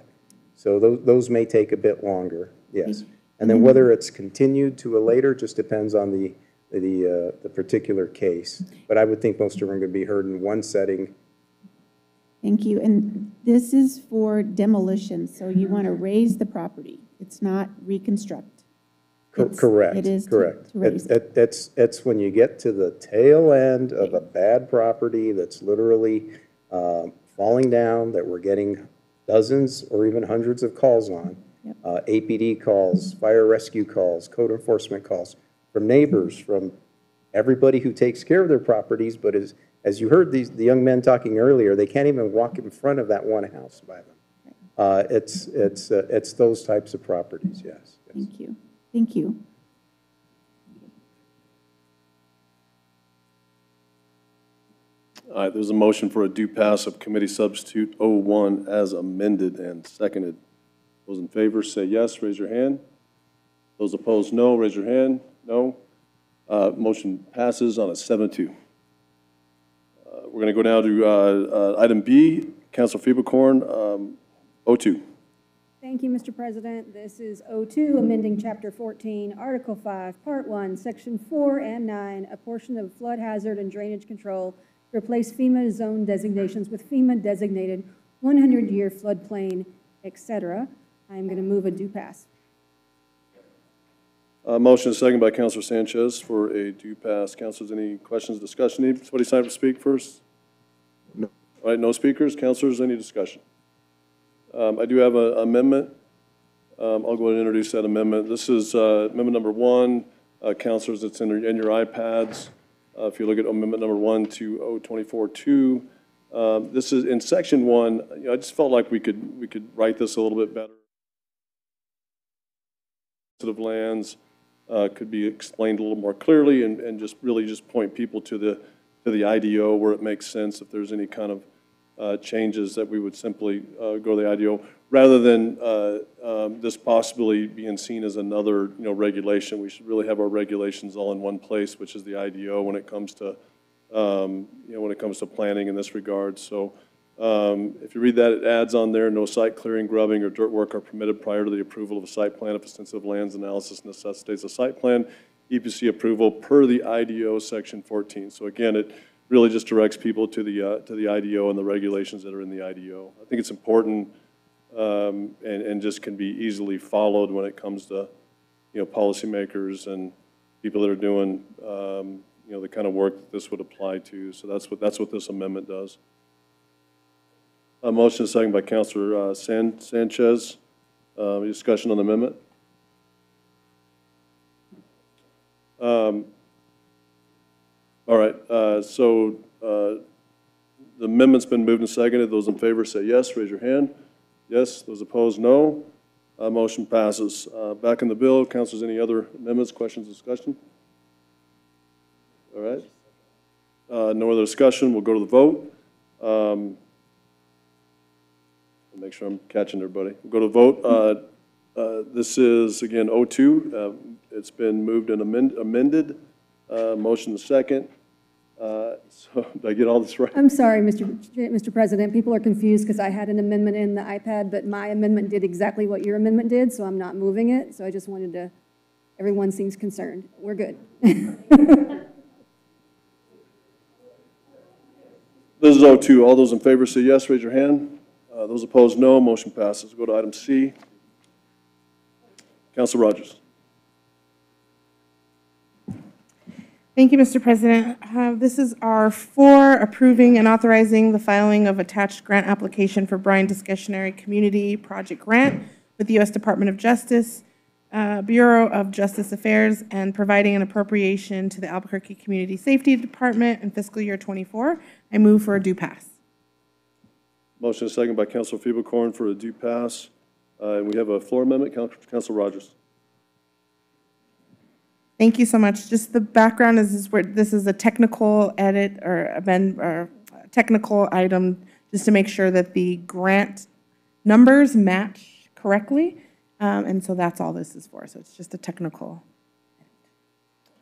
So those, those may take a bit longer, yes. And then whether it's continued to a later just depends on the, the, uh, the particular case. But I would think most of them to be heard in one setting. Thank you. And this is for demolition, so you want to raze the property. It's not reconstruct. It's- Correct, It is to- correct. to raze It- it- It's, it's when you get to the tail end of a bad property that's literally uh, falling down, that we're getting dozens or even hundreds of calls on. Uh, APD calls, fire rescue calls, code enforcement calls, from neighbors, from everybody who takes care of their properties, but as, as you heard these, the young men talking earlier, they can't even walk in front of that one house by them. Uh, It's, it's, uh, it's those types of properties, yes. Thank you. Thank you. All right, there's a motion for a due pass of committee substitute 01 as amended and seconded. Those in favor say yes, raise your hand. Those opposed, no, raise your hand. No. Uh, Motion passes on a 7-2. Uh, We're going to go now to uh, uh, item B, Council Fiebelkorn, um, 02. Thank you, Mr. President. This is O2, amending Chapter 14, Article 5, Part 1, Section 4 and 9, a portion of flood hazard and drainage control to replace FEMA zone designations with FEMA designated 100-year floodplain, et cetera. I am going to move a due pass. Uh, Motion is second by Counselor Sanchez for a due pass. Counselors, any questions, discussion? Need somebody sign up to speak first? No. All right, no speakers. Counselors, any discussion? Um, I do have an amendment. Um, I'll go ahead and introduce that amendment. This is uh, amendment number one. Uh, Counselors, it's in your in your iPads. Uh, If you look at amendment number one to 0242, um, this is, in section one, you know, I just felt like we could, we could write this a little bit better. sensitive lands uh, could be explained a little more clearly and, and just really just point people to the, to the IDO where it makes sense. If there's any kind of uh, changes that we would simply uh, go to the IDO, rather than uh, um, this possibly being seen as another, you know, regulation. We should really have our regulations all in one place, which is the IDO when it comes to, um, you know, when it comes to planning in this regard. So um, If you read that, it adds on there, no site clearing, grubbing, or dirt work are permitted prior to the approval of a site plan if a sensitive lands analysis necessitates a site plan, EPC approval per the IDO section 14. So again, it really just directs people to the, uh, to the IDO and the regulations that are in the IDO. I think it's important um, and, and just can be easily followed when it comes to, you know, policymakers and people that are doing, um, you know, the kind of work that this would apply to. So that's what, that's what this amendment does. A motion second by Counselor uh, San- Sanchez. Uh, Discussion on the amendment? Um, All right, uh, so uh, the amendment's been moved and seconded. Those in favor say yes, raise your hand. Yes, those opposed, no. Uh, Motion passes. Uh, Back in the bill, councilors, any other amendments, questions, discussion? All right. Uh, No other discussion, we'll go to the vote. Um, Make sure I'm catching everybody. We'll go to vote. Uh, uh, This is, again, O2. Uh, It's been moved and amend- amended. Uh, Motion to second. Uh, So, did I get all this right? I'm sorry, Mr. Mr. President, people are confused because I had an amendment in the iPad, but my amendment did exactly what your amendment did, so I'm not moving it. So I just wanted to, everyone seems concerned. We're good. This is O2. All those in favor say yes, raise your hand. Uh, Those opposed, no. Motion passes. Go to item C. Council Rogers. Thank you, Mr. President. Uh, This is our for approving and authorizing the filing of attached grant application for Byrne Discretionary Community Project Grant with the U.S. Department of Justice, uh, Bureau of Justice Affairs, and providing an appropriation to the Albuquerque Community Safety Department in fiscal year '24. I move for a due pass. Motion second by Council Fiebelkorn for a due pass. Uh, And we have a floor amendment. Coun- Council Rogers. Thank you so much. Just the background is, is where, this is a technical edit or amend, or technical item, just to make sure that the grant numbers match correctly. Um, and so that's all this is for. So it's just a technical.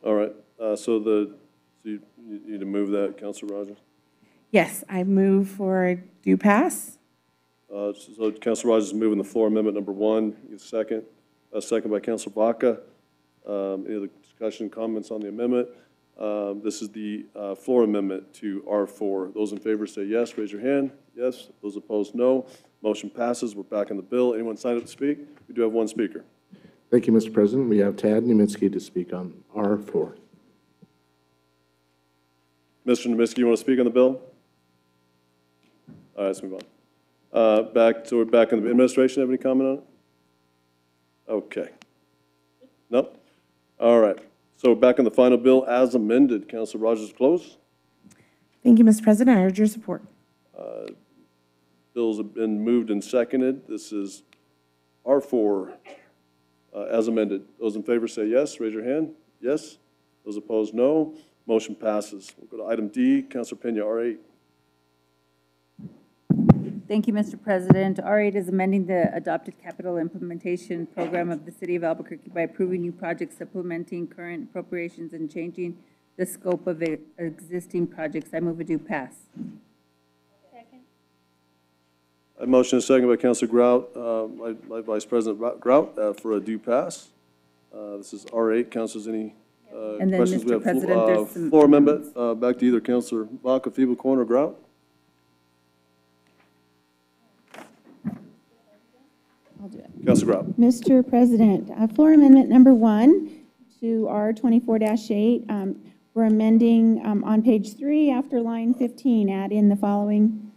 All right. Uh, So the, so you you need to move that, Council Rogers? Yes, I move for a due pass. Uh, So Council Rogers is moving the floor amendment number one. Second. A second by Council Baca. Um, Any other discussion, comments on the amendment? Um, This is the uh, floor amendment to R4. Those in favor say yes, raise your hand. Yes. Those opposed, no. Motion passes. We're back in the bill. Anyone signed up to speak? We do have one speaker. Thank you, Mr. President. We have Tad Niemitzki to speak on R4. Mr. Nomisky, you want to speak on the bill? All right, let's move on. Uh, Back, so we're back in the administration. Have any comment on it? Okay. Nope. All right. So back on the final bill as amended. Council Rogers, close. Thank you, Mr. President. I urge your support. Uh, Bills have been moved and seconded. This is R4 uh, as amended. Those in favor say yes. Raise your hand. Yes. Those opposed, no. Motion passes. We'll go to item D. Councilor Peña, R8. Thank you, Mr. President. R8 is amending the adopted capital implementation program of the City of Albuquerque by approving new projects supplementing current appropriations and changing the scope of existing projects. I move a due pass. A motion is second by Councilor Grout, uh, my my Vice President Grout, uh, for a due pass. Uh, This is R8. Councilors, any uh, And then, questions? We Mr. have flo- President, uh, some- Floor amendment, uh, back to either Councilor Baca, Fiebelkorn, Grout. Councilor Grout. Mr. President, uh, floor amendment number one to R twenty-four eight, um, we're amending, um, on page three, after line fifteen, add in the following.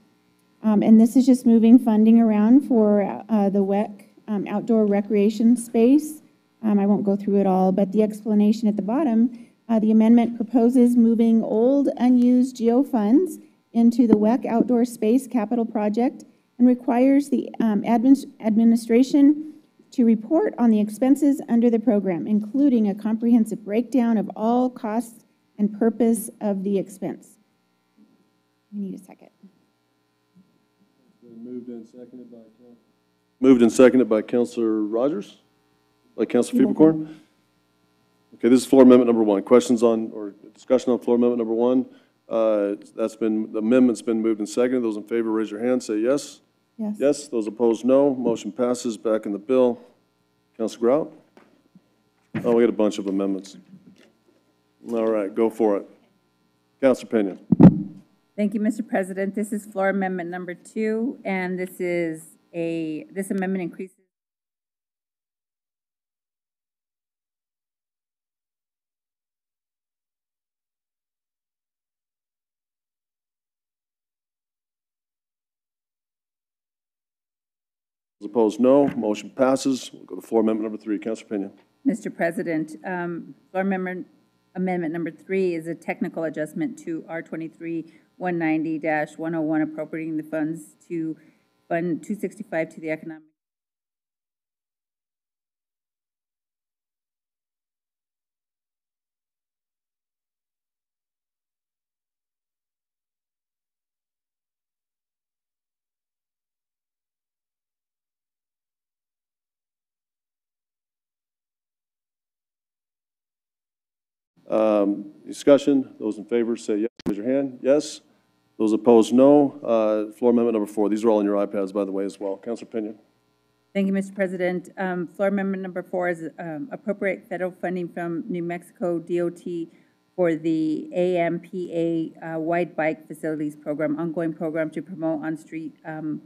Um, and this is just moving funding around for, uh, the WEC, um, outdoor recreation space. Um, I won't go through it all, but the explanation at the bottom, uh, the amendment proposes moving old unused GO funds into the WEC outdoor space capital project and requires the um, admin- administration to report on the expenses under the program, including a comprehensive breakdown of all costs and purpose of the expense. We need a second. Moved and seconded by Moved and seconded by Councilor Rogers, by Councilor Feeble Okay, this is floor amendment number one. Questions on, or discussion on floor amendment number one? Uh, That's been, the amendment's been moved and seconded. Those in favor, raise your hand, say yes. Yes. Yes, those opposed, no. Motion passes. Back in the bill. Councilor Grout? Oh, we got a bunch of amendments. All right, go for it. Councilor Peña. Thank you, Mr. President. This is floor amendment number two, and this is a, this amendment increases opposed, no. Motion passes. We'll go to floor amendment number three. Councilor Peña. Mr. President, um, floor amendment, amendment number three is a technical adjustment to R twenty-three one ninety one oh one appropriating the funds to Fund two sixty-five to the Economic Um, Discussion, those in favor say yes, raise your hand. Yes. Those opposed, no. Uh, Floor amendment number four, these are all on your iPads, by the way, as well. Councilor Peña. Thank you, Mr. President. Um, Floor amendment number four is um, appropriate federal funding from New Mexico DOT for the AMPA uh, Wide Bike Facilities Program, ongoing program to promote on-street um,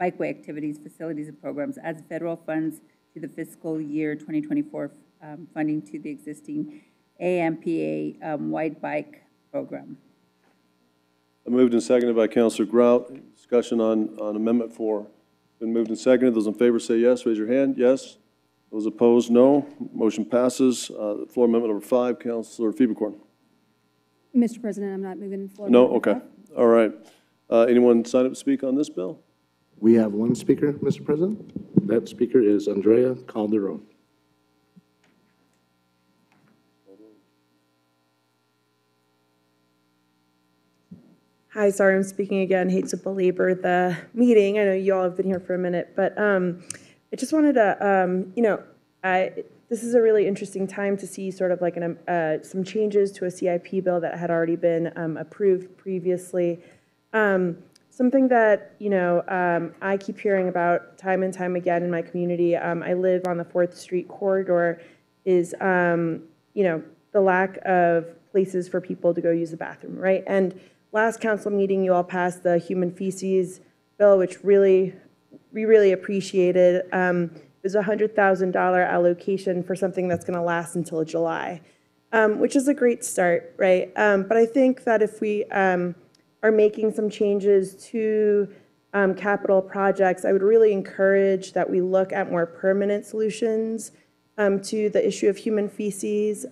bikeway activities, facilities, and programs, as federal funds to the fiscal year 2024 um, funding to the existing AMPA um, Wide Bike Program. I moved and seconded by Councilor Grout. Discussion on, on Amendment 4. Been moved and seconded. Those in favor say yes. Raise your hand. Yes. Those opposed, no. Motion passes. Uh, Floor Amendment number 5, Councilor Fiebelkorn. Mr. President, I'm not moving floor. No? Okay. All right. Uh, Anyone sign up to speak on this bill? We have one speaker, Mr. President. That speaker is Andrea Calderon. Hi, sorry, I'm speaking again. Hate to belabor the meeting. I know you all have been here for a minute, but um, I just wanted to, um, you know, I, this is a really interesting time to see sort of like an, um, uh, some changes to a CIP bill that had already been um, approved previously. Um, something that, you know, um, I keep hearing about time and time again in my community. I live on the Fourth Street corridor is, you know, the lack of places for people to go use the bathroom, right? And last council meeting, you all passed the human feces bill, which really, we really appreciated. Um, it was a hundred thousand dollar allocation for something that's gonna last until July, um, which is a great start, right? Um, but I think that if we, um, are making some changes to, um, capital projects, I would really encourage that we look at more permanent solutions, um, to the issue of human feces.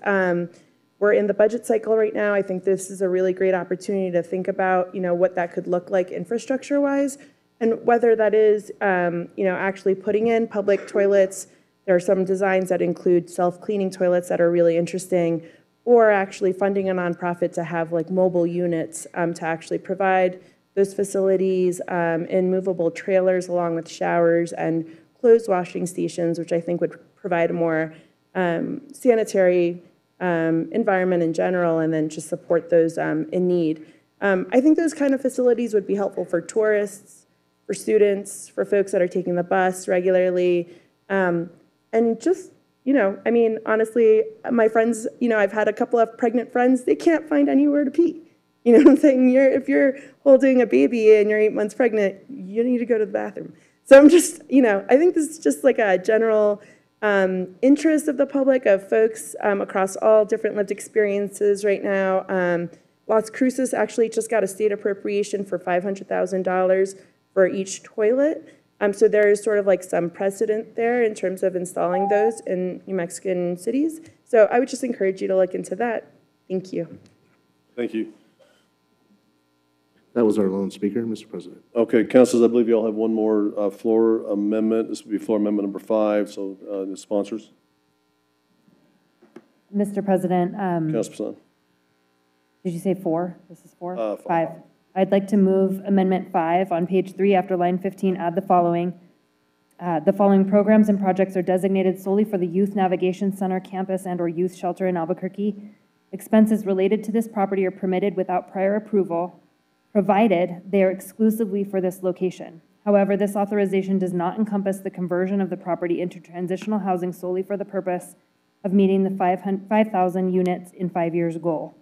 We're in the budget cycle right now. I think this is a really great opportunity to think about, you know, what that could look like infrastructure-wise, and whether that is, um, you know, actually putting in public toilets. There are some designs that include self-cleaning toilets that are really interesting, or actually funding a nonprofit to have like mobile units um, to actually provide those facilities um, in movable trailers along with showers and clothes washing stations, which I think would provide a more um, sanitary um, environment in general, and then just support those um, in need. Um, I think those kind of facilities would be helpful for tourists, for students, for folks that are taking the bus regularly, um, and just you know, I mean, honestly, my friends, you know, I've had a couple of pregnant friends. They can't find anywhere to pee. You know what I'm saying? You're, if you're holding a baby and you're eight months pregnant, you need to go to the bathroom. So I'm just, you know, I think this is just like a general um, interest of the public, of folks um, across all different lived experiences right now. Um, Las Cruces actually just got a state appropriation for $500,000 for each toilet. Um, so there is sort of like some precedent there in terms of installing those in New Mexican cities. So I would just encourage you to look into that. Thank you. Thank you. That was our lone speaker, Mr. President. Okay, councilors, I believe you all have one more uh, floor amendment. This would be floor amendment number 5, so uh, the sponsors. Mr. President, um, Councilor Bassan. did you say four? This is four? Uh, Five. I'd like to move Amendment 5 on page 3 after line 15, add the following. Uh, The following programs and projects are designated solely for the Youth Navigation Center campus and/or youth shelter in Albuquerque. Expenses related to this property are permitted without prior approval, provided they are exclusively for this location. However, this authorization does not encompass the conversion of the property into transitional housing solely for the purpose of meeting the 5,000 units in five years goal.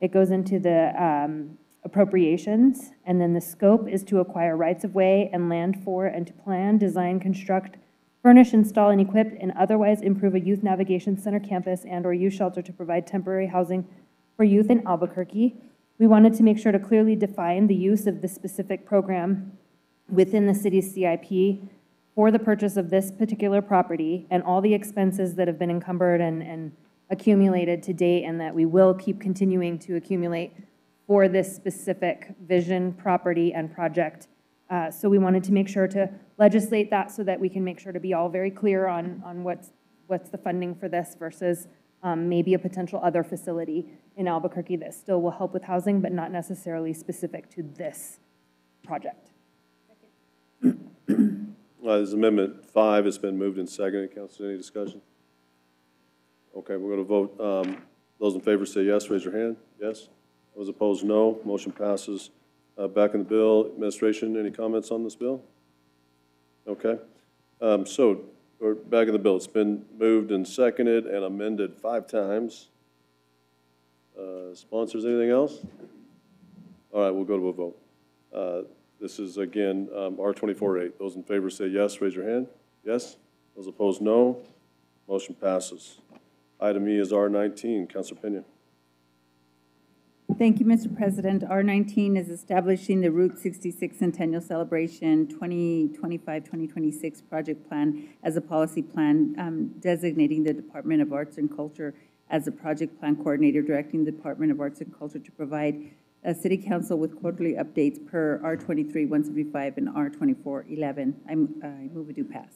It goes into the um, appropriations, and then the scope is to acquire rights-of-way and land for, and to plan, design, construct, furnish, install, and equip, and otherwise improve a youth navigation center campus and/or youth shelter to provide temporary housing for youth in Albuquerque. We wanted to make sure to clearly define the use of this specific program within the city's CIP for the purchase of this particular property and all the expenses that have been encumbered and, and accumulated to date and that we will keep continuing to accumulate for this specific vision, property, and project. Uh, So we wanted to make sure to legislate that so that we can make sure to be all very clear on, on what's, what's the funding for this versus um, maybe a potential other facility in Albuquerque that still will help with housing, but not necessarily specific to this project. Uh, This is Amendment 5, it's been moved and seconded. Council, any discussion? Okay, we're going to vote. Um, Those in favor say yes, raise your hand. Yes. Those opposed, no. Motion passes. Uh, Back in the bill, administration, any comments on this bill? Okay. Um, So, or back in the bill, it's been moved and seconded and amended five times. Uh, Sponsors, anything else? All right, we'll go to a vote. Uh, This is, again, um, R twenty-four eight. Those in favor say yes, raise your hand. Yes? Those opposed, no. Motion passes. Item E is R nineteen. Councilor Peña. Thank you, Mr. President. R19 is establishing the Route 66 Centennial Celebration 2025-2026 project plan as a policy plan, um, designating the Department of Arts and Culture as a project plan coordinator, directing the Department of Arts and Culture to provide uh, City Council with quarterly updates per R23-175 and R24-11. I'm- I move it to pass.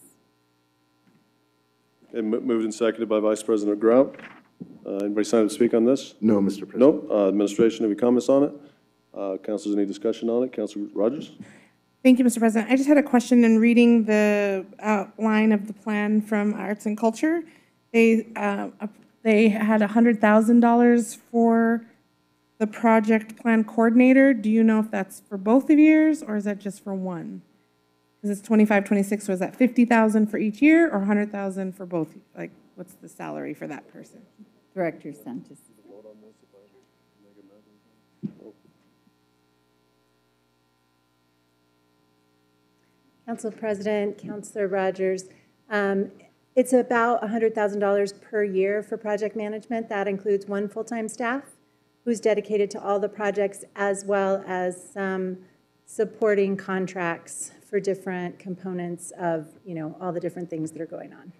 Mo- moved and seconded by Vice President Grout. Uh, Anybody signed up to speak on this? No, Mr. President. No. Uh, Administration, any comments on it? Uh, Councilors, any discussion on it? Councilor Rogers? Thank you, Mr. President. I just had a question in reading the outline of the plan from Arts and Culture. They, uh, up- they had $100,000 for the project plan coordinator. Do you know if that's for both of years, or is that just for one? Because it's 25, 26, so is that 50,000 for each year, or 100,000 for both? Like, what's the salary for that person? Director Sanchez. Council President, Councilor Rogers, um, it's about $100,000 per year for project management. That includes one full-time staff who's dedicated to all the projects, as well as some supporting contracts for different components of, you know, all the different things that are going on.